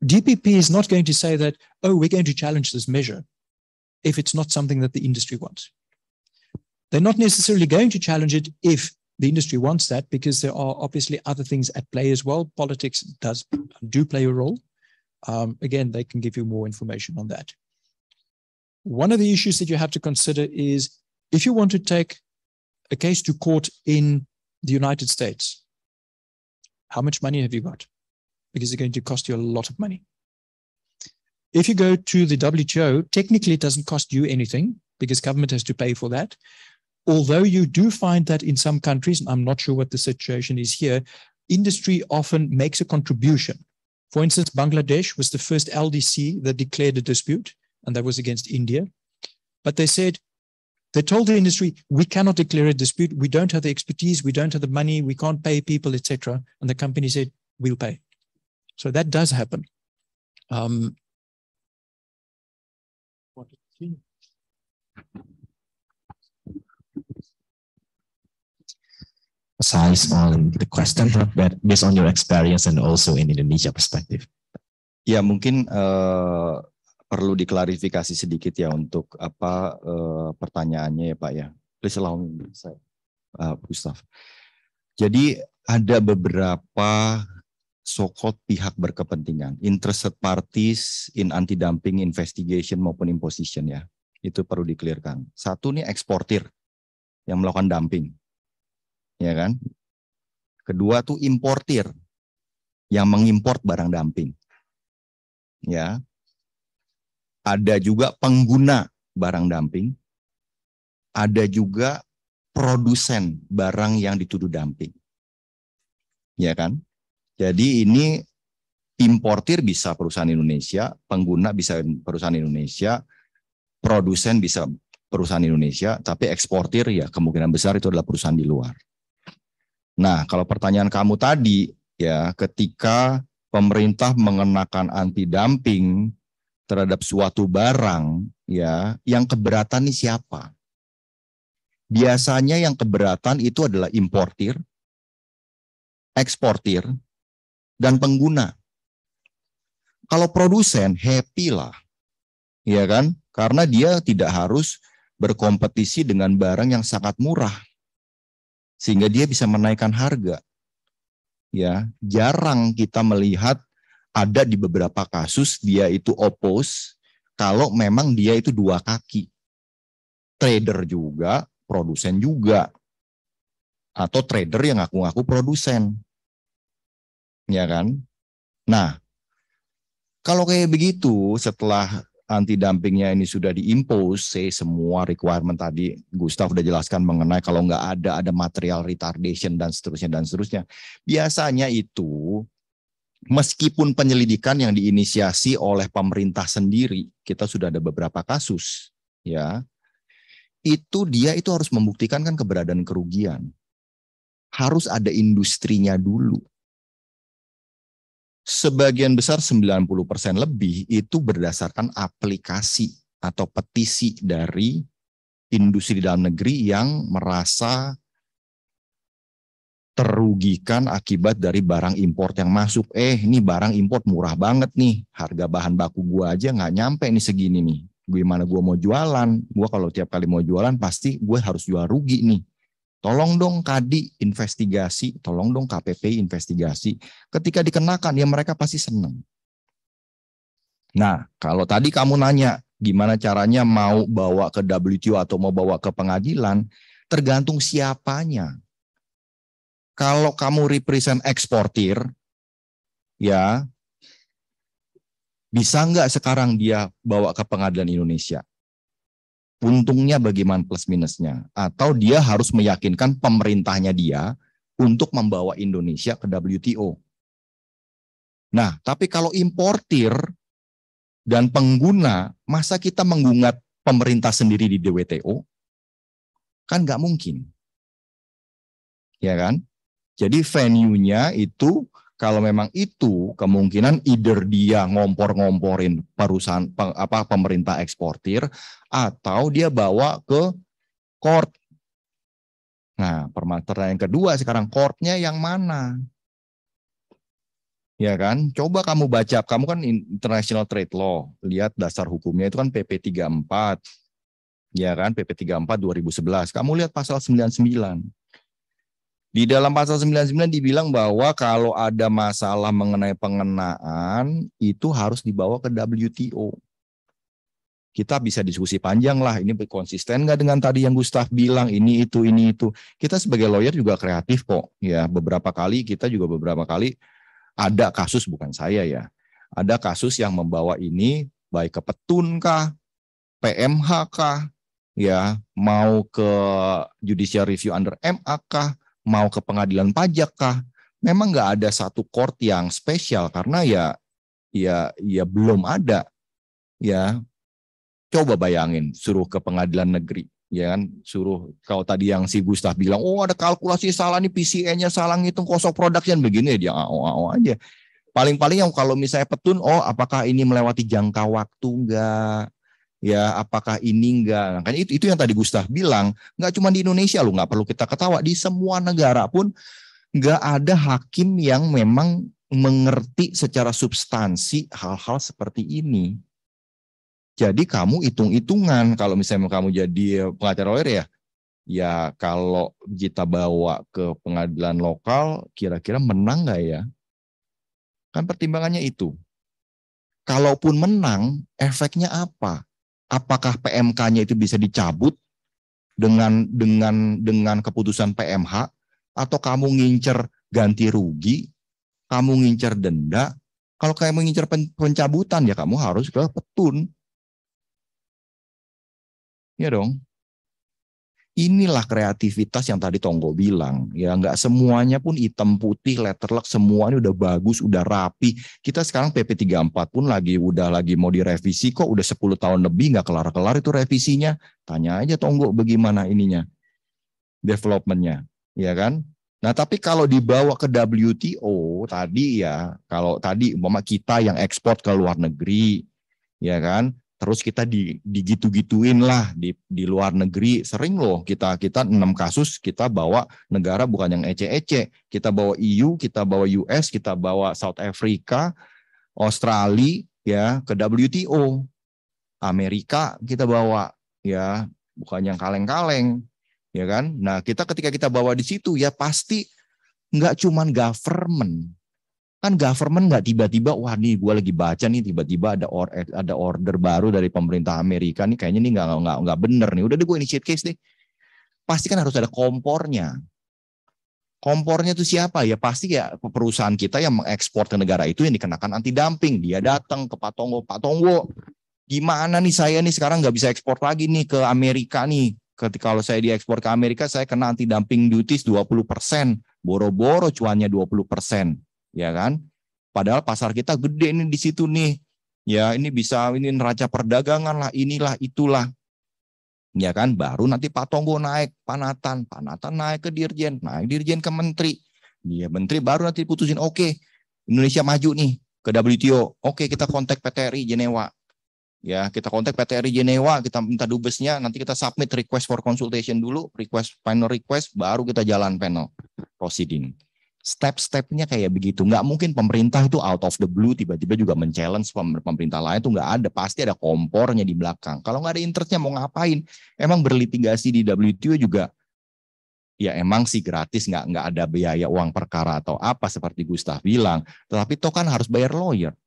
DPP is not going to say that, oh, we're going to challenge this measure if it's not something that the industry wants. They're not necessarily going to challenge it if the industry wants that because there are obviously other things at play as well. Politics does do play a role. Um, again, they can give you more information on that. One of the issues that you have to consider is if you want to take a case to court in the United States, how much money have you got? Because it's going to cost you a lot of money. If you go to the WTO, technically it doesn't cost you anything because government has to pay for that. Although you do find that in some countries, and I'm not sure what the situation is here, industry often makes a contribution. For instance, Bangladesh was the first LDC that declared a dispute and that was against India. But they said, they told the industry, we cannot declare a dispute. We don't have the expertise. We don't have the money. We can't pay people, etc. And the company said, we'll pay. So that does happen. Um, size on the question, but based on your experience and also in Indonesia perspective. Ya mungkin uh, perlu diklarifikasi sedikit ya untuk apa uh, pertanyaannya ya Pak ya. Please allow me, saya, uh, Gustaf. Jadi ada beberapa sokot pihak berkepentingan, interested parties in anti-dumping investigation maupun imposition ya. Itu perlu diklirkan. Satu nih eksportir yang melakukan dumping. Ya kan? Kedua tuh importir yang mengimport barang dumping. Ya, ada juga pengguna barang dumping, ada juga produsen barang yang dituduh dumping. Ya kan? Jadi ini importir bisa perusahaan Indonesia, pengguna bisa perusahaan Indonesia, produsen bisa perusahaan Indonesia, tapi eksportir ya kemungkinan besar itu adalah perusahaan di luar. Nah, kalau pertanyaan kamu tadi ya ketika pemerintah mengenakan anti dumping terhadap suatu barang ya yang keberatan ini siapa? Biasanya yang keberatan itu adalah importir, eksportir, dan pengguna. Kalau produsen happy lah, ya kan? Karena dia tidak harus berkompetisi dengan barang yang sangat murah, sehingga dia bisa menaikkan harga. Ya, jarang kita melihat ada di beberapa kasus dia itu oppose kalau memang dia itu dua kaki. Trader juga, produsen juga. Atau trader yang ngaku-ngaku produsen. Ya kan? Nah, kalau kayak begitu setelah anti dumpingnya ini sudah diimpose, semua requirement tadi Gustav udah jelaskan mengenai kalau nggak ada ada material retardation dan seterusnya dan seterusnya. Biasanya itu meskipun penyelidikan yang diinisiasi oleh pemerintah sendiri, kita sudah ada beberapa kasus, ya. Itu dia itu harus membuktikan kan keberadaan kerugian. Harus ada industrinya dulu sebagian besar 90% lebih itu berdasarkan aplikasi atau petisi dari industri di dalam negeri yang merasa terugikan akibat dari barang import yang masuk. Eh, ini barang import murah banget nih. Harga bahan baku gua aja nggak nyampe nih segini nih. Gimana gua mau jualan? Gua kalau tiap kali mau jualan pasti gue harus jual rugi nih. Tolong dong Kadi investigasi, tolong dong KPP investigasi. Ketika dikenakan ya mereka pasti senang. Nah, kalau tadi kamu nanya gimana caranya mau bawa ke WTO atau mau bawa ke pengadilan, tergantung siapanya. Kalau kamu represent eksportir, ya bisa nggak sekarang dia bawa ke pengadilan Indonesia? Untungnya bagaimana plus minusnya atau dia harus meyakinkan pemerintahnya dia untuk membawa Indonesia ke WTO. Nah, tapi kalau importir dan pengguna, masa kita menggugat pemerintah sendiri di WTO? Kan nggak mungkin. Ya kan? Jadi venue-nya itu kalau memang itu kemungkinan either dia ngompor-ngomporin perusahaan apa pemerintah eksportir atau dia bawa ke court. Nah, permasalahan yang kedua sekarang courtnya yang mana? Ya kan? Coba kamu baca, kamu kan international trade law, lihat dasar hukumnya itu kan PP 34. Ya kan? PP 34 2011. Kamu lihat pasal 99 di dalam pasal 99 dibilang bahwa kalau ada masalah mengenai pengenaan itu harus dibawa ke WTO. Kita bisa diskusi panjang lah, ini konsisten nggak dengan tadi yang Gustaf bilang, ini itu, ini itu. Kita sebagai lawyer juga kreatif kok. Ya, beberapa kali, kita juga beberapa kali ada kasus, bukan saya ya, ada kasus yang membawa ini baik ke petun kah, PMH kah, ya, mau ke judicial review under MA kah, mau ke pengadilan pajak kah? Memang nggak ada satu court yang spesial karena ya ya ya belum ada. Ya coba bayangin suruh ke pengadilan negeri ya kan? Suruh kalau tadi yang si Gustaf bilang oh ada kalkulasi salah nih PCE-nya salah ngitung kosong production begini dia ao ao aja. Paling-paling yang kalau misalnya petun oh apakah ini melewati jangka waktu enggak ya apakah ini enggak? Nah, kan itu itu yang tadi Gustaf bilang nggak cuma di Indonesia lo nggak perlu kita ketawa. Di semua negara pun nggak ada hakim yang memang mengerti secara substansi hal-hal seperti ini. Jadi kamu hitung-hitungan kalau misalnya kamu jadi pengacara lawyer ya ya kalau kita bawa ke pengadilan lokal kira-kira menang nggak ya? Kan pertimbangannya itu. Kalaupun menang efeknya apa apakah PMK-nya itu bisa dicabut dengan dengan dengan keputusan PMH atau kamu ngincer ganti rugi, kamu ngincer denda, kalau kamu ngincer pencabutan ya kamu harus ke petun. Ya dong. Inilah kreativitas yang tadi Tonggo bilang. Ya nggak semuanya pun hitam putih, letterlock semuanya udah bagus, udah rapi. Kita sekarang PP 34 pun lagi udah lagi mau direvisi kok udah 10 tahun lebih nggak kelar-kelar itu revisinya. Tanya aja Tonggo bagaimana ininya. Developmentnya, ya kan? Nah, tapi kalau dibawa ke WTO tadi ya, kalau tadi umpama kita yang ekspor ke luar negeri, ya kan? Terus kita di, digitu-gituin lah di, di luar negeri. Sering loh kita kita enam kasus kita bawa negara bukan yang ece-ece. Kita bawa EU kita bawa US kita bawa South Africa Australia ya ke WTO Amerika kita bawa ya bukan yang kaleng-kaleng ya kan? Nah kita ketika kita bawa di situ ya pasti nggak cuman government kan government nggak tiba-tiba wah nih gue lagi baca nih tiba-tiba ada or, eh, ada order baru dari pemerintah Amerika nih kayaknya nih nggak nggak nggak bener nih udah deh gue initiate case deh pasti kan harus ada kompornya kompornya itu siapa ya pasti ya perusahaan kita yang mengekspor ke negara itu yang dikenakan anti dumping dia datang ke Pak Tonggo Pak Tonggo Gimana nih saya nih sekarang nggak bisa ekspor lagi nih ke Amerika nih. Ketika kalau saya diekspor ke Amerika, saya kena anti dumping duties 20%. Boro-boro cuannya 20%. Ya kan? Padahal pasar kita gede nih di situ nih. Ya ini bisa ini neraca perdagangan lah, inilah, itulah. Ya kan? Baru nanti Pak Tonggo naik panatan. Panatan naik ke dirjen. Naik dirjen ke menteri. Dia menteri baru nanti putusin, oke okay, Indonesia maju nih ke WTO. Oke, okay, kita kontak PTRI Jenewa ya kita kontak PTRI Jenewa kita minta dubesnya nanti kita submit request for consultation dulu request final request baru kita jalan panel proceeding step-stepnya kayak begitu. Nggak mungkin pemerintah itu out of the blue tiba-tiba juga men-challenge pemerintah lain itu nggak ada. Pasti ada kompornya di belakang. Kalau nggak ada interestnya mau ngapain? Emang berlitigasi di WTO juga ya emang sih gratis nggak nggak ada biaya uang perkara atau apa seperti Gustaf bilang. Tetapi toh kan harus bayar lawyer.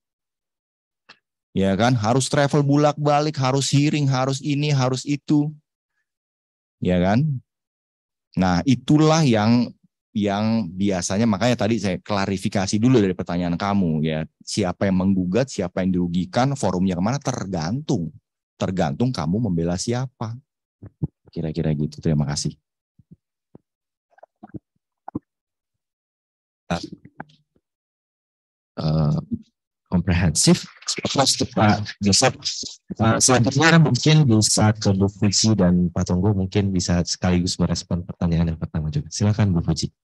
Ya kan? Harus travel bulak-balik harus hearing harus ini harus itu. Ya kan? Nah itulah yang yang biasanya makanya tadi saya klarifikasi dulu dari pertanyaan kamu ya. Siapa yang menggugat siapa yang dirugikan forumnya ke mana tergantung. Tergantung kamu membela siapa. Kira-kira gitu. Terima kasih. Uh, komprehensif. Terus Pak Joseph, selanjutnya mungkin bisa ke Bu Fuji dan Pak Tonggo mungkin bisa sekaligus merespon pertanyaan yang pertama juga. Silakan Bu Fuji.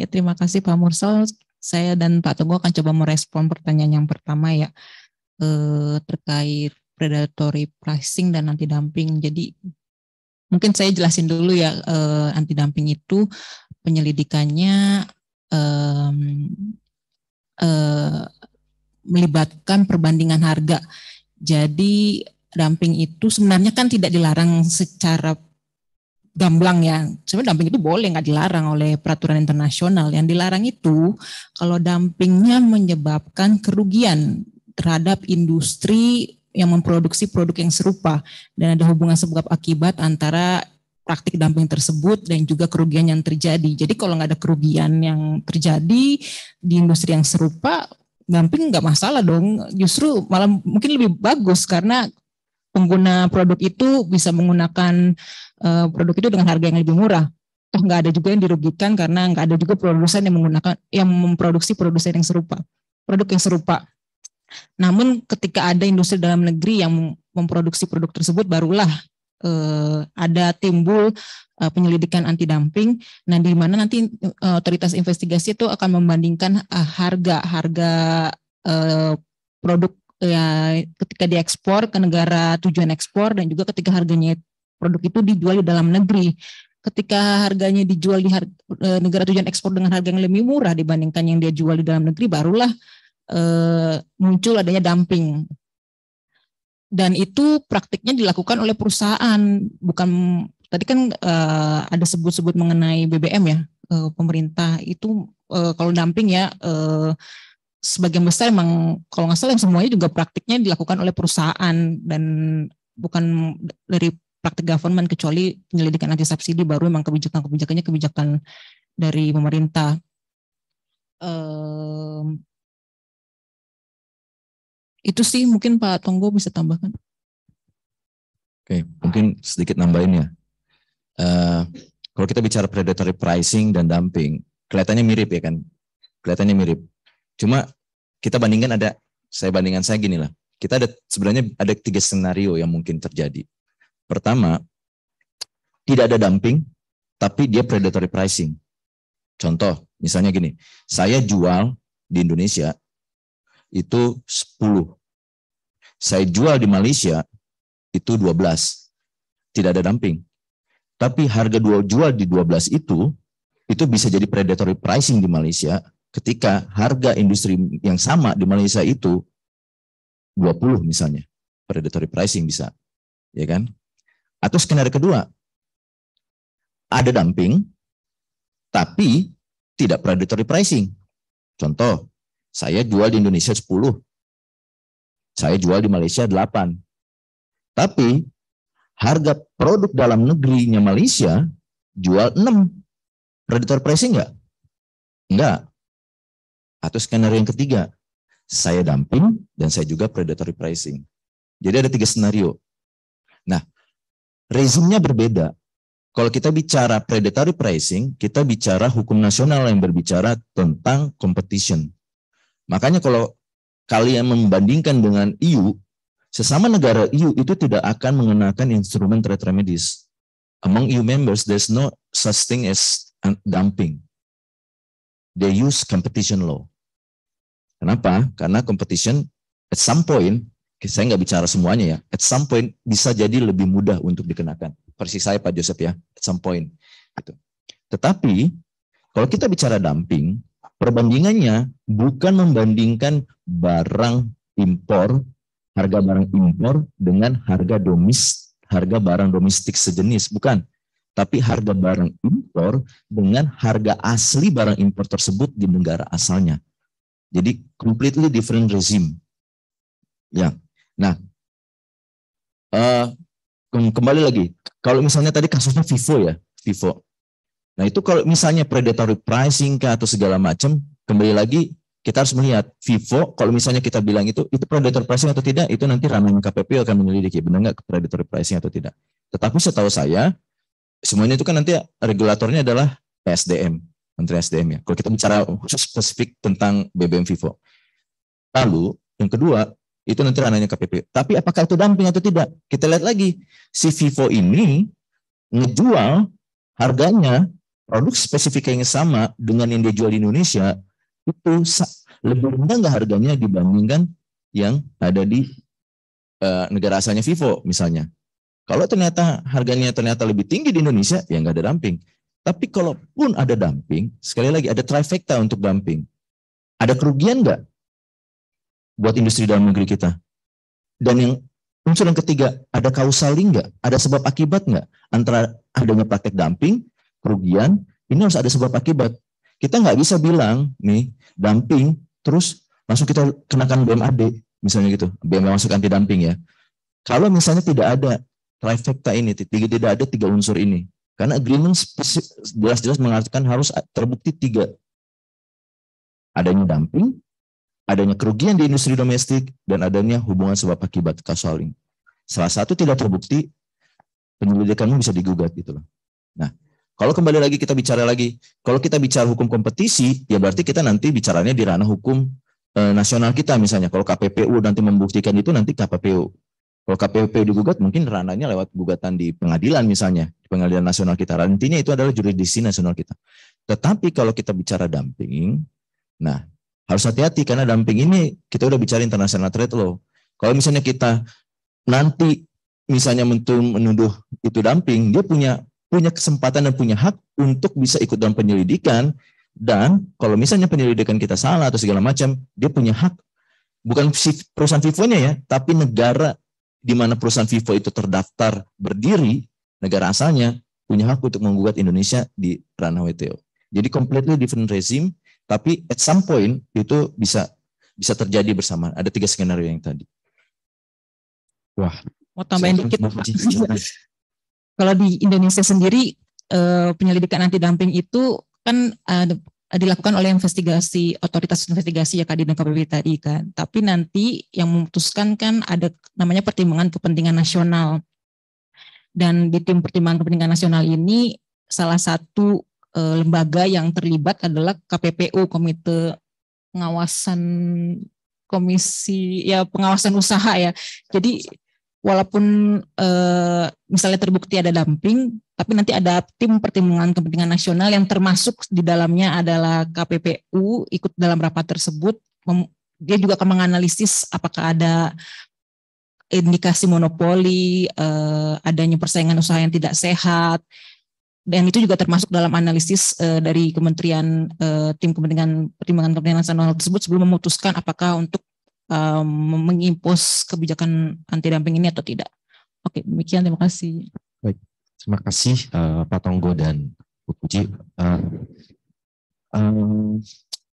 Ya terima kasih Pak Mursal. Saya dan Pak Tonggo akan coba merespon pertanyaan yang pertama ya eh, terkait predatory pricing dan anti dumping. Jadi mungkin saya jelasin dulu ya eh, anti dumping itu penyelidikannya eh, melibatkan perbandingan harga. Jadi dumping itu sebenarnya kan tidak dilarang secara gamblang ya. Sebenarnya dumping itu boleh nggak dilarang oleh peraturan internasional. Yang dilarang itu kalau dumpingnya menyebabkan kerugian terhadap industri yang memproduksi produk yang serupa dan ada hubungan sebab akibat antara praktik dumping tersebut dan juga kerugian yang terjadi. Jadi kalau nggak ada kerugian yang terjadi di industri yang serupa, dumping nggak masalah dong. Justru malah mungkin lebih bagus karena pengguna produk itu bisa menggunakan uh, produk itu dengan harga yang lebih murah. Toh nggak ada juga yang dirugikan karena nggak ada juga produsen yang menggunakan yang memproduksi produsen yang serupa, produk yang serupa. Namun ketika ada industri dalam negeri yang memproduksi produk tersebut barulah uh, ada timbul uh, penyelidikan anti dumping. Nah, di mana nanti uh, otoritas investigasi itu akan membandingkan uh, harga harga uh, produk ya ketika diekspor ke negara tujuan ekspor dan juga ketika harganya produk itu dijual di dalam negeri. Ketika harganya dijual di harga, negara tujuan ekspor dengan harga yang lebih murah dibandingkan yang dia jual di dalam negeri, barulah uh, muncul adanya dumping dan itu praktiknya dilakukan oleh perusahaan. Bukan tadi kan uh, ada sebut-sebut mengenai BBM ya uh, pemerintah. Itu uh, kalau dumping ya uh, sebagian besar emang kalau nggak salah yang semuanya juga praktiknya dilakukan oleh perusahaan. Dan bukan dari praktik government kecuali penyelidikan anti subsidi baru memang kebijakan-kebijakannya kebijakan dari pemerintah. Itu sih mungkin Pak Tonggo bisa tambahkan. Oke, mungkin sedikit nambahin ya. Uh, kalau kita bicara predatory pricing dan dumping, kelihatannya mirip ya kan? Kelihatannya mirip. Cuma kita bandingkan ada, saya bandingkan saya gini lah. Kita ada sebenarnya ada tiga skenario yang mungkin terjadi. Pertama, tidak ada dumping, tapi dia predatory pricing. Contoh, misalnya gini, saya jual di Indonesia itu 10. Saya jual di Malaysia itu 12. Tidak ada dumping. Tapi harga dua jual di 12 itu itu bisa jadi predatory pricing di Malaysia ketika harga industri yang sama di Malaysia itu 20 misalnya. Predatory pricing bisa. Ya kan? Atau skenario kedua, ada dumping tapi tidak predatory pricing. Contoh, saya jual di Indonesia 10. Saya jual di Malaysia 8. Tapi harga produk dalam negerinya Malaysia jual 6. Predator pricing enggak? Enggak. Atau skenario yang ketiga, saya dumping dan saya juga predatory pricing. Jadi ada tiga skenario. Nah, rezimnya berbeda. Kalau kita bicara predatory pricing, kita bicara hukum nasional yang berbicara tentang competition. Makanya kalau kalian membandingkan dengan EU, sesama negara EU itu tidak akan mengenakan instrumen trade remedies. Among EU members, there's no such thing as dumping. They use competition law. Kenapa? Karena competition at some point, saya nggak bicara semuanya ya, at some point bisa jadi lebih mudah untuk dikenakan. Persis saya Pak Joseph ya, at some point. Gitu. Tetapi kalau kita bicara dumping, perbandingannya bukan membandingkan barang impor, harga barang impor dengan harga domis, harga barang domestik sejenis, bukan. Tapi harga barang impor dengan harga asli barang impor tersebut di negara asalnya. Jadi completely different regime. Ya. Nah, uh, kembali lagi, kalau misalnya tadi kasusnya Vivo ya, Vivo. Nah itu kalau misalnya predatory pricing kah atau segala macam, kembali lagi kita harus melihat Vivo. Kalau misalnya kita bilang itu itu predatory pricing atau tidak, itu nanti ranahnya KPP akan menyelidiki benar nggak predatory pricing atau tidak. Tetapi setahu saya semuanya itu kan nanti regulatornya adalah PSDM, Menteri SDM ya. Kalau kita bicara khusus spesifik tentang BBM Vivo. Lalu yang kedua itu nanti ranahnya KPP. Tapi apakah itu dumping atau tidak? Kita lihat lagi. Si Vivo ini ngejual harganya produk spesifik yang sama dengan yang dia jual di Indonesia itu lebih rendah nggak harganya dibandingkan yang ada di uh, negara asalnya Vivo misalnya. Kalau ternyata harganya ternyata lebih tinggi di Indonesia, ya nggak ada dumping. Tapi kalaupun ada dumping, sekali lagi ada trifecta untuk dumping. Ada kerugian nggak? buat industri dalam negeri kita. Dan yang unsur yang ketiga, ada kausal nggak? Ada sebab akibat nggak antara adanya praktek dumping, kerugian, ini harus ada sebab akibat. Kita nggak bisa bilang nih dumping, terus langsung kita kenakan BMAD, misalnya gitu, BM masuk anti dumping ya. Kalau misalnya tidak ada trifecta ini, tidak ada tiga unsur ini, karena agreement jelas-jelas mengatakan harus terbukti tiga. Adanya dumping, adanya kerugian di industri domestik, dan adanya hubungan sebab akibat causaling. Salah satu tidak terbukti, penyelidikanmu bisa digugat gitu loh. Nah, kalau kembali lagi kita bicara lagi, kalau kita bicara hukum kompetisi, ya berarti kita nanti bicaranya di ranah hukum e, nasional kita misalnya. Kalau KPPU nanti membuktikan itu nanti KPPU. Kalau KPPU digugat mungkin ranahnya lewat gugatan di pengadilan misalnya, di pengadilan nasional kita. Intinya itu adalah jurisdiksi nasional kita. Tetapi kalau kita bicara dumping, nah harus hati-hati karena dumping ini kita udah bicara international trade law. Kalau misalnya kita nanti misalnya menuduh itu dumping, dia punya punya kesempatan dan punya hak untuk bisa ikut dalam penyelidikan dan kalau misalnya penyelidikan kita salah atau segala macam, dia punya hak bukan perusahaan Vivo-nya ya, tapi negara di mana perusahaan Vivo itu terdaftar berdiri, negara asalnya punya hak untuk menggugat Indonesia di ranah WTO. Jadi completely different regime tapi at some point itu bisa bisa terjadi bersama. Ada tiga skenario yang tadi. Wah. Mau tambahin dikit. Kalau di Indonesia sendiri eh, penyelidikan anti dumping itu kan dilakukan oleh investigasi otoritas investigasi ya Kak di KPP tadi kan. Tapi nanti yang memutuskan kan ada namanya pertimbangan kepentingan nasional. Dan di tim pertimbangan kepentingan nasional ini salah satu eh, lembaga yang terlibat adalah KPPU Komite Pengawasan Komisi ya pengawasan usaha ya. Jadi walaupun eh, misalnya terbukti ada dumping, tapi nanti ada tim pertimbangan kepentingan nasional yang termasuk di dalamnya adalah KPPU ikut dalam rapat tersebut. Dia juga akan menganalisis apakah ada indikasi monopoli, eh, adanya persaingan usaha yang tidak sehat, dan itu juga termasuk dalam analisis uh, dari Kementerian uh, tim kepentingan pertimbangan kepentingan nasional tersebut sebelum memutuskan apakah untuk um, mengimpos kebijakan anti dumping ini atau tidak. Oke, demikian terima kasih. Baik, terima kasih uh, Pak Tonggo dan Bu Puji. Uh, um,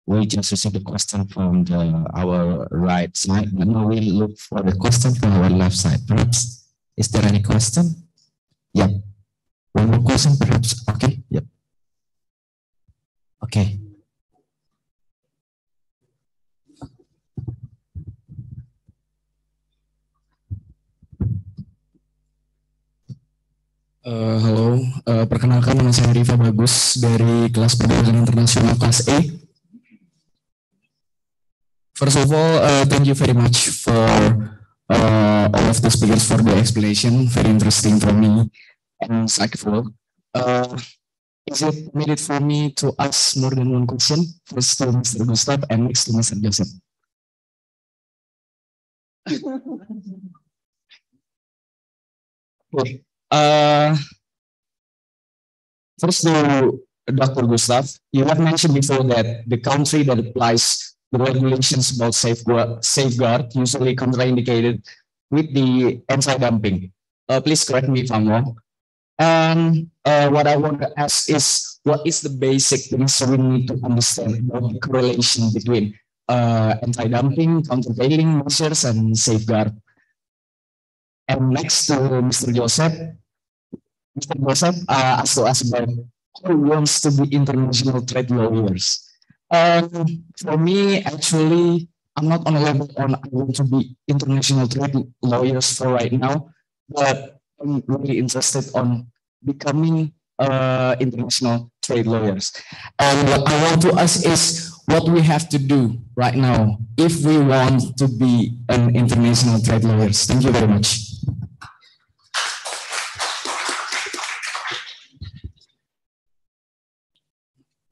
we just received a question from the our right side, and now we look for the question from our left side. Perhaps is there any question? Yeah. One more question perhaps. Okay. Yep. Okay. Uh, perkenalkan nama saya Riva Bagus dari kelas perdagangan internasional kelas A. First of all, uh, thank you very much for uh, all of the speakers for the explanation. Very interesting for me and insightful. Uh, is it permitted for me to ask more than one question? First to Mr. Gustav and next to Mr. Joseph. okay. Uh, first to Dr. Gustav, you have mentioned before that the country that applies the regulations about safeguard, safeguard usually contraindicated with the anti-dumping. Uh, please correct me if I'm wrong. And uh, what I want to ask is, what is the basic things we need to understand about the correlation between uh, anti-dumping, countervailing measures, and safeguard? And next to Mr. Joseph, Mr. Joseph uh, asked to ask about who wants to be international trade lawyers. Um, for me, actually, I'm not on a level on I want to be international trade lawyers for right now, but I'm really interested on becoming uh, international trade lawyers. And what I want to ask is what we have to do right now if we want to be an international trade lawyers. Thank you very much.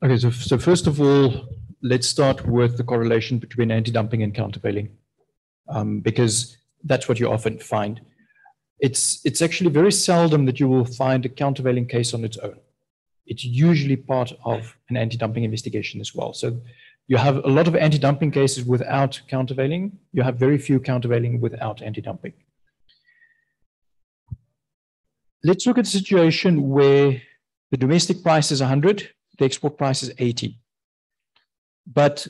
Okay, so, so first of all, let's start with the correlation between anti-dumping and countervailing, um, because that's what you often find. It's, it's actually very seldom that you will find a countervailing case on its own. It's usually part of an anti-dumping investigation as well. So you have a lot of anti-dumping cases without countervailing. You have very few countervailing without anti-dumping. Let's look at a situation where the domestic price is 100, the export price is 80. But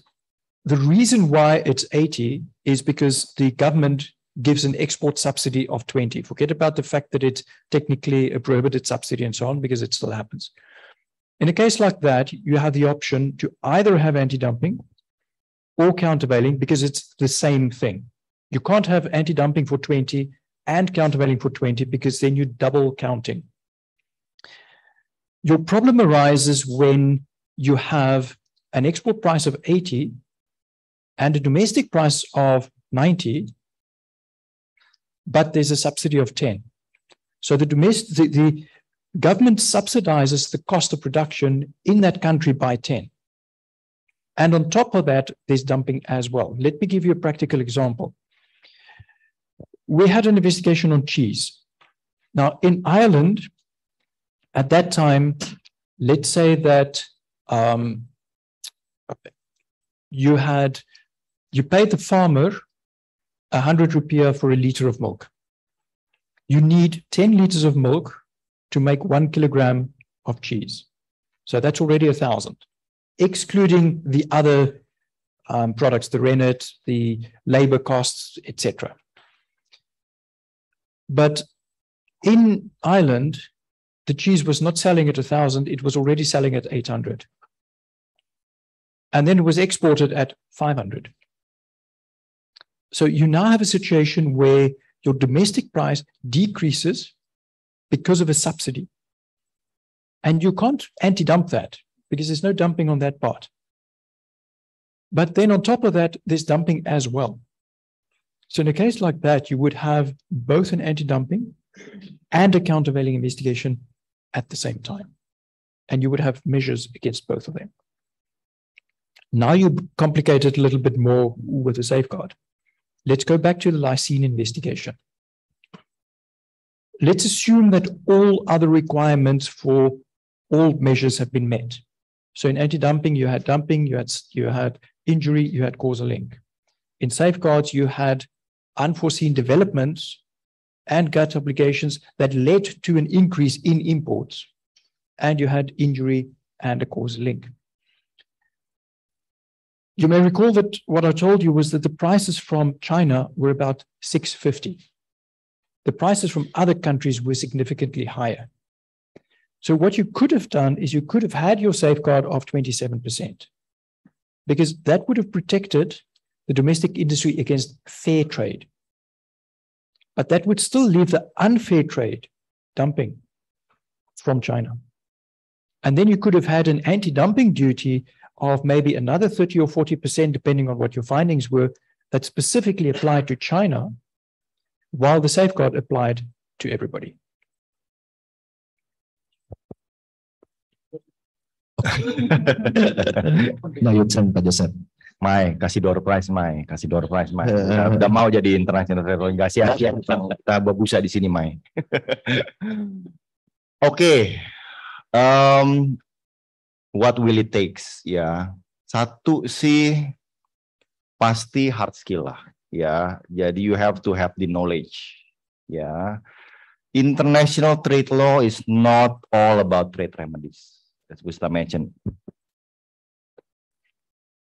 the reason why it's 80 is because the government gives an export subsidy of 20. Forget about the fact that it's technically a prohibited subsidy and so on, because it still happens. In a case like that, you have the option to either have anti-dumping or countervailing because it's the same thing. You can't have anti-dumping for 20 and countervailing for 20 because then you double counting. Your problem arises when you have an export price of 80 and a domestic price of 90 but there's a subsidy of 10. So the domestic, the, the government subsidizes the cost of production in that country by 10. And on top of that, there's dumping as well. Let me give you a practical example. We had an investigation on cheese. Now, in Ireland, at that time, let's say that um, you had you paid the farmer 100 rupiah for a liter of milk. You need 10 liters of milk to make one kilogram of cheese. So that's already a thousand, excluding the other um, products, the rennet, the labor costs, etc. But in Ireland, the cheese was not selling at a thousand; it was already selling at 800, and then it was exported at 500. So you now have a situation where your domestic price decreases because of a subsidy. And you can't anti dump that because there's no dumping on that part. But then on top of that, there's dumping as well. So in a case like that, you would have both an anti dumping and a countervailing investigation at the same time. And you would have measures against both of them. Now you complicate it a little bit more with a safeguard. Let's go back to the lysine investigation. Let's assume that all other requirements for all measures have been met. So in anti-dumping, you had dumping, you had, you had injury, you had causal link. In safeguards, you had unforeseen developments and GATT obligations that led to an increase in imports. And you had injury and a causal link. You may recall that what I told you was that the prices from China were about 650. The prices from other countries were significantly higher. So what you could have done is you could have had your safeguard of 27%, because that would have protected the domestic industry against fair trade. But that would still leave the unfair trade dumping from China. And then you could have had an anti-dumping duty of maybe another 30 or 40%, depending on what your findings were, that specifically applied to China, while the safeguard applied to everybody. (laughs) Turn. Mai, kasih door prize, Mai, kasih door prize, Mai. Udah, udah mau jadi international travel, nggak sia sia kita, kita babusa di sini, Mai. (laughs) Oke, um, what will it takes? Ya, satu sih pasti hard skill lah, ya. Jadi you have to have the knowledge, ya. International trade law is not all about trade remedies, as Gustav mentioned.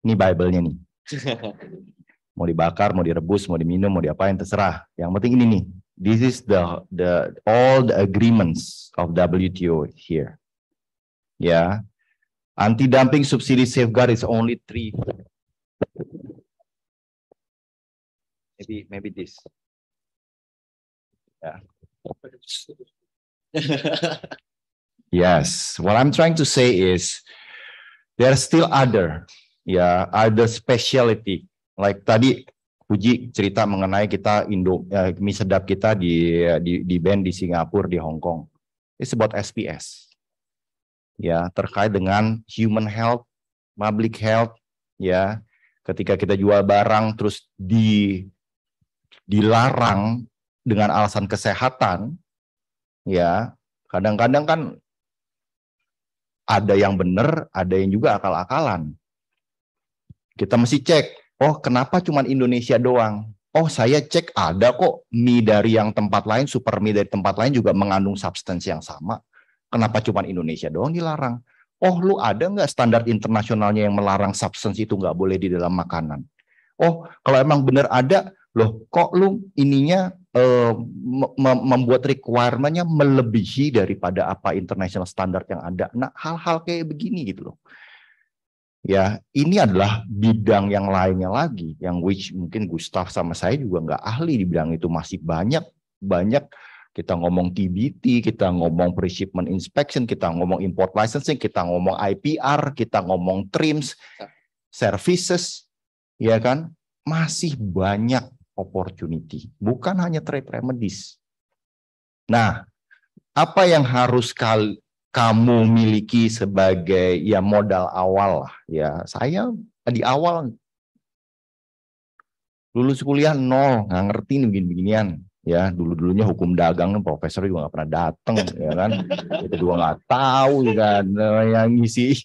Ini Bible-nya nih. (laughs) mau dibakar, mau direbus, mau diminum, mau diapain terserah. Yang penting ini nih. This is the the all the agreements of WTO here. Ya. Anti-dumping subsidi safeguard is only three. Maybe maybe this. Yeah. (laughs) yes, what I'm trying to say is there are still other ya ada speciality. Like tadi Puji cerita mengenai kita Indo eh, mie sedap kita di di di band di Singapura di Hong Kong. It's about SPS ya terkait dengan human health public health ya. Ketika kita jual barang terus di dilarang dengan alasan kesehatan ya. Kadang-kadang kan ada yang benar ada yang juga akal-akalan kita mesti cek, oh kenapa cuma Indonesia doang? Oh saya cek ada kok mie dari yang tempat lain, super mie dari tempat lain juga mengandung substansi yang sama. Kenapa cuma Indonesia doang dilarang? Oh lu ada nggak standar internasionalnya yang melarang substansi itu nggak boleh di dalam makanan? Oh kalau emang benar ada, loh kok lu ininya uh, membuat requirementnya melebihi daripada apa international standard yang ada. Nah hal-hal kayak begini gitu loh ya ini adalah bidang yang lainnya lagi yang which mungkin Gustaf sama saya juga nggak ahli di bidang itu masih banyak banyak kita ngomong TBT, kita ngomong pre-shipment inspection, kita ngomong import licensing, kita ngomong IPR, kita ngomong trims, services, ya kan? Masih banyak opportunity, bukan hanya trade remedies. Nah, apa yang harus kal kamu miliki sebagai ya modal awal lah ya. Saya di awal lulus kuliah nol nggak ngerti nih begini beginian ya. Dulu dulunya hukum dagang profesor juga nggak pernah datang ya kan. Itu juga nggak tahu ya kan yang ngisi.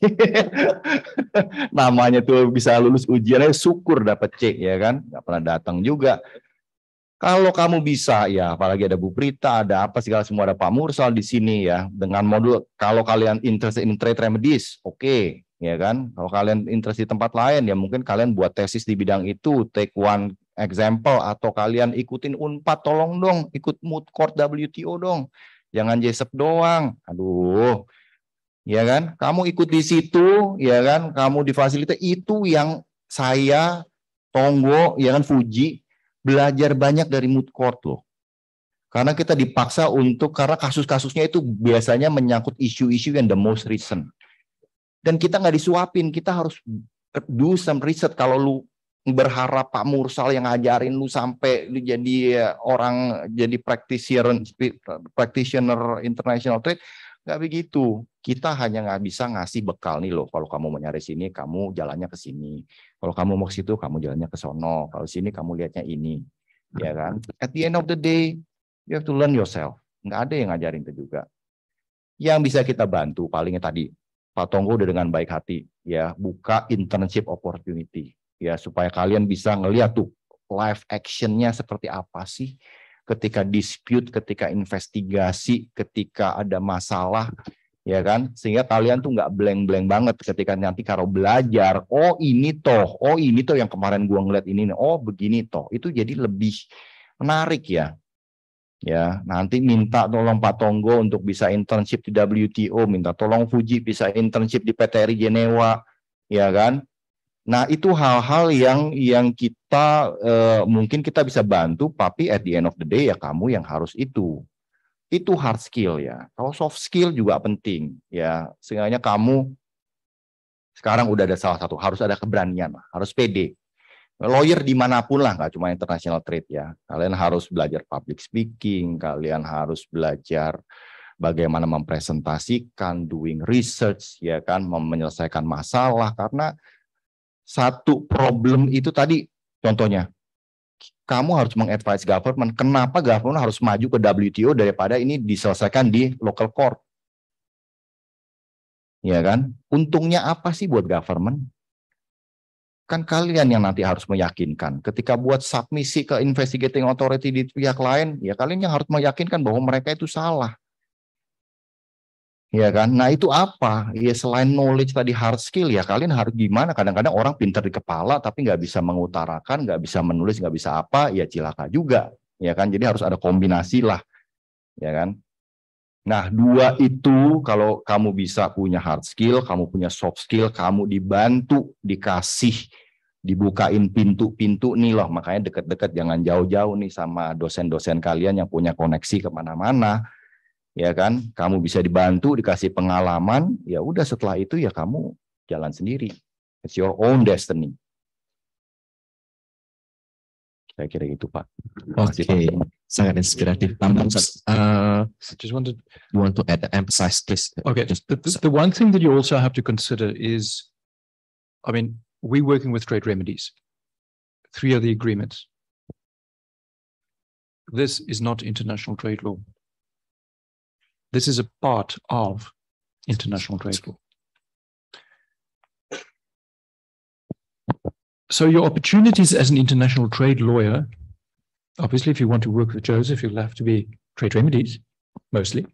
(laughs) Namanya tuh bisa lulus ujiannya syukur dapat C ya kan. Nggak pernah datang juga kalau kamu bisa ya, apalagi ada Bu Prita, ada apa segala semua ada Pak Mursal di sini ya, dengan modul kalau kalian interest in trade remedies, oke, okay, ya kan? Kalau kalian interest di tempat lain ya mungkin kalian buat tesis di bidang itu, take one example atau kalian ikutin Unpad tolong dong, ikut mood court WTO dong. Jangan JSEP doang. Aduh. Ya kan? Kamu ikut di situ, ya kan? Kamu di fasilitas itu yang saya Tonggo, ya kan Fuji belajar banyak dari mood court loh. Karena kita dipaksa untuk karena kasus-kasusnya itu biasanya menyangkut isu-isu yang the most recent. Dan kita nggak disuapin, kita harus do some research. Kalau lu berharap Pak Mursal yang ngajarin lu sampai lu jadi orang jadi practitioner practitioner international trade nggak begitu kita hanya nggak bisa ngasih bekal nih loh kalau kamu mau nyari sini kamu jalannya ke sini kalau kamu mau ke situ, kamu jalannya ke sono. Kalau sini kamu lihatnya ini. Ya kan? At the end of the day, you have to learn yourself. Nggak ada yang ngajarin itu juga. Yang bisa kita bantu palingnya tadi, Pak Tonggo udah dengan baik hati ya buka internship opportunity ya supaya kalian bisa ngeliat tuh live actionnya seperti apa sih ketika dispute, ketika investigasi, ketika ada masalah ya kan? Sehingga kalian tuh nggak blank-blank banget ketika nanti kalau belajar oh ini toh oh ini toh yang kemarin gua ngeliat ini oh begini toh. Itu jadi lebih menarik ya. Ya nanti minta tolong Pak Tonggo untuk bisa internship di WTO minta tolong Fuji bisa internship di PTRI Jenewa ya kan nah itu hal-hal yang yang kita uh, mungkin kita bisa bantu tapi at the end of the day ya kamu yang harus itu itu hard skill ya. Kalau soft skill juga penting ya. Seenggaknya kamu sekarang udah ada salah satu harus ada keberanian, harus pede. Lawyer di mana pun lah, nggak cuma international trade ya. Kalian harus belajar public speaking, kalian harus belajar bagaimana mempresentasikan, doing research, ya kan, menyelesaikan masalah. Karena satu problem itu tadi contohnya, kamu harus mengadvise government, kenapa government harus maju ke WTO daripada ini diselesaikan di local court. Ya kan? Untungnya apa sih buat government? kan kalian yang nanti harus meyakinkan. Ketika buat submisi ke investigating authority di pihak lain, ya kalian yang harus meyakinkan bahwa mereka itu salah. Ya kan? Nah itu apa? Ya selain knowledge tadi hard skill ya kalian harus gimana? Kadang-kadang orang pintar di kepala tapi nggak bisa mengutarakan, nggak bisa menulis, nggak bisa apa, ya cilaka juga. Ya kan? Jadi harus ada kombinasi lah. Ya kan? Nah, dua itu kalau kamu bisa punya hard skill, kamu punya soft skill, kamu dibantu, dikasih, dibukain pintu-pintu nih loh. Makanya deket-deket jangan jauh-jauh nih sama dosen-dosen kalian yang punya koneksi ke mana-mana. Ya kan, kamu bisa dibantu, dikasih pengalaman, ya udah setelah itu ya kamu jalan sendiri. It's your own destiny. Saya kira itu Pak. Oke, okay. sangat inspiratif. Uh, just wanted you want to add emphasize please. Okay, Just, the, the, the one thing that you also have to consider is, I mean, we working with trade remedies. Three of the agreements. This is not international trade law. This is a part of international trade law. So your opportunities as an international trade lawyer, obviously, if you want to work with Joseph, you'll have to be trade remedies, mostly.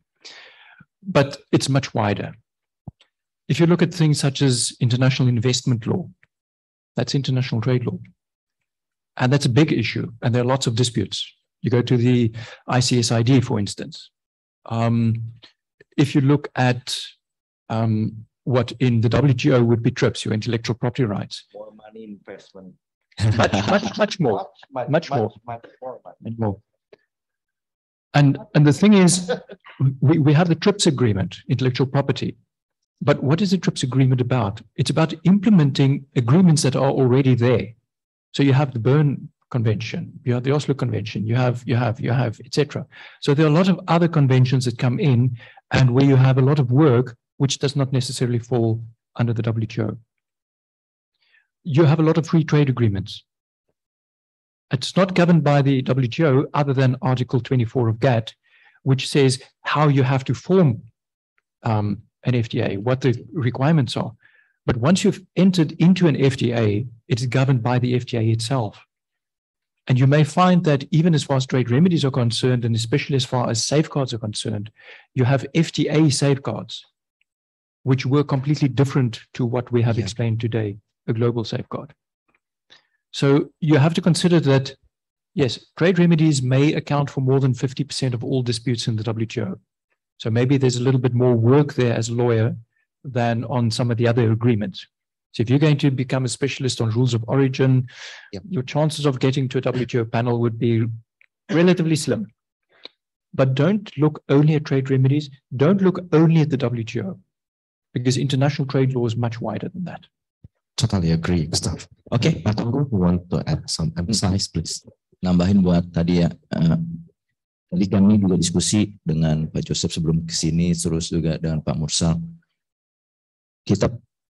But it's much wider. If you look at things such as international investment law, that's international trade law. And that's a big issue. And there are lots of disputes. You go to the ICSID, for instance. Um, if you look at um, what in the WTO would be TRIPS, your intellectual property rights, More money investment. much, much, much more, (laughs) Much, much more. much more money. and more. And and the thing is, we, we have the TRIPS agreement, intellectual property. But what is the TRIPS agreement about? It's about implementing agreements that are already there. So you have the Berne Convention, you have the Oslo Convention, you have, you have, you have, etc. So there are a lot of other conventions that come in and where you have a lot of work which does not necessarily fall under the WTO. You have a lot of free trade agreements. It's not governed by the WTO other than Article 24 of GATT, which says how you have to form um, an FTA, what the requirements are. But once you've entered into an FTA, it's governed by the FTA itself. And you may find that even as far as trade remedies are concerned, and especially as far as safeguards are concerned, you have FTA safeguards, which were completely different to what we have Yeah. explained today, a global safeguard. So you have to consider that, yes, trade remedies may account for more than 50% of all disputes in the WTO. So maybe there's a little bit more work there as a lawyer than on some of the other agreements. So if you're going to become a specialist on rules of origin, Yep. your chances of getting to a WTO panel would be relatively slim. But don't look only at trade remedies. Don't look only at the WTO because international trade law is much wider than that. Totally agree, Gustav. Okay, Tonggo, you want to add some emphasize, please? nambahin buat tadi ya. eh, tadi kami juga diskusi dengan Pak Joseph sebelum ke sini, terus juga dengan Pak Mursal. Kita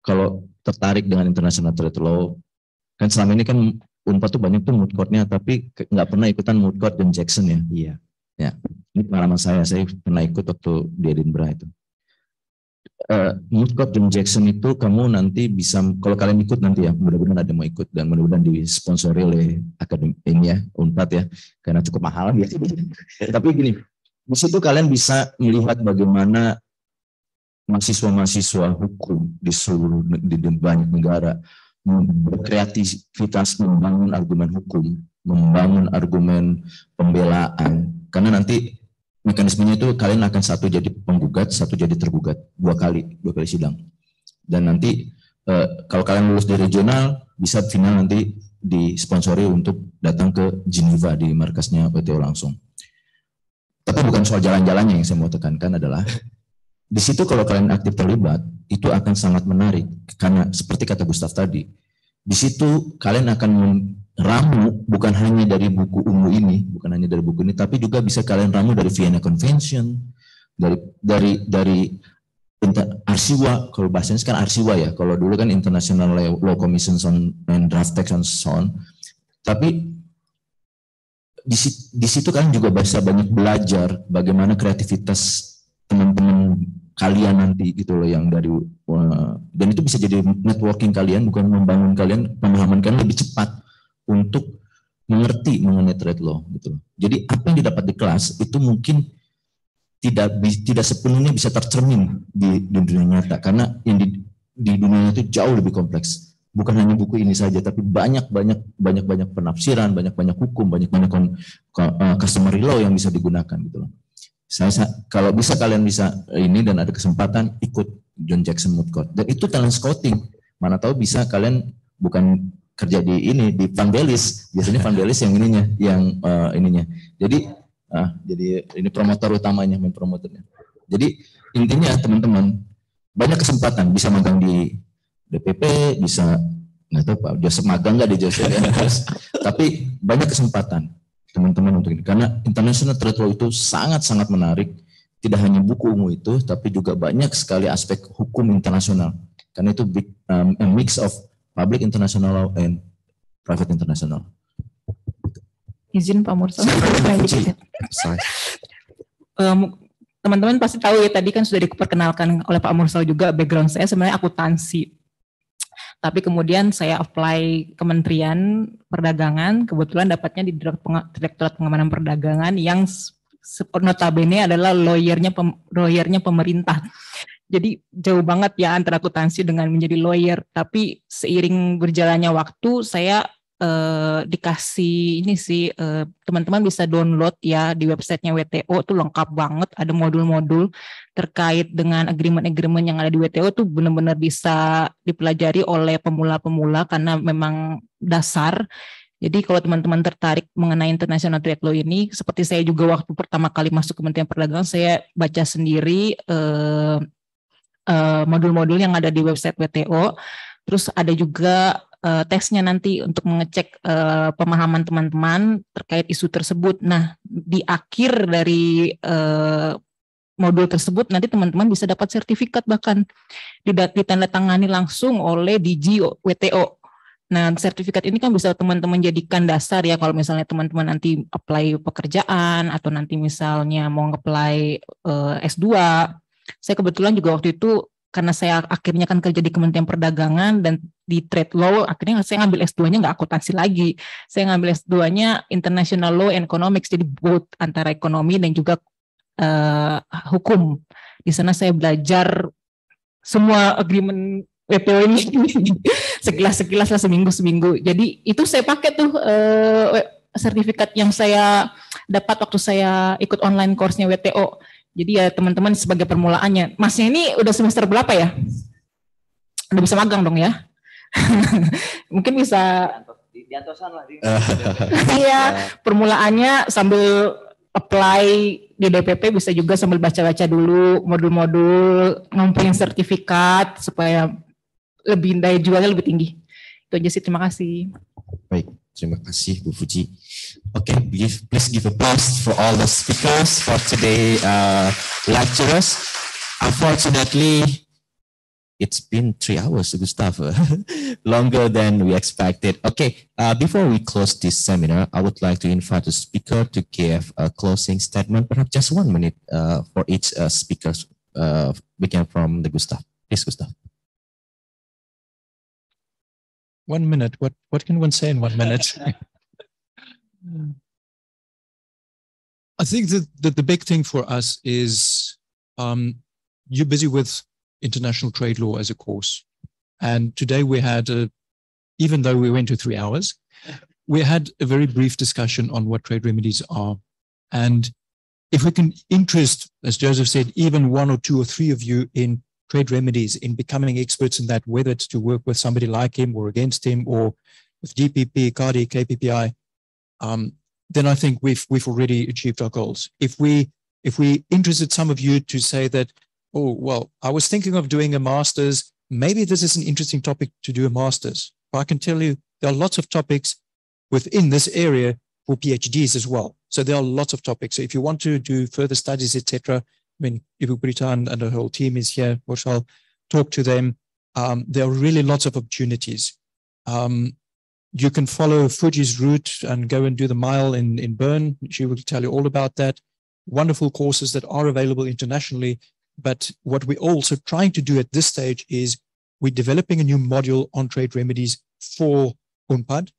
kalau tertarik dengan international trade law, kan selama ini kan Unpad tuh banyak tuh mood court-nya, tapi nggak pernah ikutan mood court dan Jackson ya. Iya. Ya, ini pengalaman saya, saya pernah ikut waktu di Edinburgh itu. Eh, mood court dan Jackson itu kamu nanti bisa, kalau kalian ikut nanti ya, mudah-mudahan ada yang mau ikut dan mudah-mudahan disponsori oleh akademi ini ya, Unpad ya, karena cukup mahal ya. (laughs) Tapi gini, di situ kalian bisa melihat bagaimana mahasiswa-mahasiswa hukum di seluruh di, banyak negara berkreativitas membangun argumen hukum, membangun argumen pembelaan. Karena nanti mekanismenya itu kalian akan satu jadi penggugat, satu jadi tergugat dua kali, dua kali sidang. Dan nanti eh, kalau kalian lulus di regional, bisa final nanti disponsori untuk datang ke Geneva di markasnya WTO langsung. Tapi bukan soal jalan-jalannya yang saya mau tekankan adalah (laughs) di situ kalau kalian aktif terlibat itu akan sangat menarik. Karena seperti kata Gustaf tadi di situ kalian akan ramu bukan hanya dari buku ungu ini bukan hanya dari buku ini tapi juga bisa kalian ramu dari Vienna Convention dari dari dari Arsiwa kalau bahasanya sekarang Arsiwa ya. Kalau dulu kan International Law Commission on and Draft so on. Tapi di, di situ kan juga bisa banyak belajar bagaimana kreativitas teman-teman kalian nanti gitu loh yang dari uh, dan itu bisa jadi networking kalian bukan membangun kalian pemahaman kalian lebih cepat untuk mengerti mengenai trade law gitu loh. Jadi apa yang didapat di kelas itu mungkin tidak tidak sepenuhnya bisa tercermin di, di dunia nyata. Karena yang di, di dunia itu jauh lebih kompleks. Bukan hanya buku ini saja tapi banyak banyak banyak banyak penafsiran banyak banyak hukum banyak banyak uh, customary law yang bisa digunakan gitu loh saya kalau bisa kalian bisa ini dan ada kesempatan ikut John Jackson Mood Court. Dan itu talent scouting. Mana tahu bisa kalian bukan kerja di ini di Van Belis biasanya Van Belis yang ininya yang uh, ininya. Jadi uh, jadi ini promotor utamanya mempromotornya jadi intinya teman-teman banyak kesempatan. Bisa magang di DPP bisa nggak tahu Pak Joseph magang nggak di Joseph? Ya (laughs) tapi banyak kesempatan teman-teman untuk ini. Karena international trade law itu sangat-sangat menarik. Tidak hanya buku ungu itu tapi juga banyak sekali aspek hukum internasional. Karena itu big, um, a mix of public international law and private international. Izin Pak Mursal (laughs) teman-teman pasti tahu ya tadi kan sudah diperkenalkan oleh Pak Mursal juga background saya sebenarnya akuntansi tapi kemudian saya apply Kementerian Perdagangan, kebetulan dapatnya di Direktorat Pengamanan Perdagangan yang notabene adalah lawyernya pem, lawyernya pemerintah. Jadi jauh banget ya antara akuntansi dengan menjadi lawyer. Tapi seiring berjalannya waktu, saya eh, dikasih ini sih eh, teman-teman bisa download ya di websitenya WTO tuh lengkap banget ada modul-modul terkait dengan agreement-agreement yang ada di WTO tuh benar-benar bisa dipelajari oleh pemula-pemula karena memang dasar jadi kalau teman-teman tertarik mengenai international trade law ini, seperti saya juga waktu pertama kali masuk Kementerian Perdagangan, saya baca sendiri eh, modul-modul yang ada di website WTO. Terus ada juga uh, tesnya nanti untuk mengecek uh, pemahaman teman-teman terkait isu tersebut. Nah, di akhir dari uh, modul tersebut nanti teman-teman bisa dapat sertifikat bahkan ditandatangani langsung oleh DG WTO. Nah, sertifikat ini kan bisa teman-teman jadikan dasar ya kalau misalnya teman-teman nanti apply pekerjaan atau nanti misalnya mau apply uh, S2. Saya kebetulan juga waktu itu karena saya akhirnya kan kerja di Kementerian Perdagangan dan di trade law akhirnya saya ngambil S2-nya nggak akuntansi lagi. Saya ngambil S2-nya International Law and Economics jadi both antara ekonomi dan juga uh, hukum. Di sana saya belajar semua agreement WTO ini. (laughs) Sekilas-sekilas lah seminggu-seminggu. Jadi itu saya pakai tuh uh, sertifikat yang saya dapat waktu saya ikut online course-nya WTO jadi ya teman-teman sebagai permulaannya. Masnya ini udah semester berapa ya? Udah bisa magang dong ya? (laughs) Mungkin bisa di lah. (laughs) Iya, permulaannya sambil apply di DPP bisa juga sambil baca-baca dulu modul-modul, ngumpulin sertifikat supaya lebih daya jualnya lebih tinggi. Itu aja sih, terima kasih. Baik, terima kasih Bu Fuji. Okay, give, please give a applause for all the speakers for today uh, lecturers. Unfortunately, it's been three hours, Gustav, (laughs) longer than we expected. Okay, uh, before we close this seminar, I would like to invite the speaker to give a closing statement, perhaps just one minute uh, for each uh, speaker, uh, begin from the Gustav. Please, Gustav. One minute. What what can one say in one minute? (laughs) I think that, that the big thing for us is um, you're busy with international trade law as a course. And today we had, a, even though we went to three hours, (laughs) we had a very brief discussion on what trade remedies are. And if we can interest, as Joseph said, even one or two or three of you in trade remedies, in becoming experts in that, whether it's to work with somebody like him or against him or with DPP, KADI, KPPI, um, then I think we've we've already achieved our goals. If we if we interested some of you to say that, oh, well, I was thinking of doing a master's, maybe this is an interesting topic to do a master's. But I can tell you there are lots of topics within this area for PhDs as well. So there are lots of topics. So if you want to do further studies, etc., I mean, Ibu Prita and, and the whole team is here, We shall talk to them. Um, there are really lots of opportunities. Um, you can follow Fuji's route and go and do the MILE in, in Bern. She will tell you all about that. Wonderful courses that are available internationally. But what we're also trying to do at this stage is we're developing a new module on trade remedies for UNPAD.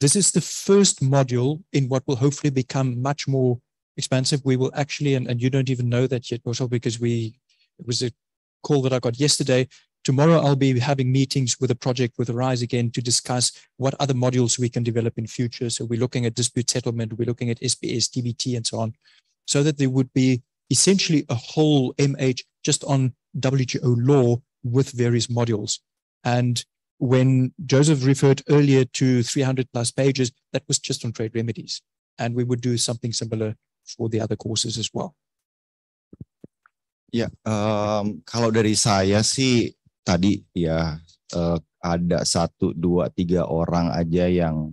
This is the first module in what will hopefully become much more expansive. We will actually, and, and you don't even know that yet, Mursal, because we, it was a call that I got yesterday. Tomorrow, I'll be having meetings with a project with ARISE again to discuss what other modules we can develop in future. So we're looking at dispute settlement, we're looking at SPS, TBT, and so on, so that there would be essentially a whole MH just on WTO law with various modules. And when Joseph referred earlier to 300 plus pages, that was just on trade remedies. And we would do something similar for the other courses as well. Ya, um, kalau dari saya sih tadi ya uh, ada satu, dua, tiga orang aja yang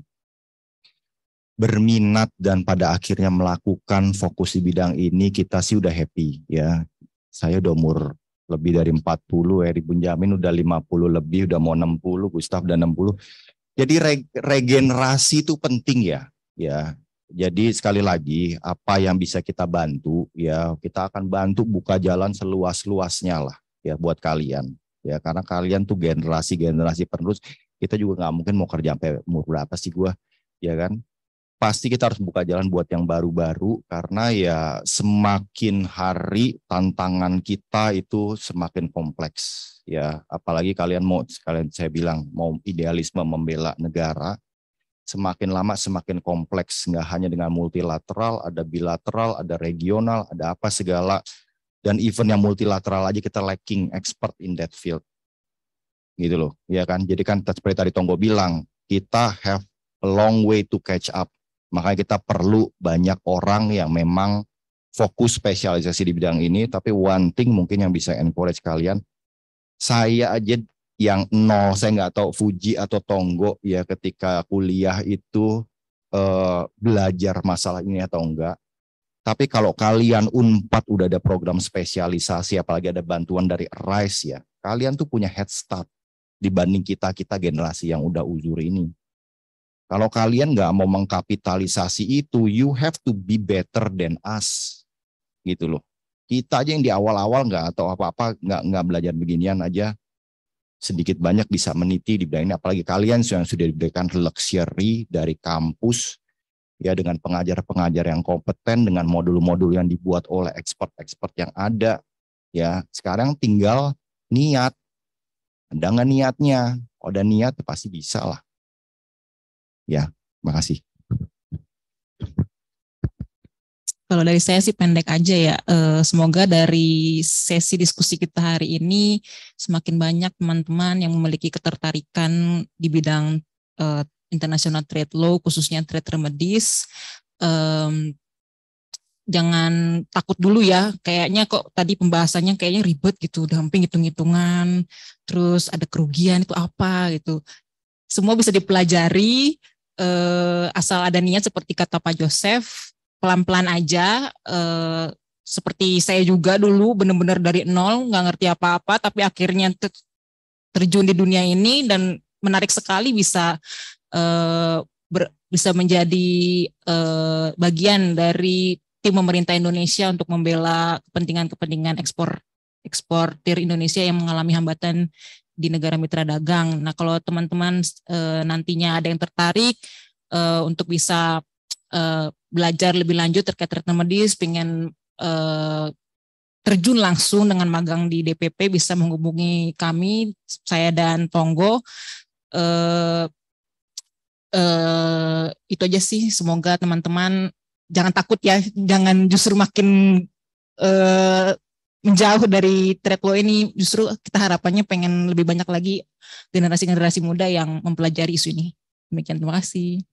berminat dan pada akhirnya melakukan fokus di bidang ini kita sih udah happy ya. Saya udah umur lebih dari 40 Eri Bunjamin udah 50 lebih udah mau 60 Gustaf udah 60 jadi re regenerasi itu penting ya ya. Jadi sekali lagi apa yang bisa kita bantu ya kita akan bantu buka jalan seluas-luasnya lah ya buat kalian ya karena kalian tuh generasi generasi penerus kita juga nggak mungkin mau kerja sampai umur berapa sih gua ya kan? Pasti kita harus buka jalan buat yang baru-baru karena ya semakin hari tantangan kita itu semakin kompleks ya. Apalagi kalian mau sekalian saya bilang mau idealisme membela negara semakin lama semakin kompleks. Nggak hanya dengan multilateral ada bilateral ada regional ada apa segala dan even yang multilateral aja kita lacking expert in that field gitu loh ya kan jadi kan seperti tadi Tonggo bilang kita have a long way to catch up Makanya kita perlu banyak orang yang memang fokus spesialisasi di bidang ini. Tapi one thing mungkin yang bisa encourage kalian, saya aja yang nol, saya nggak tahu Fuji atau Tonggo ya ketika kuliah itu eh, belajar masalah ini atau enggak. Tapi kalau kalian Unpad udah ada program spesialisasi, apalagi ada bantuan dari RISE ya, kalian tuh punya head start dibanding kita kita generasi yang udah uzur ini. Kalau kalian nggak mau mengkapitalisasi itu, you have to be better than us. Gitu loh. Kita aja yang di awal-awal nggak atau apa-apa nggak nggak belajar beginian aja sedikit banyak bisa meniti di bidang ini. Apalagi kalian yang sudah diberikan luxury dari kampus ya dengan pengajar-pengajar yang kompeten dengan modul-modul yang dibuat oleh expert-expert yang ada ya sekarang tinggal niat ada nggak niatnya ada niat pasti bisa lah Ya, makasih. Kalau dari saya sih pendek aja ya. Semoga dari sesi diskusi kita hari ini semakin banyak teman-teman yang memiliki ketertarikan di bidang uh, international trade law, khususnya trade remedies. Um, jangan takut dulu ya. Kayaknya kok tadi pembahasannya kayaknya ribet gitu, dumping hitung-hitungan, terus ada kerugian itu apa gitu. Semua bisa dipelajari eh, asal ada niat seperti kata Pak Joseph pelan-pelan aja eh, seperti saya juga dulu benar-benar dari nol nggak ngerti apa-apa tapi akhirnya terjun di dunia ini dan menarik sekali bisa eh, ber, bisa menjadi eh, bagian dari tim pemerintah Indonesia untuk membela kepentingan-kepentingan ekspor eksportir Indonesia yang mengalami hambatan di negara mitra dagang. Nah, kalau teman-teman e, nantinya ada yang tertarik e, untuk bisa e, belajar lebih lanjut terkait treatment medis, pengen terjun langsung dengan magang di DPP bisa menghubungi kami, saya dan Tonggo. E, itu aja sih. Semoga teman-teman jangan takut ya, jangan justru makin e, menjauh dari trade law ini justru kita harapannya pengen lebih banyak lagi generasi-generasi muda yang mempelajari isu ini. Demikian terima kasih.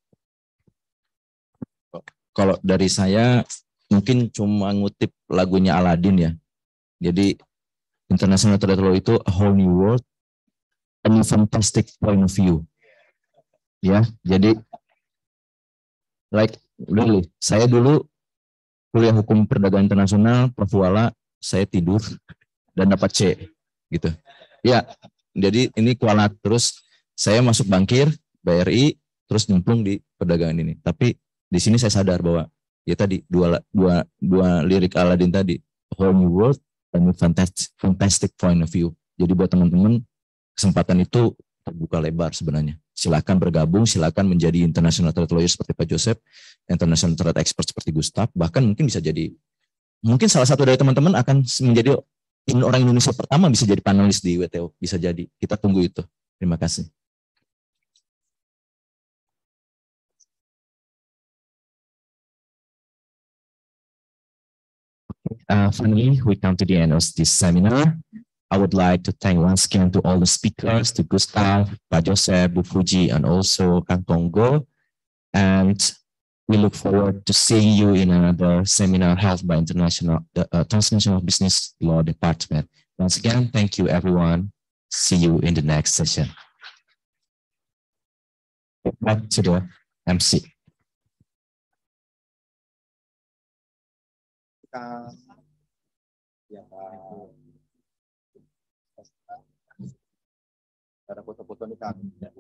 Kalau dari saya mungkin cuma ngutip lagunya Aladdin ya. Jadi international trade law itu a whole new world, a new fantastic point of view. Ya, jadi like really, saya dulu kuliah hukum perdagangan internasional, Pavuala, saya tidur dan dapat C gitu. Ya, jadi ini kualat terus saya masuk bankir BRI terus nyemplung di perdagangan ini. Tapi di sini saya sadar bahwa ya tadi dua dua dua lirik Aladdin tadi whole new world and fantastic fantastic point of view. Jadi buat teman-teman kesempatan itu terbuka lebar sebenarnya. Silakan bergabung, silakan menjadi international trade lawyer seperti Pak Joseph, international trade expert seperti Gustav, bahkan mungkin bisa jadi mungkin salah satu dari teman-teman akan menjadi orang Indonesia pertama bisa jadi panelis di WTO, bisa jadi. Kita tunggu itu. Terima kasih. Uh, finally, we come to the end of this seminar. I would like to thank once again to all the speakers, to Gustav, Pak Joseph, Bu Fuji, and also Kang Tonggo. And we look forward to seeing you in another seminar held by International the uh, Transnational Business Law Department. Once again, thank you, everyone. See you in the next session. Back to the MC. Karena foto-foto ini kami. Ya.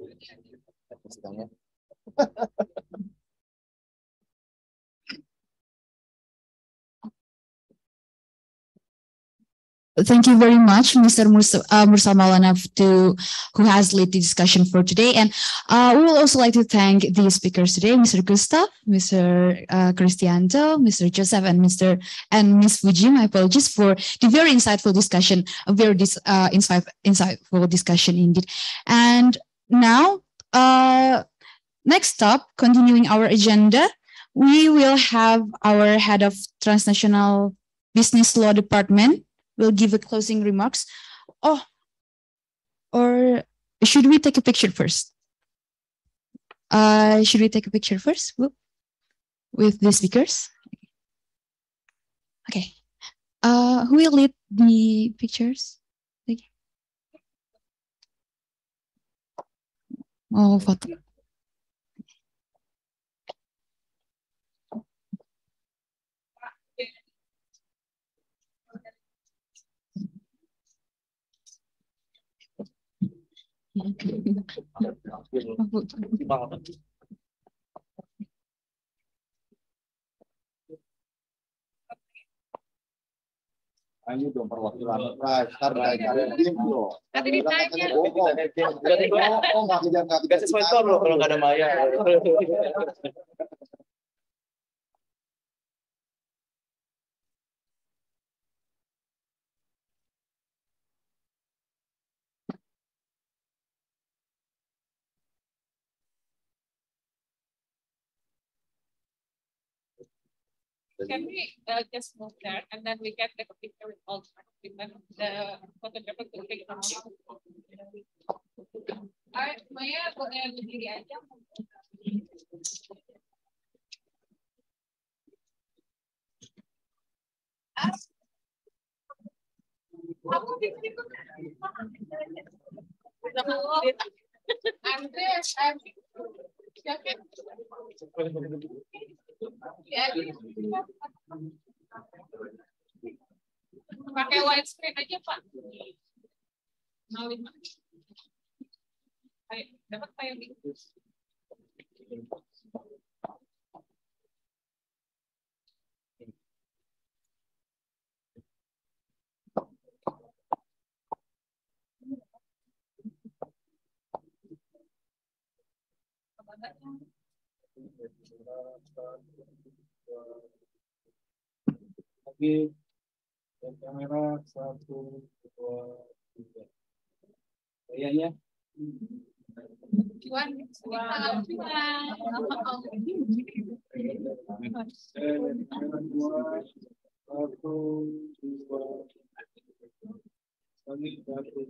Thank you very much, Mr. Mursal, uh, Mursal Maulana, to, who has led the discussion for today. And uh, we will also like to thank the speakers today, Mr. Gustav, Mr. Uh, Christianto, Mr. Joseph, and Mr. and Ms. Fuji. My apologies for the very insightful discussion, a very dis, uh, insight, insightful discussion indeed. And now, uh, next up, continuing our agenda, we will have our head of transnational business law department, will give a closing remarks. Oh, or should we take a picture first? Uh, should we take a picture first with the speakers? Okay. Uh, who will lead the pictures? Oh, photo. Ayo dong perwakilan price, ntar cari tim loh. Nanti ditanya. Nggak kejar nggak kejar. sponsor loh kalau nggak ada Maya. (laughs) (laughs) Can we uh, just move there and then we get the picture with all the the photographer to take from you? Alright, Maya boleh berdiri aja. Aku Pakai widescreen aja pak. 05 ayo dapat Lagi dan kamera satu dua tiga. Kayaknya. Cuan, cuan, Satu, dua, satu,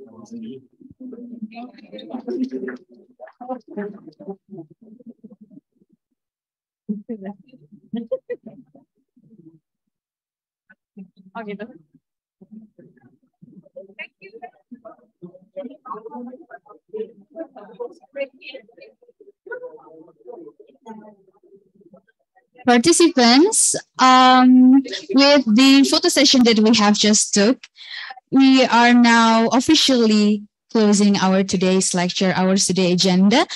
Oh gitu. Participants, um, with the photo session that we have just took, we are now officially closing our today's lecture, our today agenda.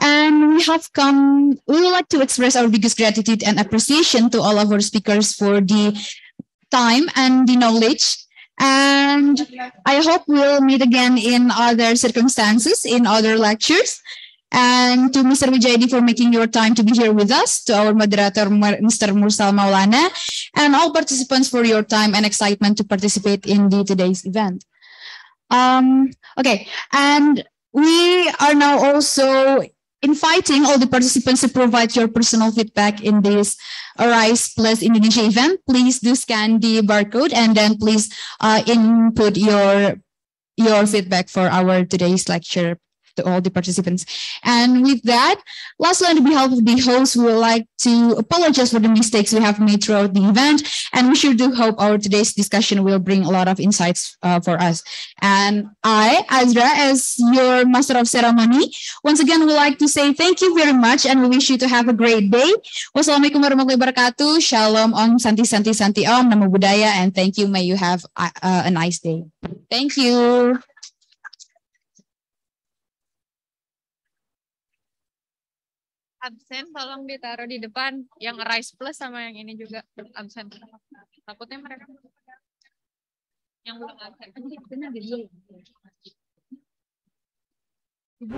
And we have come, we would like to express our biggest gratitude and appreciation to all of our speakers for the time and the knowledge. And I hope we'll meet again in other circumstances, in other lectures. And to Mr. Wijayadi for making your time to be here with us, to our moderator, Mr. Mursal Maulana, and all participants for your time and excitement to participate in the today's event. Um, okay, and we are now also inviting all the participants to provide your personal feedback in this Arise Plus Indonesia event. Please do scan the barcode and then please uh, input your your feedback for our today's lecture to all the participants. And with that, lastly, on behalf of the host, we would like to apologize for the mistakes we have made throughout the event. And we sure do hope our today's discussion will bring a lot of insights uh, for us. And I, Azra, as your master of ceremony, once again would like to say thank you very much and we wish you to have a great day. Wassalamualaikum warahmatullahi wabarakatuh. Shalom, Om, Santi, Santi, Santi, Om, Namo Buddhaya, and thank you. May you have uh, a nice day. Thank you. Absen tolong ditaruh di depan yang Rice Plus sama yang ini juga absen. Takutnya mereka yang belum absen. Ibu,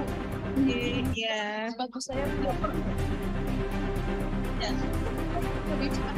iya. Bagus saya belum. Ya. Lebih cepat.